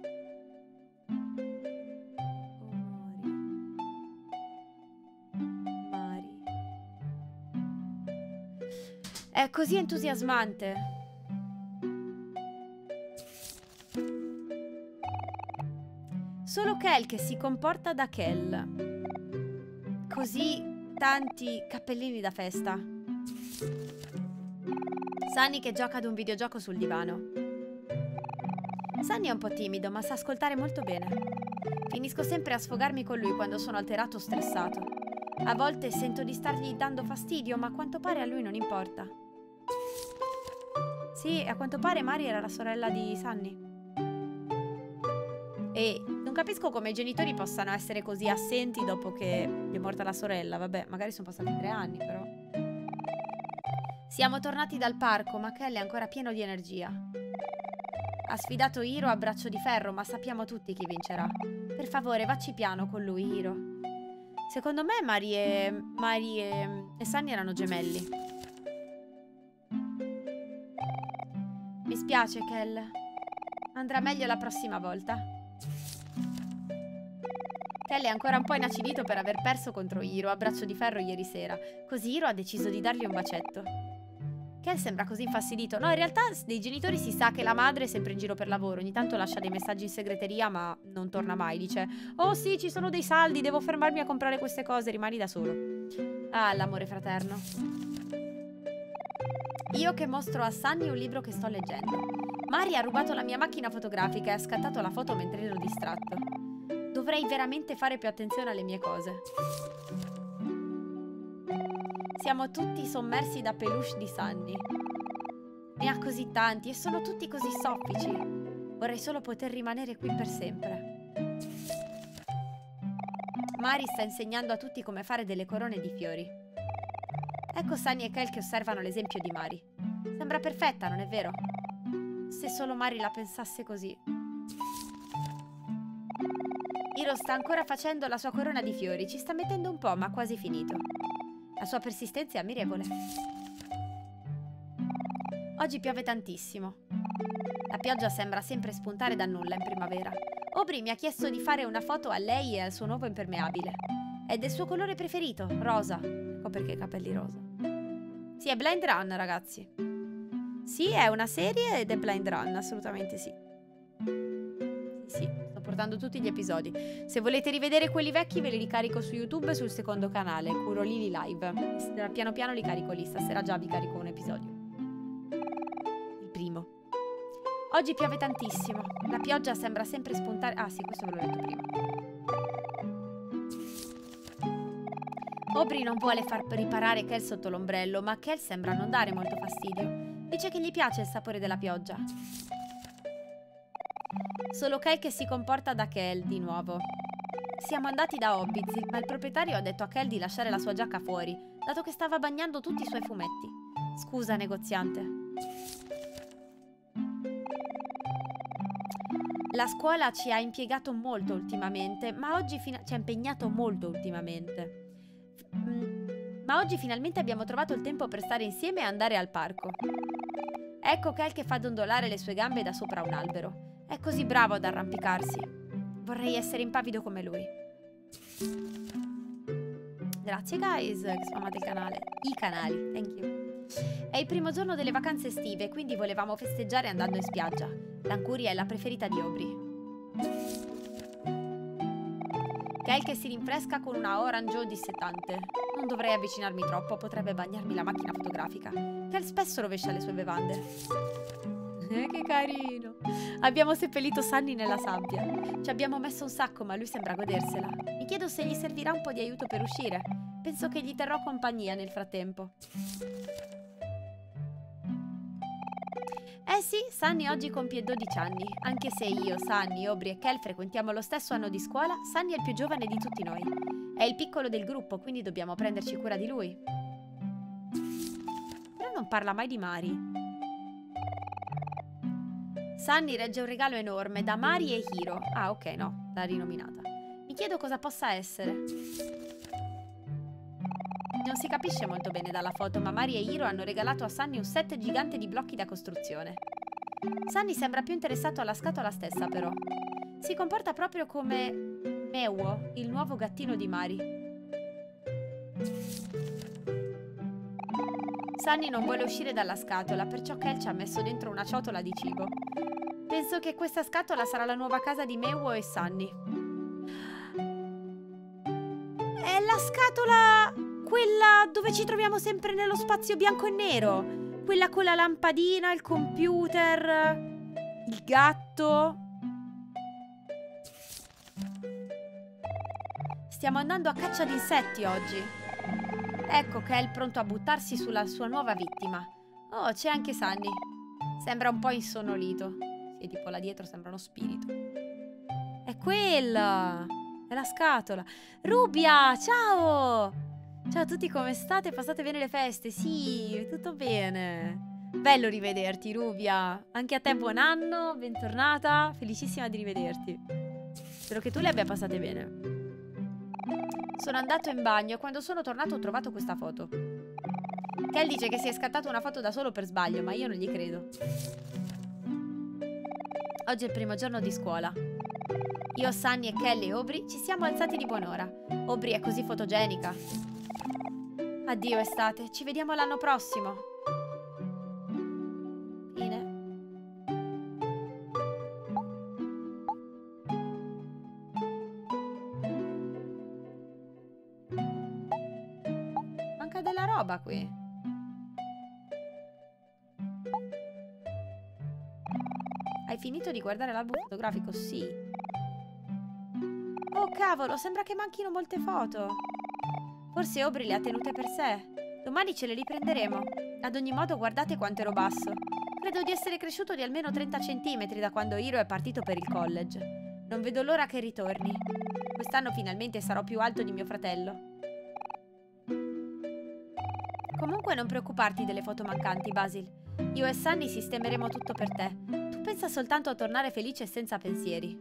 Mari. È così entusiasmante. Solo Kel che si comporta da Kel. Così tanti cappellini da festa. Sunny che gioca ad un videogioco sul divano. Sunny è un po' timido, ma sa ascoltare molto bene. Finisco sempre a sfogarmi con lui quando sono alterato o stressato. A volte sento di stargli dando fastidio, ma a quanto pare a lui non importa. Sì, a quanto pare Mari era la sorella di Sunny. E non capisco come i genitori possano essere così assenti dopo che è morta la sorella. Vabbè, magari sono passati tre anni, però. Siamo tornati dal parco, ma Kelly è ancora pieno di energia. Ha sfidato Hiro a braccio di ferro, ma sappiamo tutti chi vincerà. Per favore, vacci piano con lui, Hiro. Secondo me Mari e... Mari e Sunny erano gemelli. Mi spiace, Kel. Andrà meglio la prossima volta. Kelly è ancora un po' inacidito per aver perso contro Hiro a braccio di ferro ieri sera, così Hiro ha deciso di dargli un bacetto. Kel sembra così infastidito. No, in realtà dei genitori si sa che la madre è sempre in giro per lavoro. Ogni tanto lascia dei messaggi in segreteria, ma non torna mai. Dice: Oh sì, ci sono dei saldi, devo fermarmi a comprare queste cose, rimani da solo. Ah, l'amore fraterno. Io che mostro a Sunny un libro che sto leggendo. Mari ha rubato la mia macchina fotografica e ha scattato la foto mentre ero distratto. Dovrei veramente fare più attenzione alle mie cose. Siamo tutti sommersi da peluche di Sunny. Ne ha così tanti e sono tutti così soffici. Vorrei solo poter rimanere qui per sempre. Mari sta insegnando a tutti come fare delle corone di fiori. Ecco Sunny e Kel che osservano l'esempio di Mari. Sembra perfetta, non è vero? Se solo Mari la pensasse così. Hiro sta ancora facendo la sua corona di fiori. Ci sta mettendo un po', ma ha quasi finito. La sua persistenza è ammirevole. Oggi piove tantissimo. La pioggia sembra sempre spuntare da nulla in primavera. Aubrey mi ha chiesto di fare una foto a lei e al suo nuovo impermeabile. È del suo colore preferito, rosa. Ecco perché capelli rosa. Sì, è Blind Run, ragazzi. Sì, è una serie ed è Blind Run, assolutamente sì. Sì portando tutti gli episodi. Se volete rivedere quelli vecchi ve li ricarico su YouTube sul secondo canale, Curo Lili Live. Piano piano li carico lì, stasera già vi carico un episodio. Il primo. Oggi piove tantissimo. La pioggia sembra sempre spuntare... Ah sì, questo ve l'ho detto prima. Aubrey non vuole far riparare Kel sotto l'ombrello, ma Kel sembra non dare molto fastidio. Dice che gli piace il sapore della pioggia. Solo Kel che si comporta da Kel di nuovo. Siamo andati da Hobbit, ma il proprietario ha detto a Kel di lasciare la sua giacca fuori, dato che stava bagnando tutti i suoi fumetti. Scusa, negoziante. La scuola ci ha impiegato molto ultimamente, ma oggi ci ha impegnato molto ultimamente. Mm, ma oggi finalmente abbiamo trovato il tempo per stare insieme e andare al parco. Ecco Kel che fa dondolare le sue gambe da sopra un albero. È così bravo ad arrampicarsi. Vorrei essere impavido come lui. Grazie guys che spamate il canale. I canali, thank you. È il primo giorno delle vacanze estive, quindi volevamo festeggiare andando in spiaggia. L'ancuria è la preferita di Aubrey. Kel che si rinfresca con una orange dissetante. Non dovrei avvicinarmi troppo, potrebbe bagnarmi la macchina fotografica. Kel spesso rovescia le sue bevande. Eh, che carino. Abbiamo seppellito Sunny nella sabbia. Ci abbiamo messo un sacco, ma lui sembra godersela. Mi chiedo se gli servirà un po' di aiuto per uscire. Penso che gli terrò compagnia nel frattempo. Eh sì, Sunny oggi compie 12 anni. Anche se io, Sunny, Aubrey e Kel frequentiamo lo stesso anno di scuola, Sunny è il più giovane di tutti noi. È il piccolo del gruppo, quindi dobbiamo prenderci cura di lui. Però non parla mai di Mari. Sunny regge un regalo enorme da Mari e Hiro. Ah, ok, no, l'ha rinominata. Mi chiedo cosa possa essere. Non si capisce molto bene dalla foto, ma Mari e Hiro hanno regalato a Sunny un set gigante di blocchi da costruzione. Sunny sembra più interessato alla scatola stessa, però. Si comporta proprio come Meuo, il nuovo gattino di Mari. Sunny non vuole uscire dalla scatola, perciò Kel ci ha messo dentro una ciotola di cibo. Penso che questa scatola sarà la nuova casa di Meuo e Sunny. È la scatola... quella dove ci troviamo sempre nello spazio bianco e nero. Quella con la lampadina, il computer, il gatto. Stiamo andando a caccia di insetti oggi. Ecco è pronto a buttarsi sulla sua nuova vittima. Oh, c'è anche Sunny. Sembra un po' insonnolito. Sì, tipo là dietro sembra uno spirito. È quella! È la scatola. Rubia, ciao! Ciao a tutti, come state? Passate bene le feste? Sì, tutto bene. Bello rivederti, Rubia. Anche a te buon anno, bentornata. Felicissima di rivederti. Spero che tu le abbia passate bene. Sono andato in bagno e quando sono tornato ho trovato questa foto. Kel dice che si è scattato una foto da solo per sbaglio, ma io non gli credo. Oggi è il primo giorno di scuola. Io, Sunny e Kelly e Aubrey ci siamo alzati di buon'ora. Aubrey è così fotogenica. Addio estate, ci vediamo l'anno prossimo. Fine. Manca della roba qui. Di guardare l'album fotografico? Sì. Oh cavolo, sembra che manchino molte foto. Forse Aubrey le ha tenute per sé. Domani ce le riprenderemo. Ad ogni modo guardate quanto ero basso. Credo di essere cresciuto di almeno 30 centimetri da quando Hiro è partito per il college. Non vedo l'ora che ritorni. Quest'anno finalmente sarò più alto di mio fratello. Comunque non preoccuparti delle foto mancanti, Basil. Io e Sunny sistemeremo tutto per te. Pensa soltanto a tornare felice e senza pensieri.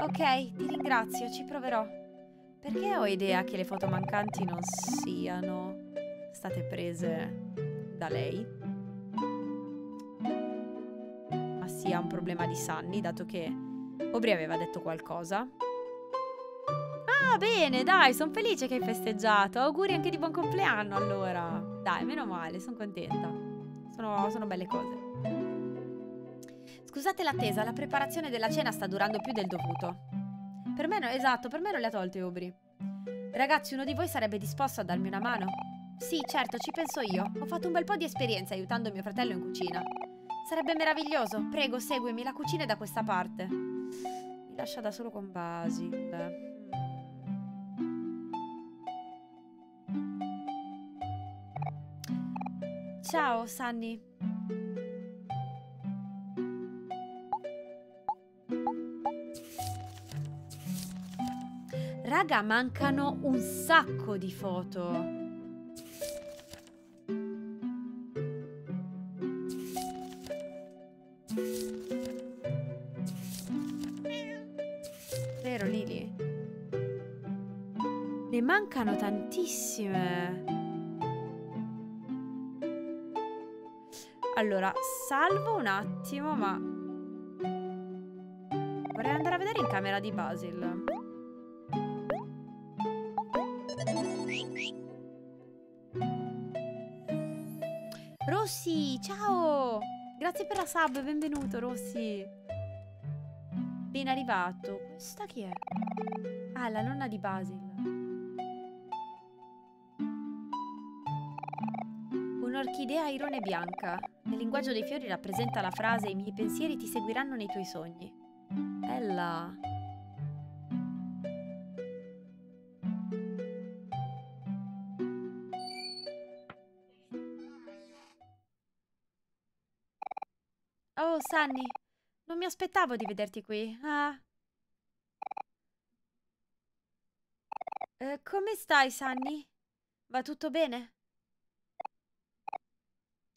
Ok, ti ringrazio, ci proverò. Perché ho idea che le foto mancanti non siano state prese da lei? Ma sia un problema di Sunny, dato che Aubrey aveva detto qualcosa. Ah, bene, dai, sono felice che hai festeggiato. Auguri anche di buon compleanno, allora. Dai, meno male, sono contenta. Sono, sono belle cose. Scusate l'attesa, la preparazione della cena sta durando più del dovuto. Per me no, esatto, per me non le ha tolte Aubrey. Ragazzi, uno di voi sarebbe disposto a darmi una mano? Sì, certo, ci penso io. Ho fatto un bel po' di esperienza aiutando mio fratello in cucina. Sarebbe meraviglioso. Prego, seguimi, la cucina è da questa parte. Mi lascia da solo con Basil. Ciao, Sunny. Raga, mancano un sacco di foto. Vero, Lily? Ne mancano tantissime. Allora, salvo un attimo, ma... Vorrei andare a vedere in camera di Basil. Rossi, ciao! Grazie per la sub, benvenuto Rossi. Ben arrivato. Questa chi è? Ah, la nonna di Basil. Un'orchidea irone bianca. Nel linguaggio dei fiori rappresenta la frase I miei pensieri ti seguiranno nei tuoi sogni. Bella. Oh, Sunny, non mi aspettavo di vederti qui. Ah. Eh, come stai, Sunny? Va tutto bene?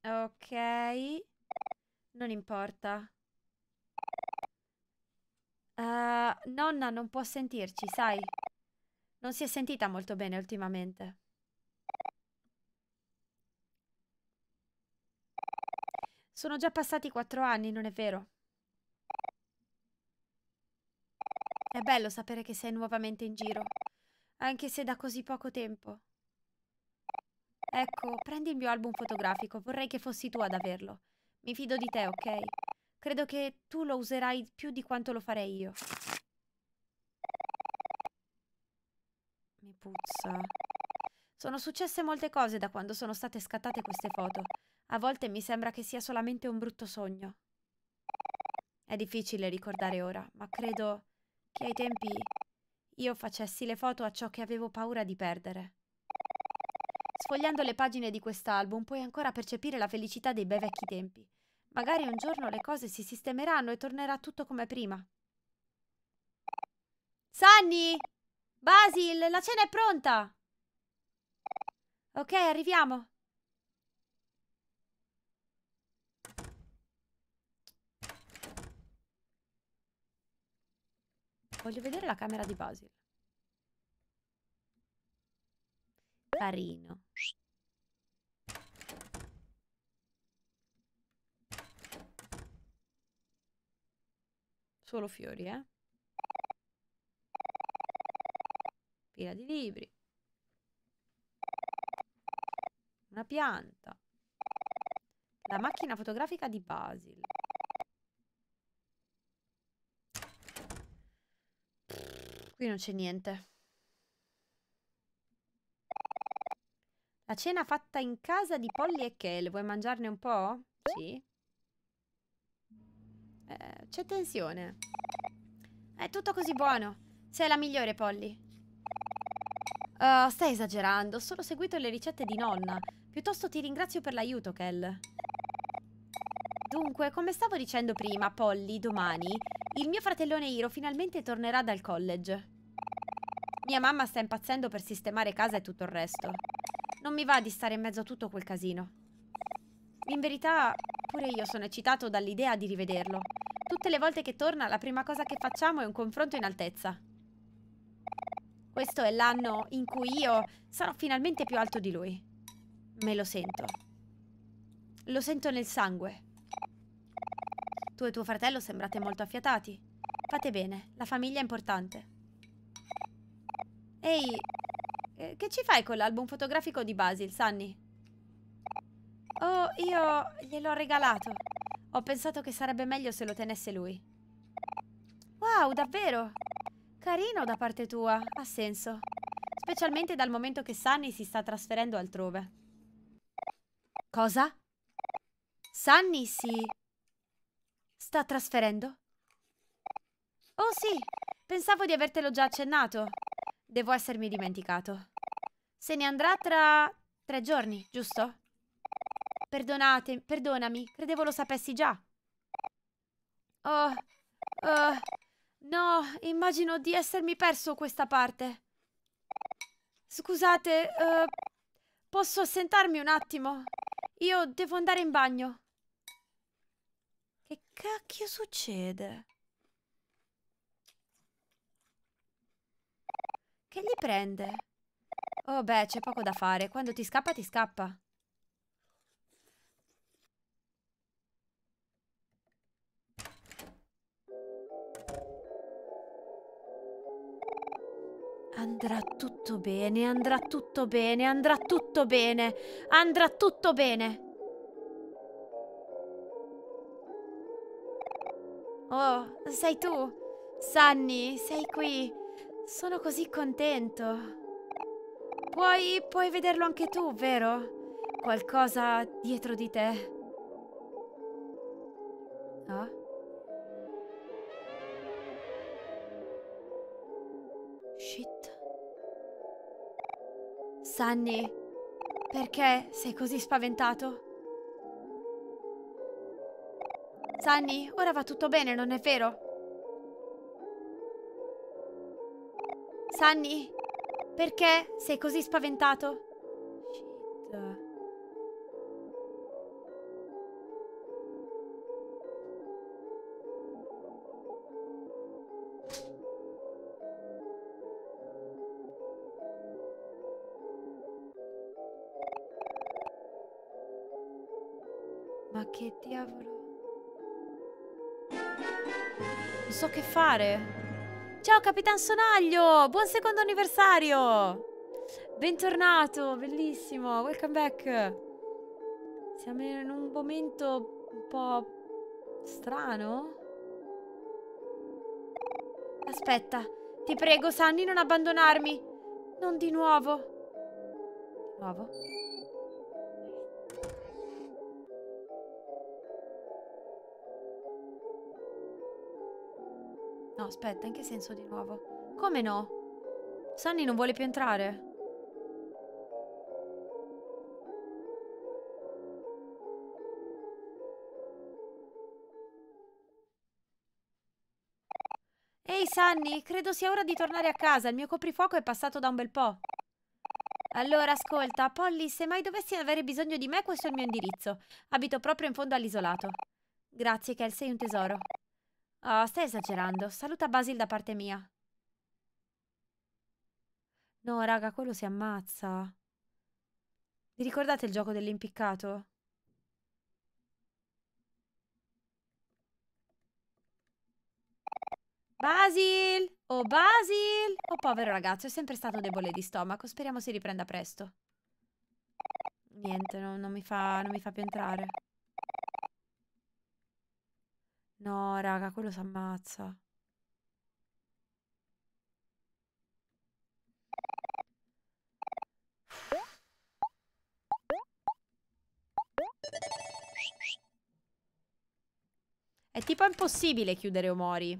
Ok. Non importa. Uh, nonna non può sentirci, sai? Non si è sentita molto bene ultimamente. Sono già passati quattro anni, non è vero? È bello sapere che sei nuovamente in giro, anche se da così poco tempo. Ecco, prendi il mio album fotografico, vorrei che fossi tu ad averlo. Mi fido di te, ok? Credo che tu lo userai più di quanto lo farei io. Mi puzza. Sono successe molte cose da quando sono state scattate queste foto. A volte mi sembra che sia solamente un brutto sogno. È difficile ricordare ora, ma credo che ai tempi io facessi le foto a ciò che avevo paura di perdere. Sfogliando le pagine di quest'album puoi ancora percepire la felicità dei bei vecchi tempi. Magari un giorno le cose si sistemeranno e tornerà tutto come prima. Sunny! Basil, la cena è pronta! Ok, arriviamo. Voglio vedere la camera di Basil. Carino. Solo fiori, eh? Pila di libri. Una pianta. La macchina fotografica di Basil. Qui non c'è niente. La cena fatta in casa di Polly e Kel. Vuoi mangiarne un po'? Sì. Eh, c'è tensione. È tutto così buono. Sei la migliore, Polly. Uh, stai esagerando. Ho solo seguito le ricette di nonna. Piuttosto ti ringrazio per l'aiuto, Kel. Dunque, come stavo dicendo prima, Polly, domani, il mio fratellone Hiro finalmente tornerà dal college. Mia mamma sta impazzendo per sistemare casa e tutto il resto. Non mi va di stare in mezzo a tutto quel casino. In verità, pure io sono eccitato dall'idea di rivederlo. Tutte le volte che torna, la prima cosa che facciamo è un confronto in altezza. Questo è l'anno in cui io sarò finalmente più alto di lui. Me lo sento. Lo sento nel sangue. Tu e tuo fratello sembrate molto affiatati. Fate bene, la famiglia è importante. Ehi, eh, che ci fai con l'album fotografico di Basil, Sunny? Oh, io gliel'ho regalato. Ho pensato che sarebbe meglio se lo tenesse lui. Wow, davvero? Carino da parte tua, ha senso. Specialmente dal momento che Sunny si sta trasferendo altrove. Cosa? Sunny si... sta trasferendo? Oh sì, pensavo di avertelo già accennato. Devo essermi dimenticato. Se ne andrà tra tre giorni, giusto? Perdonate, perdonami, credevo lo sapessi già. Oh, uh, no, immagino di essermi perso questa parte. Scusate, uh, posso assentarmi un attimo? Io devo andare in bagno. Che cacchio succede? Che li prende? Oh beh, c'è poco da fare. Quando ti scappa, ti scappa. Andrà tutto bene, andrà tutto bene, andrà tutto bene, andrà tutto bene. Oh, sei tu? Sunny, sei qui. Sono così contento. Puoi, puoi vederlo anche tu, vero? Qualcosa dietro di te. No? Shit. Sunny, perché sei così spaventato? Sunny, ora va tutto bene, non è vero? Sunny, perché sei così spaventato? Shit. Ma che diavolo? Non so che fare. Ciao Capitan Sonaglio, buon secondo anniversario. Bentornato, bellissimo, welcome back. Siamo in un momento un po' strano. Aspetta, ti prego Sanni non abbandonarmi. Non di nuovo. Di nuovo? Aspetta, in che senso di nuovo? Come no? Sunny non vuole più entrare. Ehi Sunny, credo sia ora di tornare a casa. Il mio coprifuoco è passato da un bel po'. Allora, ascolta, Polly, se mai dovessi avere bisogno di me, questo è il mio indirizzo. Abito proprio in fondo all'isolato. Grazie, Kel, sei un tesoro. Oh, stai esagerando. Saluta Basil da parte mia. No, raga, quello si ammazza. Vi ricordate il gioco dell'impiccato? Basil! Oh, Basil! Oh, povero ragazzo, è sempre stato debole di stomaco. Speriamo si riprenda presto. Niente, no, non, mi fa, non mi fa più entrare. No, raga, quello si ammazza. È tipo impossibile chiudere Omori.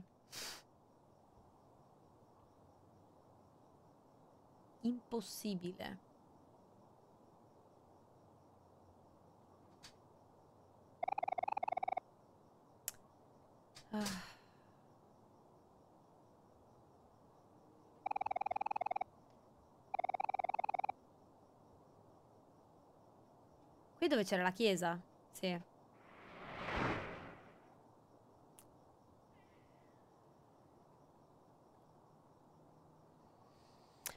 Impossibile. Ah. Qui dove c'era la chiesa? Sì.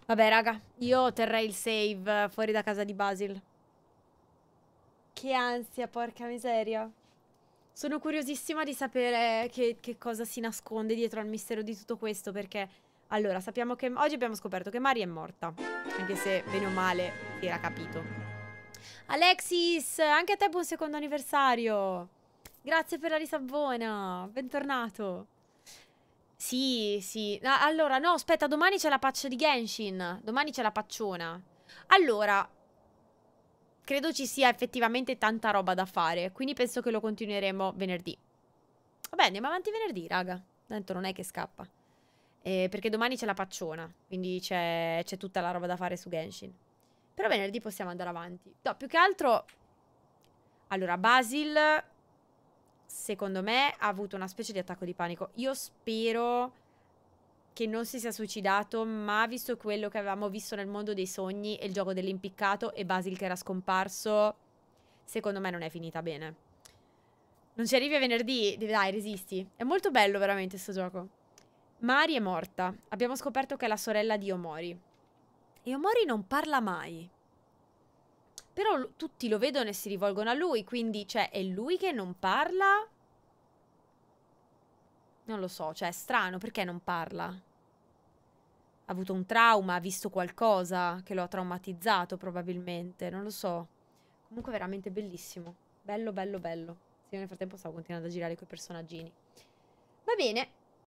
Vabbè, raga, io terrei il save fuori da casa di Basil. Che ansia, porca miseria. Sono curiosissima di sapere che, che, cosa si nasconde dietro al mistero di tutto questo, perché... Allora, sappiamo che... Oggi abbiamo scoperto che Mari è morta, anche se, bene o male, era capito. Alexis, anche a te buon secondo anniversario. Grazie per la risabona, bentornato. Sì, sì. allora, no, aspetta, domani c'è la patch di Genshin. Domani c'è la pacciona. Allora, credo ci sia effettivamente tanta roba da fare. Quindi penso che lo continueremo venerdì. Vabbè, andiamo avanti venerdì, raga. Tanto non è che scappa. Eh, perché domani c'è la pacciona. Quindi c'è tutta la roba da fare su Genshin. Però venerdì possiamo andare avanti. No, più che altro... Allora, Basil secondo me ha avuto una specie di attacco di panico. Io spero che non si sia suicidato, ma visto quello che avevamo visto nel mondo dei sogni e il gioco dell'impiccato e Basil che era scomparso, secondo me non è finita bene. Non ci arrivi a venerdì? Dai, resisti. È molto bello veramente questo gioco. Mari è morta. Abbiamo scoperto che è la sorella di Omori. E Omori non parla mai. Però tutti lo vedono e si rivolgono a lui, quindi, cioè, è lui che non parla? Non lo so, cioè, è strano, perché non parla? Ha avuto un trauma, ha visto qualcosa che lo ha traumatizzato probabilmente, non lo so. Comunque veramente bellissimo. Bello, bello, bello. Sì, nel frattempo stavo continuando a girare quei personaggini. Va bene,